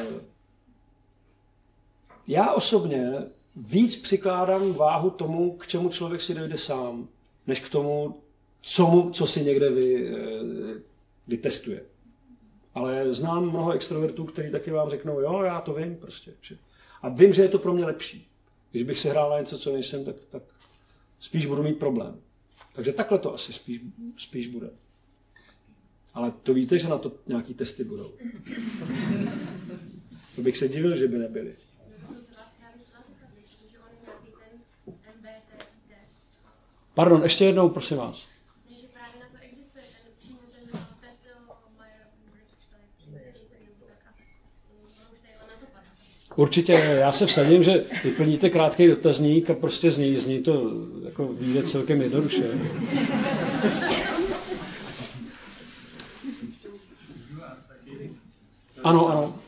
já osobně víc přikládám váhu tomu, k čemu člověk si dojde sám, než k tomu, co, mu, co si někde vy, eh, vytestuje. Ale znám mnoho extrovertů, kteří taky vám řeknou, jo, já to vím prostě. A vím, že je to pro mě lepší. Když bych se hrál na něco, co nejsem, tak, tak spíš budu mít problém. Takže takhle to asi spíš, spíš bude. Ale to víte, že na to nějaký testy budou. To bych se divil, že by nebyly. Pardon, ještě jednou, prosím vás. Určitě, já se vsadím, že vyplníte krátký dotazník a prostě z něj zní to jako vyjde celkem jednoduše. Ano, ano.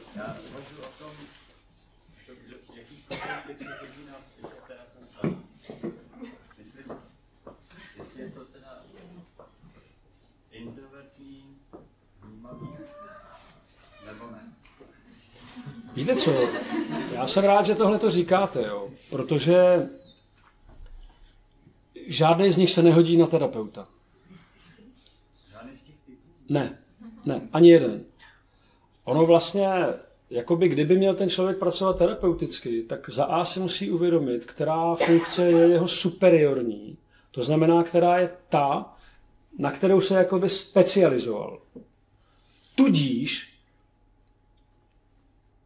Víte co, já jsem rád, že tohle to říkáte, jo, protože žádný z nich se nehodí na terapeuta. Ne, ne, ani jeden. Ono vlastně, jakoby kdyby měl ten člověk pracovat terapeuticky, tak za A si musí uvědomit, která funkce je jeho superiorní. To znamená, která je ta, na kterou se jakoby specializoval. Tudíž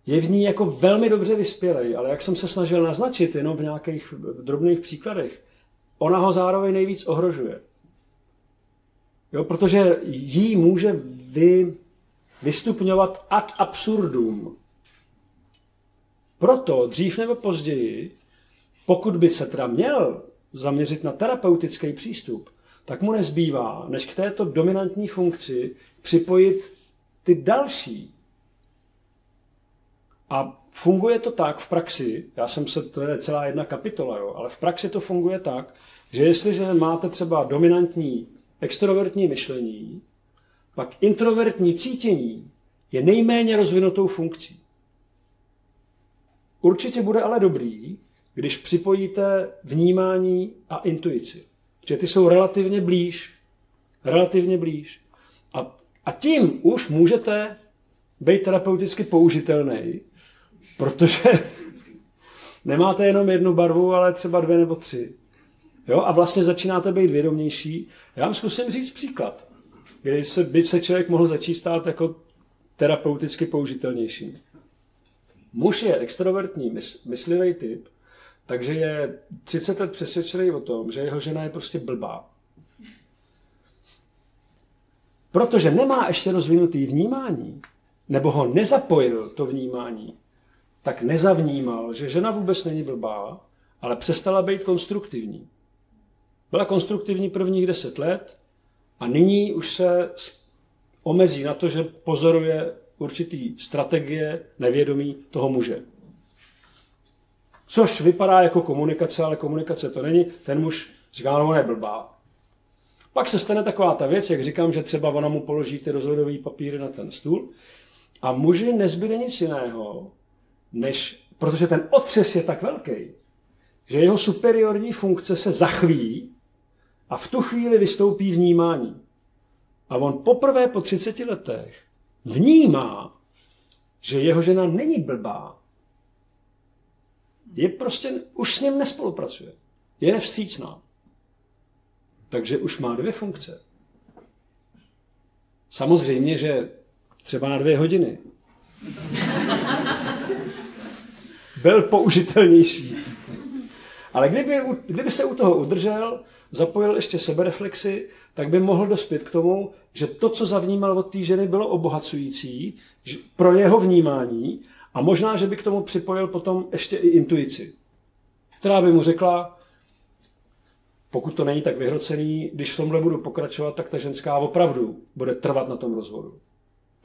je v ní jako velmi dobře vyspělej, ale jak jsem se snažil naznačit jenom v nějakých drobných příkladech, ona ho zároveň nejvíc ohrožuje. Jo, protože jí může vy, vystupňovat ad absurdum. Proto dřív nebo později, pokud by se teda měl zaměřit na terapeutický přístup, tak mu nezbývá, než k této dominantní funkci připojit ty další. A funguje to tak v praxi, já jsem se, to je celá jedna kapitola, jo, ale v praxi to funguje tak, že jestliže máte třeba dominantní extrovertní myšlení, pak introvertní cítění je nejméně rozvinutou funkcí. Určitě bude ale dobrý, když připojíte vnímání a intuici. Že ty jsou relativně blíž. Relativně blíž. A, a tím už můžete být terapeuticky použitelný, protože nemáte jenom jednu barvu, ale třeba dvě nebo tři. Jo? A vlastně začínáte být vědomější. Já vám zkusím říct příklad, kdy se, by se člověk mohl začít stát jako terapeuticky použitelnější. Muž je extrovertní, myslivý typ, takže je 30 let přesvědčený o tom, že jeho žena je prostě blbá. Protože nemá ještě rozvinutý vnímání, nebo ho nezapojil to vnímání, tak nezavnímal, že žena vůbec není blbá, ale přestala být konstruktivní. Byla konstruktivní prvních deset let a nyní už se omezí na to, že pozoruje určitý strategie nevědomí toho muže. Což vypadá jako komunikace, ale komunikace to není. Ten muž říká, no on je blbá. Pak se stane taková ta věc, jak říkám, že třeba ona mu položí ty rozhodové papíry na ten stůl a muži nezbyde nic jiného, než, protože ten otřes je tak velký, že jeho superiorní funkce se zachví a v tu chvíli vystoupí vnímání. A on poprvé po 30 letech vnímá, že jeho žena není blbá. Je prostě, už s ním nespolupracuje. Je nevstřícná. Takže už má dvě funkce. Samozřejmě, že třeba na dvě hodiny. Byl použitelnější. Ale kdyby, kdyby se u toho udržel, zapojil ještě sebereflexy, tak by mohl dospět k tomu, že to, co zavnímal od té ženy, bylo obohacující pro jeho vnímání a možná, že by k tomu připojil potom ještě i intuici, která by mu řekla, pokud to není tak vyhrocený, když v tomhle budu pokračovat, tak ta ženská opravdu bude trvat na tom rozvodu.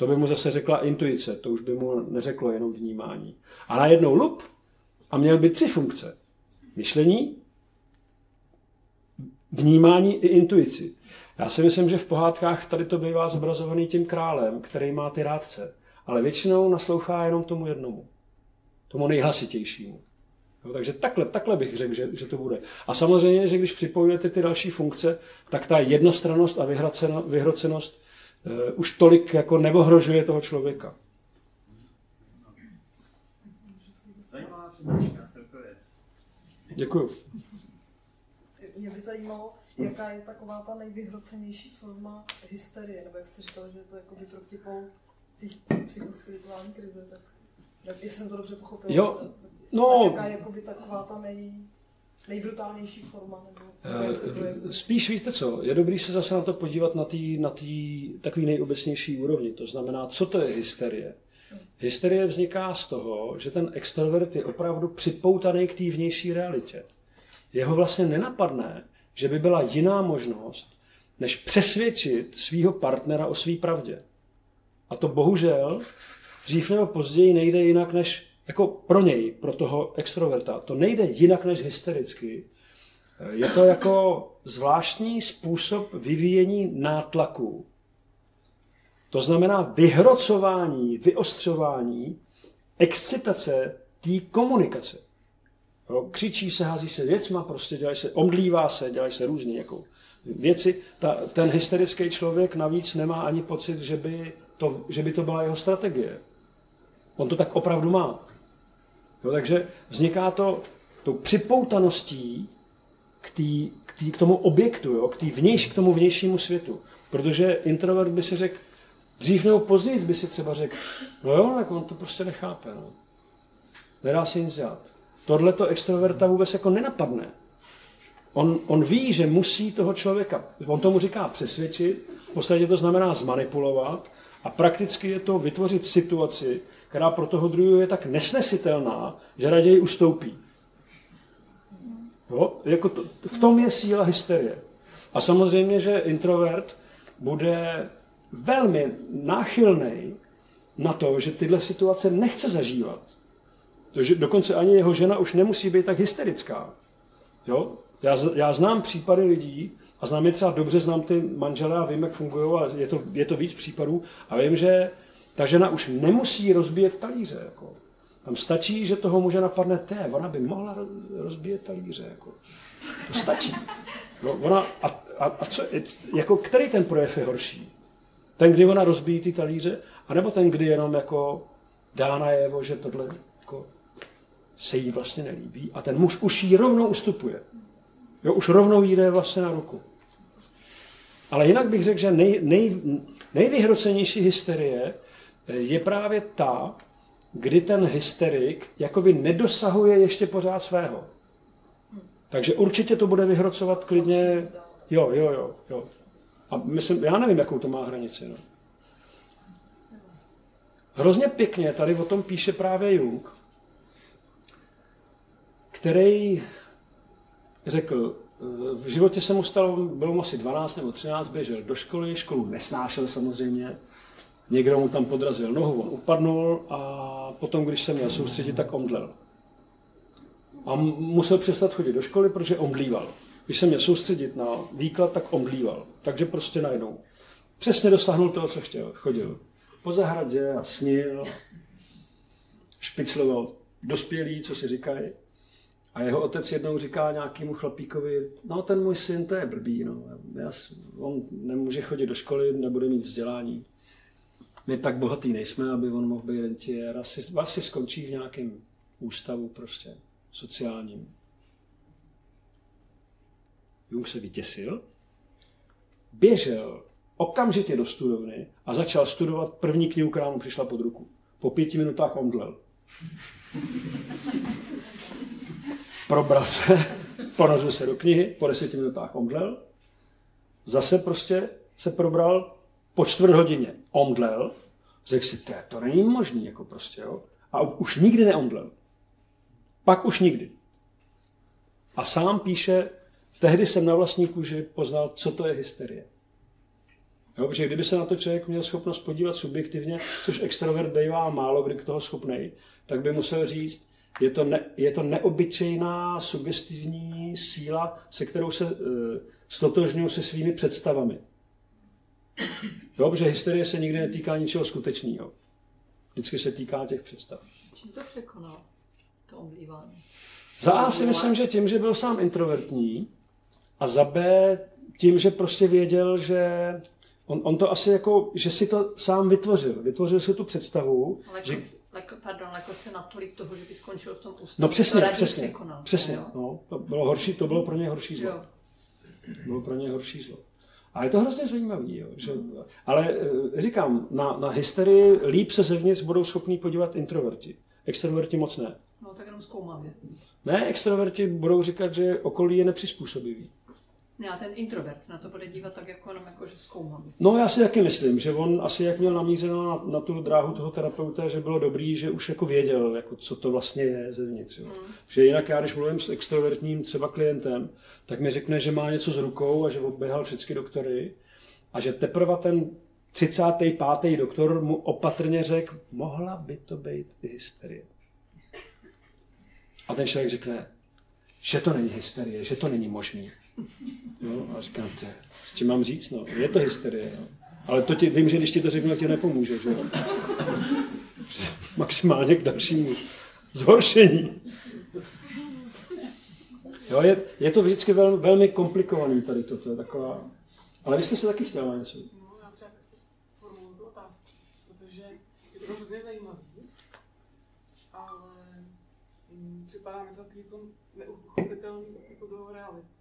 To by mu zase řekla intuice, to už by mu neřeklo jenom vnímání. A najednou lup a měl by tři funkce. Myšlení, vnímání i intuici. Já si myslím, že v pohádkách tady to bývá zobrazovaný tím králem, který má ty rádce. Ale většinou naslouchá jenom tomu jednomu. Tomu nejhlasitějšímu. Jo, takže takhle, takhle bych řekl, že, že to bude. A samozřejmě, že když připojujete ty další funkce, tak ta jednostrannost a vyhrocenost už tolik jako nevohrožuje toho člověka. Děkuju. Mě by zajímalo, jaká je taková ta nejvyhrocenější forma hysterie, nebo jak jste říkal, že je to jako protipol té psychospirituální krize, tak, tak jsem to dobře pochopil. Jo, no... Jaká je jakoby taková ta nej, nejbrutálnější forma? Nebo uh, spíš víte co, je dobrý se zase na to podívat na té na tý, takový nejobecnější úrovni. To znamená, co to je hysterie? Hysterie vzniká z toho, že ten extrovert je opravdu připoutaný k té vnější realitě. Jeho vlastně nenapadne, že by byla jiná možnost, než přesvědčit svého partnera o své pravdě. A to bohužel dřív nebo později nejde jinak než, jako pro něj, pro toho extroverta, to nejde jinak než hystericky. Je to jako zvláštní způsob vyvíjení nátlaku. To znamená vyhrocování, vyostřování, excitace té komunikace. Křičí se, hází se věcma, prostě dělají se, omdlívá se, dělají se různé jako věci. Ta, ten hysterický člověk navíc nemá ani pocit, že by, to, že by to byla jeho strategie. On to tak opravdu má. Jo, takže vzniká to tou připoutaností k, tý, k, tý, k tomu objektu, jo, k, tý vnějš, k tomu vnějšímu světu. Protože introvert by si řekl, dřív nebo později by si třeba řekl, no jo, tak on to prostě nechápe. No. Nedá se nic dělat. Tohle to extroverta vůbec jako nenapadne. On, on ví, že musí toho člověka, on tomu říká přesvědčit, v podstatě to znamená zmanipulovat a prakticky je to vytvořit situaci, která pro toho druhého je tak nesnesitelná, že raději ustoupí. Jo? Jako to, v tom je síla hysterie. A samozřejmě, že introvert bude velmi náchylný na to, že tyhle situace nechce zažívat. Že dokonce ani jeho žena už nemusí být tak hysterická. Jo? Já, já znám případy lidí, a znám je třeba dobře, znám ty manžele a vím, jak fungují a je to, je to víc případů a vím, že ta žena už nemusí rozbíjet talíře. Jako. Tam stačí, že toho muže napadne, té, ona by mohla rozbíjet talíře. Jako. To stačí. No, ona, a, a, a co, jako, který ten projev je horší? Ten, kdy ona rozbíjí ty talíře, anebo ten, kdy jenom jako dá najevo, že tohle jako se jí vlastně nelíbí a ten muž už jí rovnou ustupuje. Jo, už rovnou jde vlastně na ruku. Ale jinak bych řekl, že nej, nej, nejvyhrocenější hysterie je právě ta, kdy ten hysterik jakoby nedosahuje ještě pořád svého. Takže určitě to bude vyhrocovat klidně, jo, jo, jo, jo. A myslím, já nevím, jakou to má hranici. No. Hrozně pěkně tady o tom píše právě Jung, který řekl, v životě se mu stalo, bylo mu asi 12 nebo 13, běžel do školy, školu nesnášel samozřejmě, někdo mu tam podrazil nohu, on upadnul a potom, když se měl soustředit, tak omdlel. A musel přestat chodit do školy, protože omdlíval. Když se měl soustředit na výklad, tak omdlíval. Takže prostě najednou. Přesně dosáhnul toho, co chtěl. Chodil po zahradě a snil, špicloval dospělí, co si říkají. A jeho otec jednou říká nějakému chlapíkovi, no ten můj syn, to je blbý, no. Já, on nemůže chodit do školy, nebude mít vzdělání. My tak bohatý nejsme, aby on mohl být rentier. Asi, asi skončí v nějakém ústavu prostě sociálním. Jung se vytěsil, běžel okamžitě do studovny a začal studovat první knihu, která mu přišla pod ruku. Po pěti minutách omdlel probral se, ponořil se do knihy, po deseti minutách omdlel, zase prostě se probral, po čtvrt hodině omdlel, řekl si, to, to není možný, jako prostě, jo. A už nikdy neomdlel. Pak už nikdy. A sám píše, tehdy jsem na vlastní kůži poznal, co to je hysterie. Jo, protože kdyby se na to člověk měl schopnost podívat subjektivně, což extrovert bývá málo kdy k toho schopnej, tak by musel říct, je to, ne, je to neobyčejná sugestivní síla, se kterou se uh, stotožňuji se svými představami. Jo, protože hysterie se nikdy netýká ničeho skutečného. Vždycky se týká těch představ. Čím to překonal, to omlívání? Za A si myslím, že tím, že byl sám introvertní a za B tím, že prostě věděl, že on, on to asi jako, že si to sám vytvořil. Vytvořil si tu představu, Ale že, leko, pardon, lekl se natolik toho, že by skončil v tom ústavu. No přesně, to přesně, překonal, přesně. No, to bylo horší, to bylo pro ně horší zlo. Jo. Bylo pro ně horší zlo. A je to hrozně zajímavý, jo, že, ale eh, říkám, na, na hysterii líp se zevnitř budou schopní podívat introverti. Extroverti moc ne. No tak jenom zkoumavě. Ne, extroverti budou říkat, že okolí je nepřizpůsobivý. Ne, a ten introvert na to bude dívat tak jako jenom jako, že zkoumavě. No já si taky myslím, že on asi jak měl namířeno na, na tu dráhu toho terapeuta, že bylo dobrý, že už jako věděl, jako co to vlastně je zevnitř. Jo. Mm. Že jinak já, když mluvím s extrovertním třeba klientem, tak mi řekne, že má něco s rukou a že oběhal všechny doktory a že teprve ten 35. doktor mu opatrně řekl, mohla by to být i hysterie. A ten člověk řekne, že to není hysterie, že to není možný. Jo, a říkám, ty, s tím mám říct, no, je to hysterie, no. Ale to ti, vím, že když ti to řeknu, ti nepomůže, že jo. Maximálně k dalšímu zhoršení. Jo, je, je to vždycky vel, velmi komplikovaný tady toto, je taková... Ale vy jste se taky chtěla něco. No, já třeba formuluji tu otázku, protože je to hrozně zajímavý, ale mm, připadá mi to takový jako neuchopitelný jako do reality.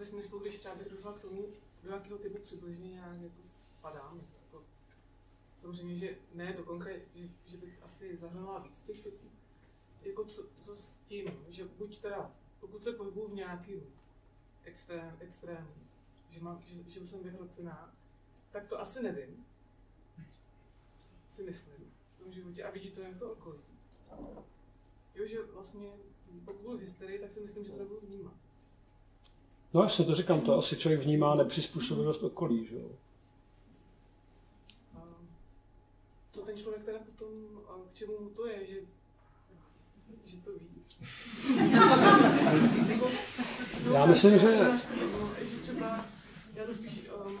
Ve smyslu, když třeba bych došla k tomu, do jakého typu přibližně nějak jako spadám. Jako, samozřejmě, že ne do konkrét, že, že bych asi zahrnula víc těch typů. Jako co, co s tím, že buď teda, pokud se pohybuju v nějakým extrém, extrému, že, mám, že, že jsem vyhrocená, tak to asi nevím. Si myslím v tom životě a vidí to jen to okolí. Jo, že vlastně pokud budu v hysterii, tak si myslím, že to nebudu vnímat. No jasně, to říkám, to asi člověk vnímá nepřizpůsobivost okolí, že jo. Co ten člověk teda potom, k čemu mu to je, že, že to ví? Já myslím, že- No, že třeba, já to spíš, um,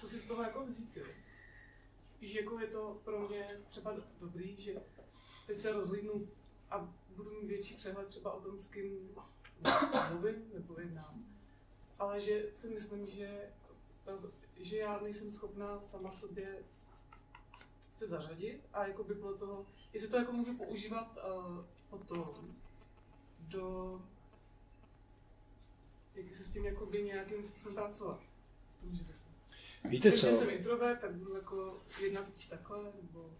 co si z toho jako vzít, jo? Spíš jako je to pro mě třeba dobrý, že teď se rozhlídnu a budu mít větší přehled třeba o tom, s kým mluvím nebo jednám. Ale že si myslím, že, že já nejsem schopná sama sobě se zařadit a jako by bylo toho, jestli to jako můžu používat uh, potom do, jak se s tím jako by nějakým způsobem pracovat. Víte Takže co? jsem introvert, tak budu jako jednat spíš takhle, nebo...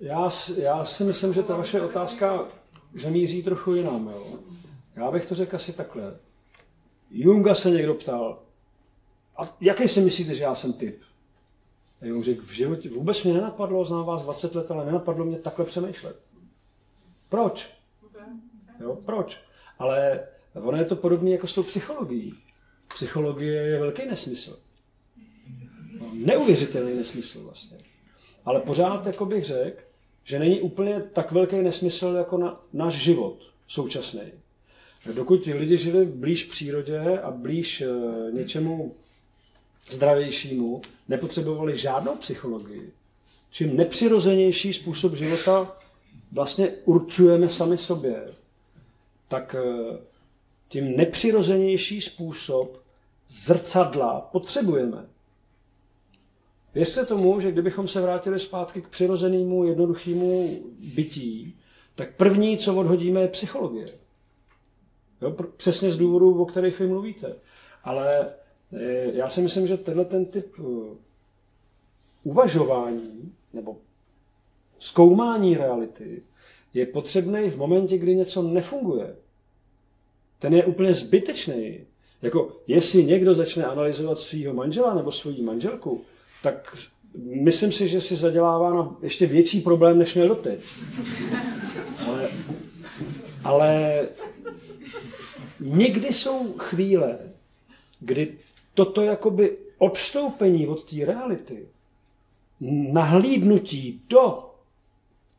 Já, já si myslím, že ta vaše otázka, že míří trochu jinam. Jo. Já bych to řekl asi takhle. Junga se někdo ptal, a jaký si myslíte, že já jsem typ? A Jung řekl, v životě vůbec mě nenapadlo, znám vás 20 let, ale nenapadlo mě takhle přemýšlet. Proč? Jo, proč? Ale ono je to podobné jako s tou psychologií. Psychologie je velký nesmysl. No, neuvěřitelný nesmysl vlastně. Ale pořád jako bych řekl, že není úplně tak velký nesmysl jako na náš život současný. Dokud lidi žili blíž přírodě a blíž eh, něčemu zdravějšímu, nepotřebovali žádnou psychologii. Čím nepřirozenější způsob života vlastně určujeme sami sobě, tak eh, tím nepřirozenější způsob zrcadla potřebujeme. Věřte tomu, že kdybychom se vrátili zpátky k přirozenému, jednoduchému bytí, tak první, co odhodíme, je psychologie. Jo, přesně z důvodů, o kterých vy mluvíte. Ale eh, já si myslím, že tenhle ten typ eh, uvažování nebo zkoumání reality je potřebný v momentě, kdy něco nefunguje. Ten je úplně zbytečný. Jako, jestli někdo začne analyzovat svého manžela nebo svoji manželku, tak myslím si, že si zadělává na ještě větší problém, než měl doteď. Ale, ale někdy jsou chvíle, kdy toto jakoby odstoupení od té reality, nahlídnutí do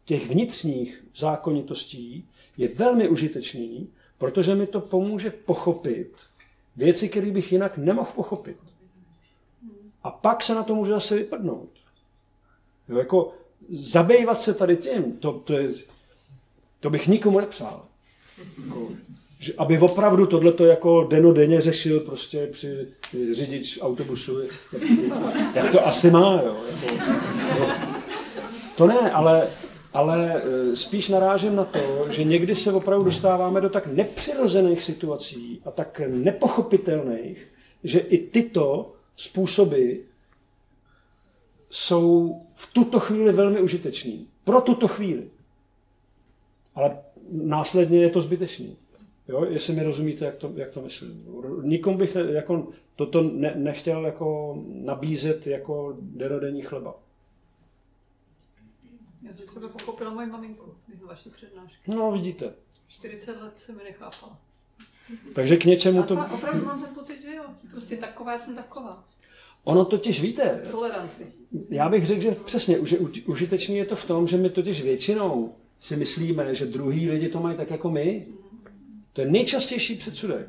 těch vnitřních zákonitostí je velmi užitečný, protože mi to pomůže pochopit věci, které bych jinak nemohl pochopit. A pak se na to může zase vypadnout. Jo, jako zabývat se tady tím, to, to, je, to bych nikomu nepřál. Jako, že aby opravdu tohleto jako denodenně řešil prostě při řidič autobusu, jak, to asi má. Jo, jako, jo. To ne, ale, ale eh, spíš narážím na to, že někdy se opravdu dostáváme do tak nepřirozených situací a tak nepochopitelných, že i tyto způsoby jsou v tuto chvíli velmi užitečný. Pro tuto chvíli. Ale následně je to zbytečný. Jo, jestli mi rozumíte, jak to, jak to myslím. Nikomu bych ne, jako, toto ne, nechtěl jako nabízet jako denodenní chleba. Já to třeba pochopila moje maminku z vaší přednášky. No, vidíte. 40 let se mi nechápala. Takže k něčemu A to... to... opravdu mám ten pocit, že jo. Prostě taková jsem taková. Ono totiž, víte, Toleranci. já bych řekl, že přesně, že uži- užitečný je to v tom, že my totiž většinou si myslíme, že druhý lidi to mají tak jako my. To je nejčastější předsudek.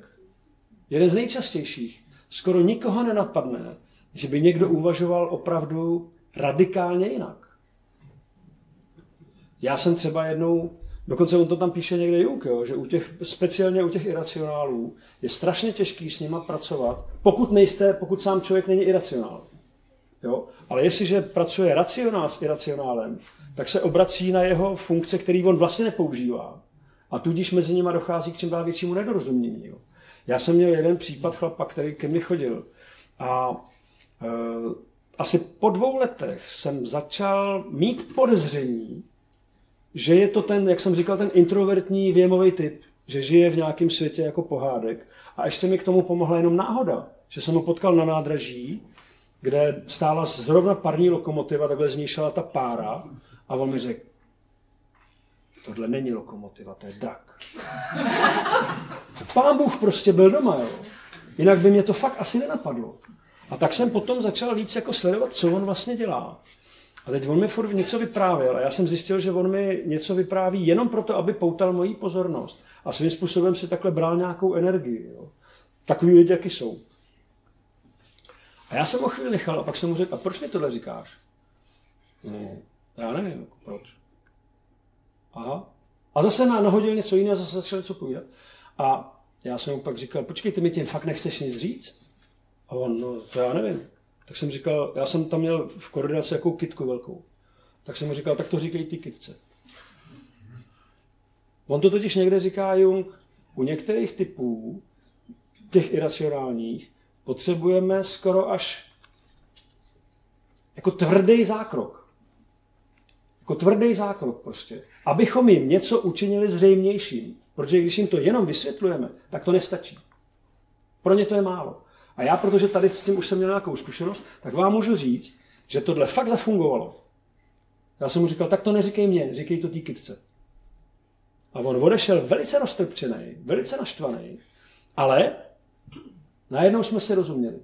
Jeden z nejčastějších. Skoro nikoho nenapadne, že by někdo uvažoval opravdu radikálně jinak. Já jsem třeba jednou, dokonce on to tam píše někde Jung, jo, že u těch, speciálně u těch iracionálů je strašně těžký s nima pracovat, pokud nejste, pokud sám člověk není iracionál. Jo? Ale jestliže pracuje racionál s iracionálem, tak se obrací na jeho funkce, který on vlastně nepoužívá. A tudíž mezi nimi dochází k čím dál většímu nedorozumění. Jo? Já jsem měl jeden případ chlapa, který ke mně chodil. A e, asi po dvou letech jsem začal mít podezření, že je to ten, jak jsem říkal, ten introvertní věmový typ, že žije v nějakém světě jako pohádek. A ještě mi k tomu pomohla jenom náhoda, že jsem ho potkal na nádraží, kde stála zrovna parní lokomotiva, takhle z ní šla ta pára a on mi řekl, tohle není lokomotiva, to je drak. Pán Bůh prostě byl doma, jo. Jinak by mě to fakt asi nenapadlo. A tak jsem potom začal víc jako sledovat, co on vlastně dělá. A teď on mi furt něco vyprávěl a já jsem zjistil, že on mi něco vypráví jenom proto, aby poutal moji pozornost. A svým způsobem si takhle bral nějakou energii. Jo. Takový lidi, jaký jsou. A já jsem ho chvíli nechal a pak jsem mu řekl, a proč mi tohle říkáš? No, já nevím, jako proč. Aha. A zase na, nahodil něco jiného, zase začal něco povídat. A já jsem mu pak říkal, počkejte, mi tím fakt nechceš nic říct? A on, no to já nevím. Tak jsem říkal, já jsem tam měl v koordinaci jakou kitku velkou. Tak jsem mu říkal, tak to říkej ty kitce. On to totiž někde říká Jung, u některých typů, těch iracionálních, potřebujeme skoro až jako tvrdý zákrok. Jako tvrdý zákrok prostě. Abychom jim něco učinili zřejmějším. Protože když jim to jenom vysvětlujeme, tak to nestačí. Pro ně to je málo. A já, protože tady s tím už jsem měl nějakou zkušenost, tak vám můžu říct, že tohle fakt zafungovalo. Já jsem mu říkal, tak to neříkej mě, říkej to té kytce. A on odešel velice roztrpčený, velice naštvaný, ale najednou jsme se rozuměli.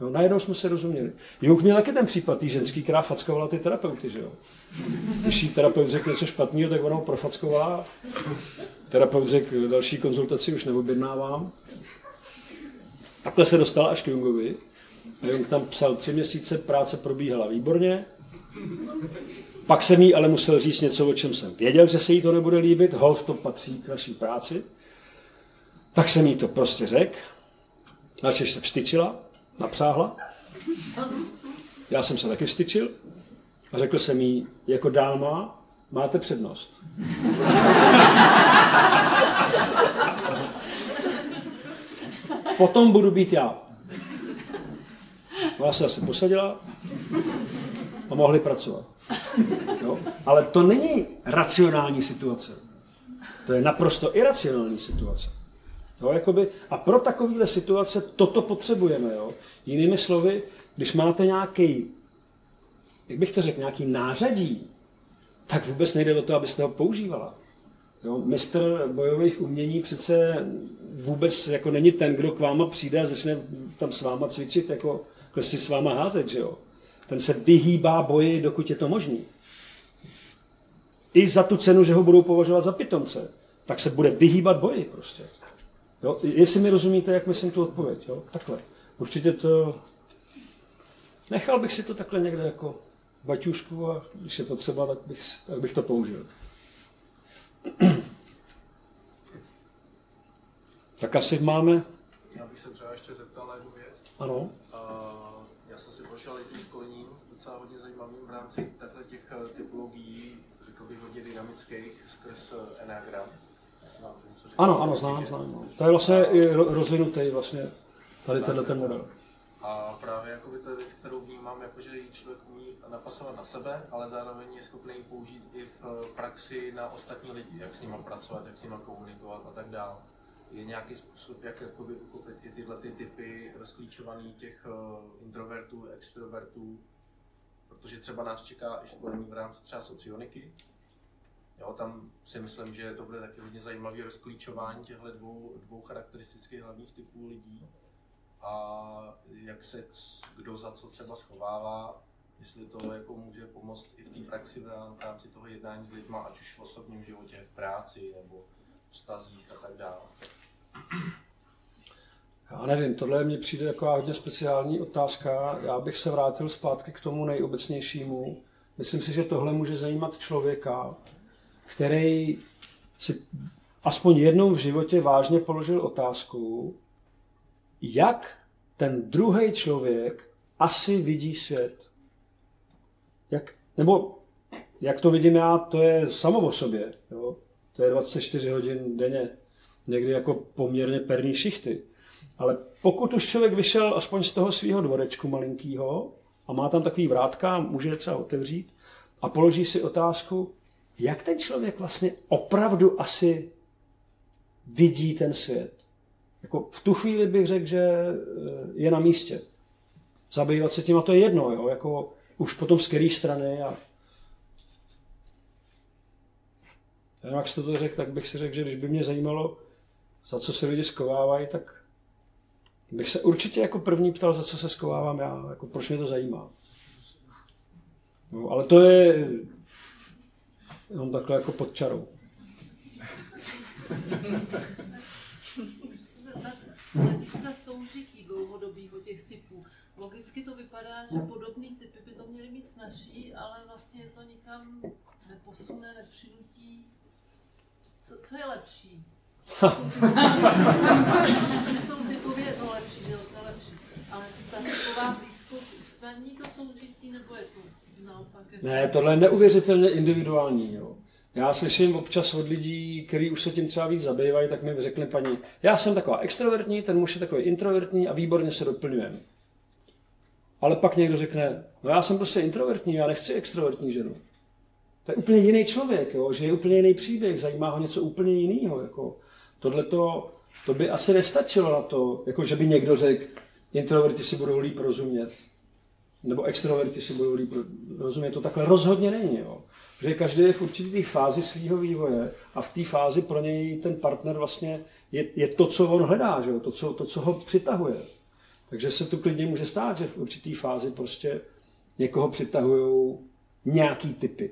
Jo, najednou jsme se rozuměli. Jung měl taky ten případ, tý ženský, která fackovala ty terapeuty, že jo. Když jí terapeut řekl něco špatného, tak ona ho profackovala. Terapeut řekl, další konzultaci už neobjednávám. Takhle se dostal až k Jungovi. A Jung tam psal tři měsíce, práce probíhala výborně. Pak jsem jí ale musel říct něco, o čem jsem věděl, že se jí to nebude líbit, hold to patří k naší práci. Tak jsem jí to prostě řekl. Načež se vstyčila, napřáhla. Já jsem se taky vstyčil a řekl jsem jí, jako dáma máte přednost. Potom budu být já. Ona se asi posadila a mohli pracovat. Jo? Ale to není racionální situace. To je naprosto iracionální situace. Jo, jakoby, a pro takovéhle situace toto potřebujeme. Jo? Jinými slovy, když máte nějaký, jak bych to řekl, nějaký nářadí, tak vůbec nejde o to, abyste ho používala. Jo, mistr bojových umění přece vůbec jako není ten, kdo k váma přijde a začne tam s váma cvičit, jako, si s váma házet, že jo. Ten se vyhýbá boji, dokud je to možný. I za tu cenu, že ho budou považovat za pitomce, tak se bude vyhýbat boji prostě. Jo? Jestli mi rozumíte, jak myslím tu odpověď, jo? takhle. Určitě to... Nechal bych si to takhle někde jako baťušku a když je potřeba, tak bych, tak bych to použil. tak asi máme... Já bych se třeba ještě zeptal na jednu věc. Ano. Uh, já jsem si prošel jedním školením, docela hodně zajímavým v rámci takhle těch eh, typologií, řekl bych hodně dynamických, skrz eh, Enneagram. Ano, ano, znám, znám. No. To je vlastně i rozvinutý vlastně tady tenhle ten model. A právě jakoby to je věc, kterou vnímám, jako že ji člověk umí napasovat na sebe, ale zároveň je schopný ji použít i v eh, praxi na ostatní lidi, jak s nimi pracovat, jak s nimi komunikovat a tak dále. Je nějaký způsob, jak jakoby uchopit i tyhle ty typy rozklíčovaný těch eh, introvertů, extrovertů, protože třeba nás čeká i školení v rámci třeba socioniky. Jo, tam si myslím, že to bude taky hodně zajímavé rozklíčování těchto dvou, dvou charakteristických hlavních typů lidí a jak se kdo za co třeba schovává, jestli to jako může pomoct i v té praxi v rámci toho jednání s lidmi, ať už v osobním životě, v práci nebo v vztazích a tak dále. Já nevím, tohle mně přijde jako hodně speciální otázka. Já bych se vrátil zpátky k tomu nejobecnějšímu. Myslím si, že tohle může zajímat člověka, který si aspoň jednou v životě vážně položil otázku, jak ten druhý člověk asi vidí svět. Jak, nebo jak to vidím já, to je samo o sobě. Jo? To je 24 hodin denně. Někdy jako poměrně perný šichty. Ale pokud už člověk vyšel aspoň z toho svého dvorečku malinkýho a má tam takový vrátka, může je třeba otevřít a položí si otázku, jak ten člověk vlastně opravdu asi vidí ten svět. Jako v tu chvíli bych řekl, že eh, je na místě. Zabývat se tím, a to je jedno, jo? Jako už potom z které strany. A... Já jak jste to řekl, tak bych si řekl, že když by mě zajímalo, za co se lidi skovávají, tak bych se určitě jako první ptal, za co se skovávám já, jako proč mě to zajímá. No, ale to je jenom takhle jako pod čarou. Na soužití dlouhodobého těch typů. Logicky to vypadá, že podobný typy by to měly mít snažší, ale vlastně to nikam neposune, nepřinutí. Co, co je lepší? jsou typově no lepší, že co je lepší. Ale ta typová blízkost usnadní to soužití, nebo je to Ne, tohle je neuvěřitelně individuální. Jo. Já slyším občas od lidí, kteří už se tím třeba víc zabývají, tak mi řekli paní, já jsem taková extrovertní, ten muž je takový introvertní a výborně se doplňujeme. Ale pak někdo řekne, no já jsem prostě introvertní, já nechci extrovertní ženu. To je úplně jiný člověk, jo, že je úplně jiný příběh, zajímá ho něco úplně jiného. Jako. Tohle to by asi nestačilo na to, jako že by někdo řekl, introverti si budou líp rozumět, nebo extroverti si budou líp rozumět. To takhle rozhodně není. Jo. Protože každý je v určitý fázi svého vývoje a v té fázi pro něj ten partner vlastně je, je to, co on hledá, že jo? To, co, to, co ho přitahuje. Takže se to klidně může stát, že v určitý fázi prostě někoho přitahují nějaký typy.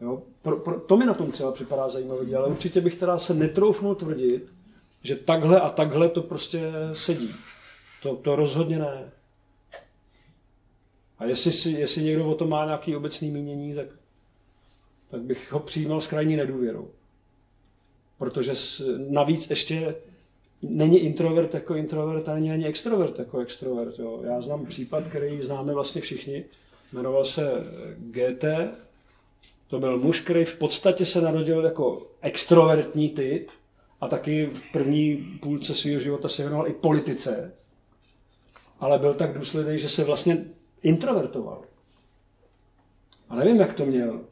Jo? Pro, pro, to mi na tom třeba připadá zajímavé, ale určitě bych teda se netroufnul tvrdit, že takhle a takhle to prostě sedí. To, to rozhodně ne. A jestli, si, jestli někdo o tom má nějaký obecný mínění, tak, tak bych ho přijímal s krajní nedůvěrou. Protože s, navíc ještě není introvert jako introvert a není ani extrovert jako extrovert. Jo. Já znám případ, který známe vlastně všichni. Jmenoval se GT. To byl muž, který v podstatě se narodil jako extrovertní typ a taky v první půlce svého života se věnoval i politice. Ale byl tak důsledný, že se vlastně introvertoval. A nevím, jak to měl.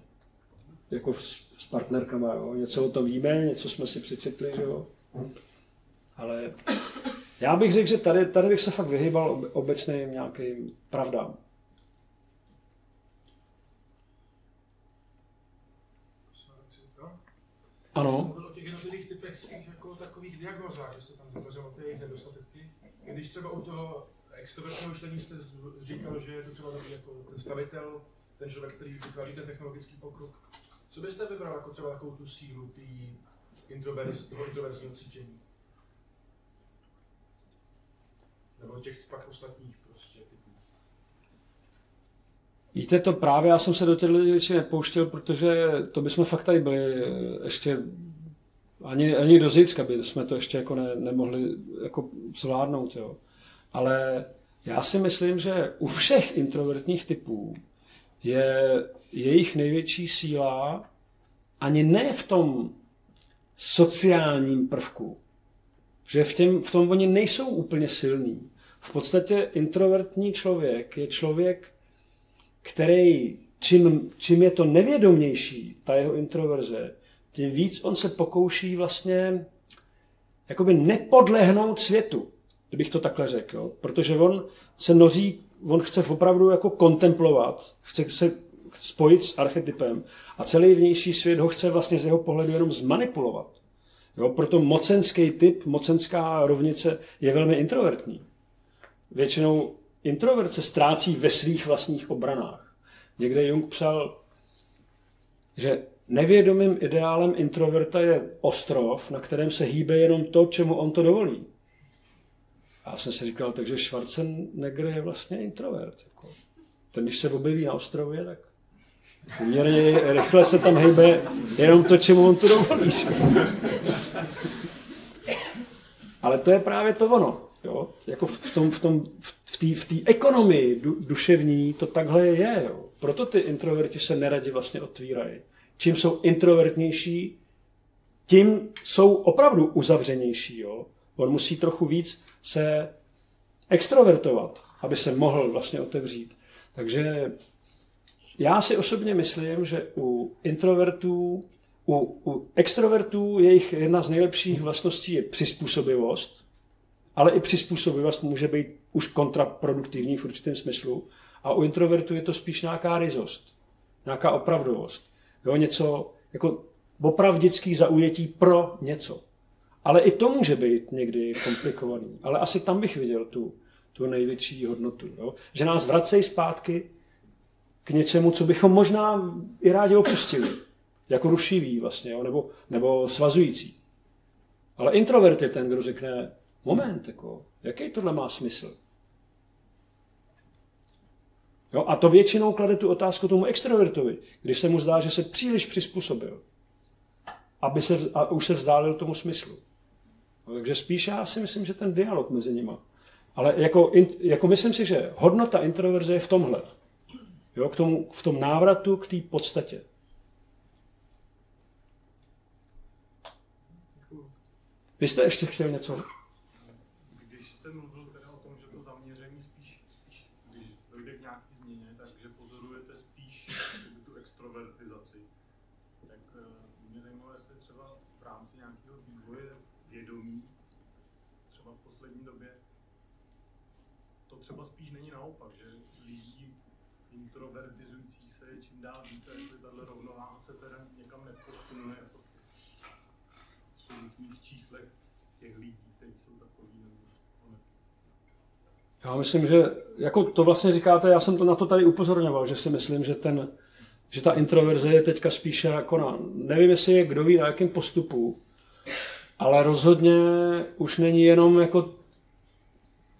Jako s, s partnerkama, jo. Něco o to víme, něco jsme si přečetli, že jo. Ale já bych řekl, že tady, tady bych se fakt vyhýbal obecným nějakým pravdám. Ano. O těch jednotlivých typech jako takových diagnozách, že se tam ty jejich nedostatky. Když třeba u toho extrovertního myšlení jste říkal, že je to třeba takový jako ten stavitel, ten člověk, který vytváří ten technologický pokrok. Co byste vybral jako třeba takovou tu sílu tý introverz, toho introverzního cítění? Nebo těch pak ostatních prostě typů? Víte to právě, já jsem se do těchto věcí nepouštěl, protože to bychom fakt tady byli ještě ani, ani do zítřka by jsme to ještě jako ne, nemohli jako zvládnout. Jo. Ale já si myslím, že u všech introvertních typů je jejich největší síla ani ne v tom sociálním prvku, že v, těm, v tom oni nejsou úplně silní. V podstatě introvertní člověk je člověk, který, čím, čím je to nevědomější, ta jeho introverze, tím víc on se pokouší vlastně jakoby nepodlehnout světu kdybych to takhle řekl. Jo? Protože on se noří, on chce opravdu jako kontemplovat, chce se spojit s archetypem a celý vnější svět ho chce vlastně z jeho pohledu jenom zmanipulovat. Jo? Proto mocenský typ, mocenská rovnice je velmi introvertní. Většinou introvert se ztrácí ve svých vlastních obranách. Někde Jung psal, že nevědomým ideálem introverta je ostrov, na kterém se hýbe jenom to, čemu on to dovolí. A já jsem si říkal, takže Schwarzenegger je vlastně introvert. Jako. Ten, když se objeví na ostrově, tak poměrně rychle se tam hejbe jenom to, čemu on to dovolí. Ale to je právě to ono. Jo? Jako v tom, v tom, v té v ekonomii du, duševní to takhle je. Jo? Proto ty introverti se neradi vlastně otvírají. Čím jsou introvertnější, tím jsou opravdu uzavřenější. Jo? On musí trochu víc se extrovertovat, aby se mohl vlastně otevřít. Takže já si osobně myslím, že u introvertů, u, u extrovertů jejich jedna z nejlepších vlastností je přizpůsobivost, ale i přizpůsobivost může být už kontraproduktivní v určitém smyslu. A u introvertů je to spíš nějaká ryzost, nějaká opravdovost. Jo, něco, jako opravdický zaujetí pro něco. Ale i to může být někdy komplikovaný. Ale asi tam bych viděl tu, tu největší hodnotu. Jo? Že nás vracejí zpátky k něčemu, co bychom možná i rádi opustili. Jako rušivý vlastně, jo? Nebo, nebo svazující. Ale introvert je ten, kdo řekne, moment, jako, jaký tohle má smysl? Jo? A to většinou klade tu otázku tomu extrovertovi, když se mu zdá, že se příliš přizpůsobil, aby se, a už se vzdálil tomu smyslu. Takže spíš já si myslím, že ten dialog mezi nimi. Ale jako, jako myslím si, že hodnota introverze je v tomhle. Jo, k tomu, v tom návratu k té podstatě. Vy jste ještě chtěl něco? Když jste mluvil teda o tom, že to zaměření spíš, spíš když dojde k nějaké změně, takže pozorujete spíš jakoby tu extrovertizaci. Tak eh, mě zajímalo, jestli třeba v rámci nějakého vývoje vědomí, třeba v poslední době, to třeba spíš není naopak, že lidí introvertizujících se je čím dál více, jestli tahle rovnováha se teda někam neposunuje jako v absolutních číslech těch lidí, kteří jsou takový nebo ne. Já myslím, že jako to vlastně říkáte, já jsem to na to tady upozorňoval, že si myslím, že ten, že ta introverze je teďka spíše jako na, nevím, jestli je kdo ví na jakém postupu, ale rozhodně už není jenom jako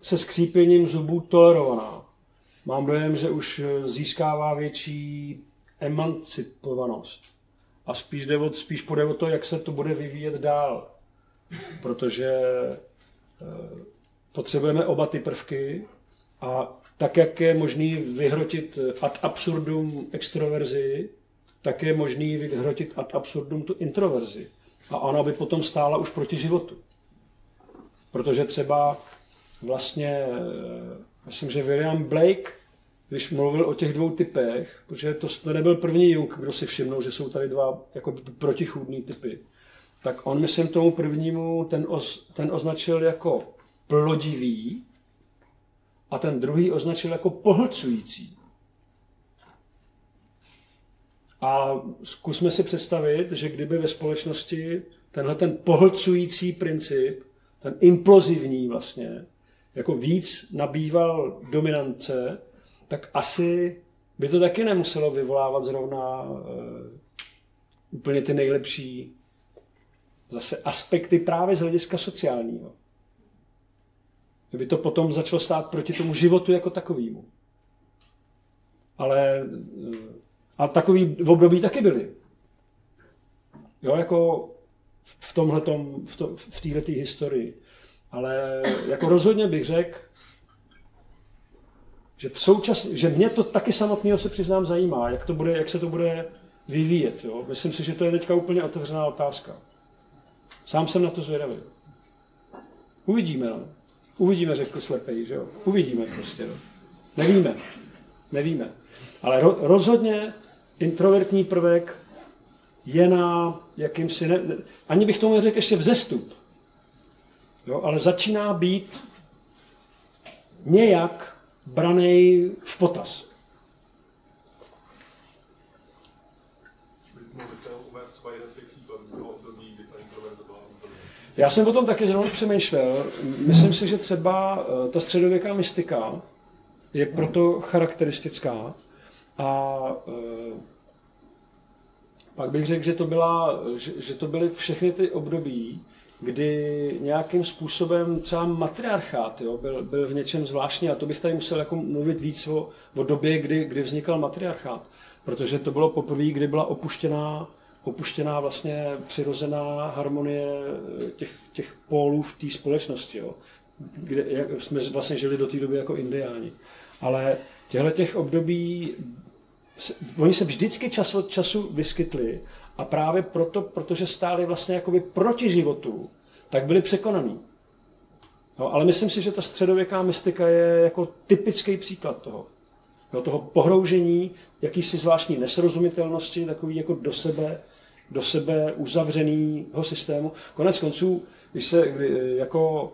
se skřípěním zubů tolerovaná. Mám dojem, že už získává větší emancipovanost. A spíš, jde spíš půjde o to, jak se to bude vyvíjet dál. Protože eh, potřebujeme oba ty prvky a tak, jak je možný vyhrotit ad absurdum extroverzi, tak je možný vyhrotit ad absurdum tu introverzi. A ona by potom stála už proti životu. Protože třeba vlastně, eh, myslím, že William Blake, když mluvil o těch dvou typech, protože to, to nebyl první Jung, kdo si všimnul, že jsou tady dva jako protichůdný typy, tak on, myslím, tomu prvnímu ten, oz, ten označil jako plodivý a ten druhý označil jako pohlcující. A zkusme si představit, že kdyby ve společnosti tenhle ten pohlcující princip, ten implozivní vlastně, jako víc nabýval dominance, tak asi by to taky nemuselo vyvolávat zrovna uh, úplně ty nejlepší zase aspekty právě z hlediska sociálního. Kdyby to potom začalo stát proti tomu životu jako takovému. Ale uh, a takový v období taky byly. Jo, jako v tomhletom, v, to, v této historii. Ale jako rozhodně bych řekl, že, v součas, že mě to taky samotného se přiznám zajímá, jak, to bude, jak se to bude vyvíjet. Jo? Myslím si, že to je teďka úplně otevřená otázka. Sám jsem na to zvědavý. Uvidíme, no. Uvidíme, řekl slepej, že jo? Uvidíme prostě, no. Nevíme. Nevíme. Ale ro, rozhodně introvertní prvek je na jakýmsi, ne, ani bych tomu řekl ještě vzestup, jo, ale začíná být nějak braný v potaz. Já jsem o tom taky zrovna přemýšlel. Myslím si, že třeba eh, ta středověká mystika je proto charakteristická, a e, pak bych řekl, že to, byla, že to byly všechny ty období, kdy nějakým způsobem třeba matriarchát jo, byl, byl v něčem zvláštní a to bych tady musel jako mluvit víc o, o době, kdy, kdy vznikal matriarchát. Protože to bylo poprvé, kdy byla opuštěná, opuštěná vlastně přirozená harmonie těch, těch pólů v té společnosti. Jo. Kde, jak jsme vlastně žili do té doby jako indiáni. Ale těchto těch období oni se vždycky čas od času vyskytli a právě proto, protože stáli vlastně jakoby proti životu, tak byli překonaní. No, ale myslím si, že ta středověká mystika je jako typický příklad toho. Jo, toho pohroužení, jakýsi zvláštní nesrozumitelnosti, takový jako do sebe, do sebe uzavřeného systému. Konec konců, když se jako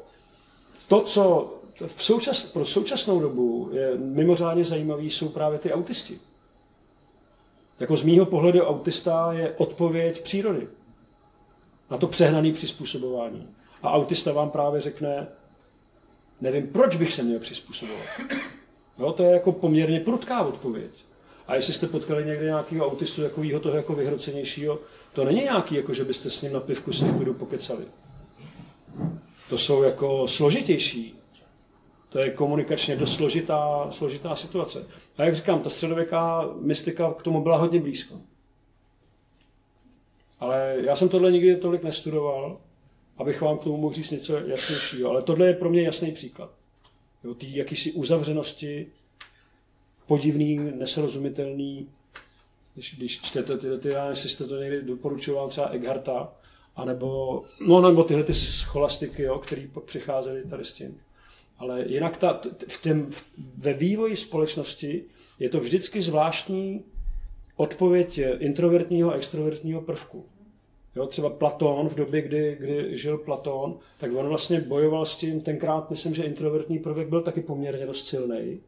to, co v součas, pro současnou dobu je mimořádně zajímavý, jsou právě ty autisti Jako z mýho pohledu autista je odpověď přírody na to přehnané přizpůsobování. A autista vám právě řekne, nevím, proč bych se měl přizpůsobovat. Jo, to je jako poměrně prudká odpověď. A jestli jste potkali někde nějakého autistu takového toho jako vyhrocenějšího, to není nějaký, jako že byste s ním na pivku si v klidu pokecali. To jsou jako složitější. To je komunikačně dost složitá, složitá situace. A jak říkám, ta středověká mystika k tomu byla hodně blízko. Ale já jsem tohle nikdy tolik nestudoval, abych vám k tomu mohl říct něco jasnějšího. Ale tohle je pro mě jasný příklad. Jo, tý jakýsi uzavřenosti, podivný, nesrozumitelný, když, když čtete tyhle, ty, já jestli jste to někdy doporučoval třeba Eckharta, anebo, no, nebo tyhle ty scholastiky, jo, který přicházely tady s tím. Ale jinak ta, v tém, ve vývoji společnosti je to vždycky zvláštní odpověď introvertního a extrovertního prvku. Jo, třeba Platón, v době, kdy, kdy žil Platón, tak on vlastně bojoval s tím, tenkrát myslím, že introvertní prvek byl taky poměrně dost silný.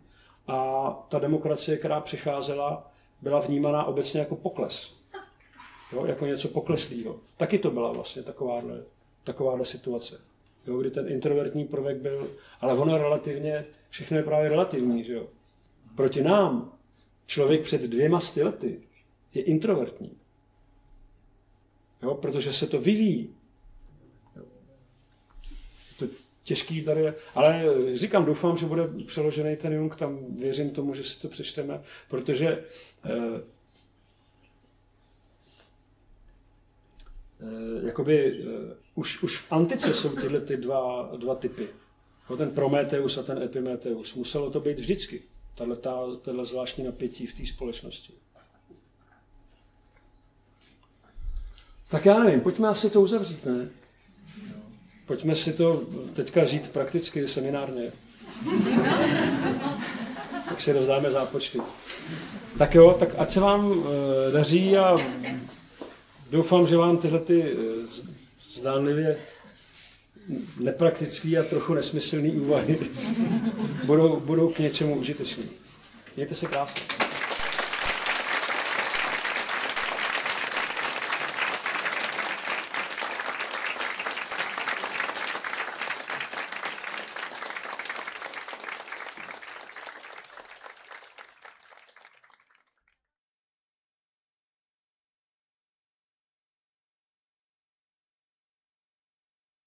A ta demokracie, která přicházela, byla vnímaná obecně jako pokles. Jo, jako něco pokleslého. Taky to byla vlastně takováhle, takováhle situace. Jo, kdy ten introvertní prvek byl, ale ono relativně, všechno je právě relativní, že jo. Proti nám, člověk před dvěma sty lety je introvertní. Jo, protože se to vyvíjí. Jo. Je to těžký tady, ale říkám, doufám, že bude přeložený ten Jung, tam věřím tomu, že si to přečteme, protože eh, eh, jakoby eh, už, už v antice jsou tyhle ty dva, dva typy. No, ten Prometeus a ten Epimeteus. Muselo to být vždycky. Tahle zvláštní napětí v té společnosti. Tak já nevím, pojďme asi to uzavřít, ne? Pojďme si to teďka žít prakticky, seminárně. tak si rozdáme zápočty. Tak jo, tak ať se vám uh, daří a doufám, že vám tyhle ty uh, zdánlivě nepraktický a trochu nesmyslný úvahy budou, budou k něčemu užitečný. Mějte se krásně.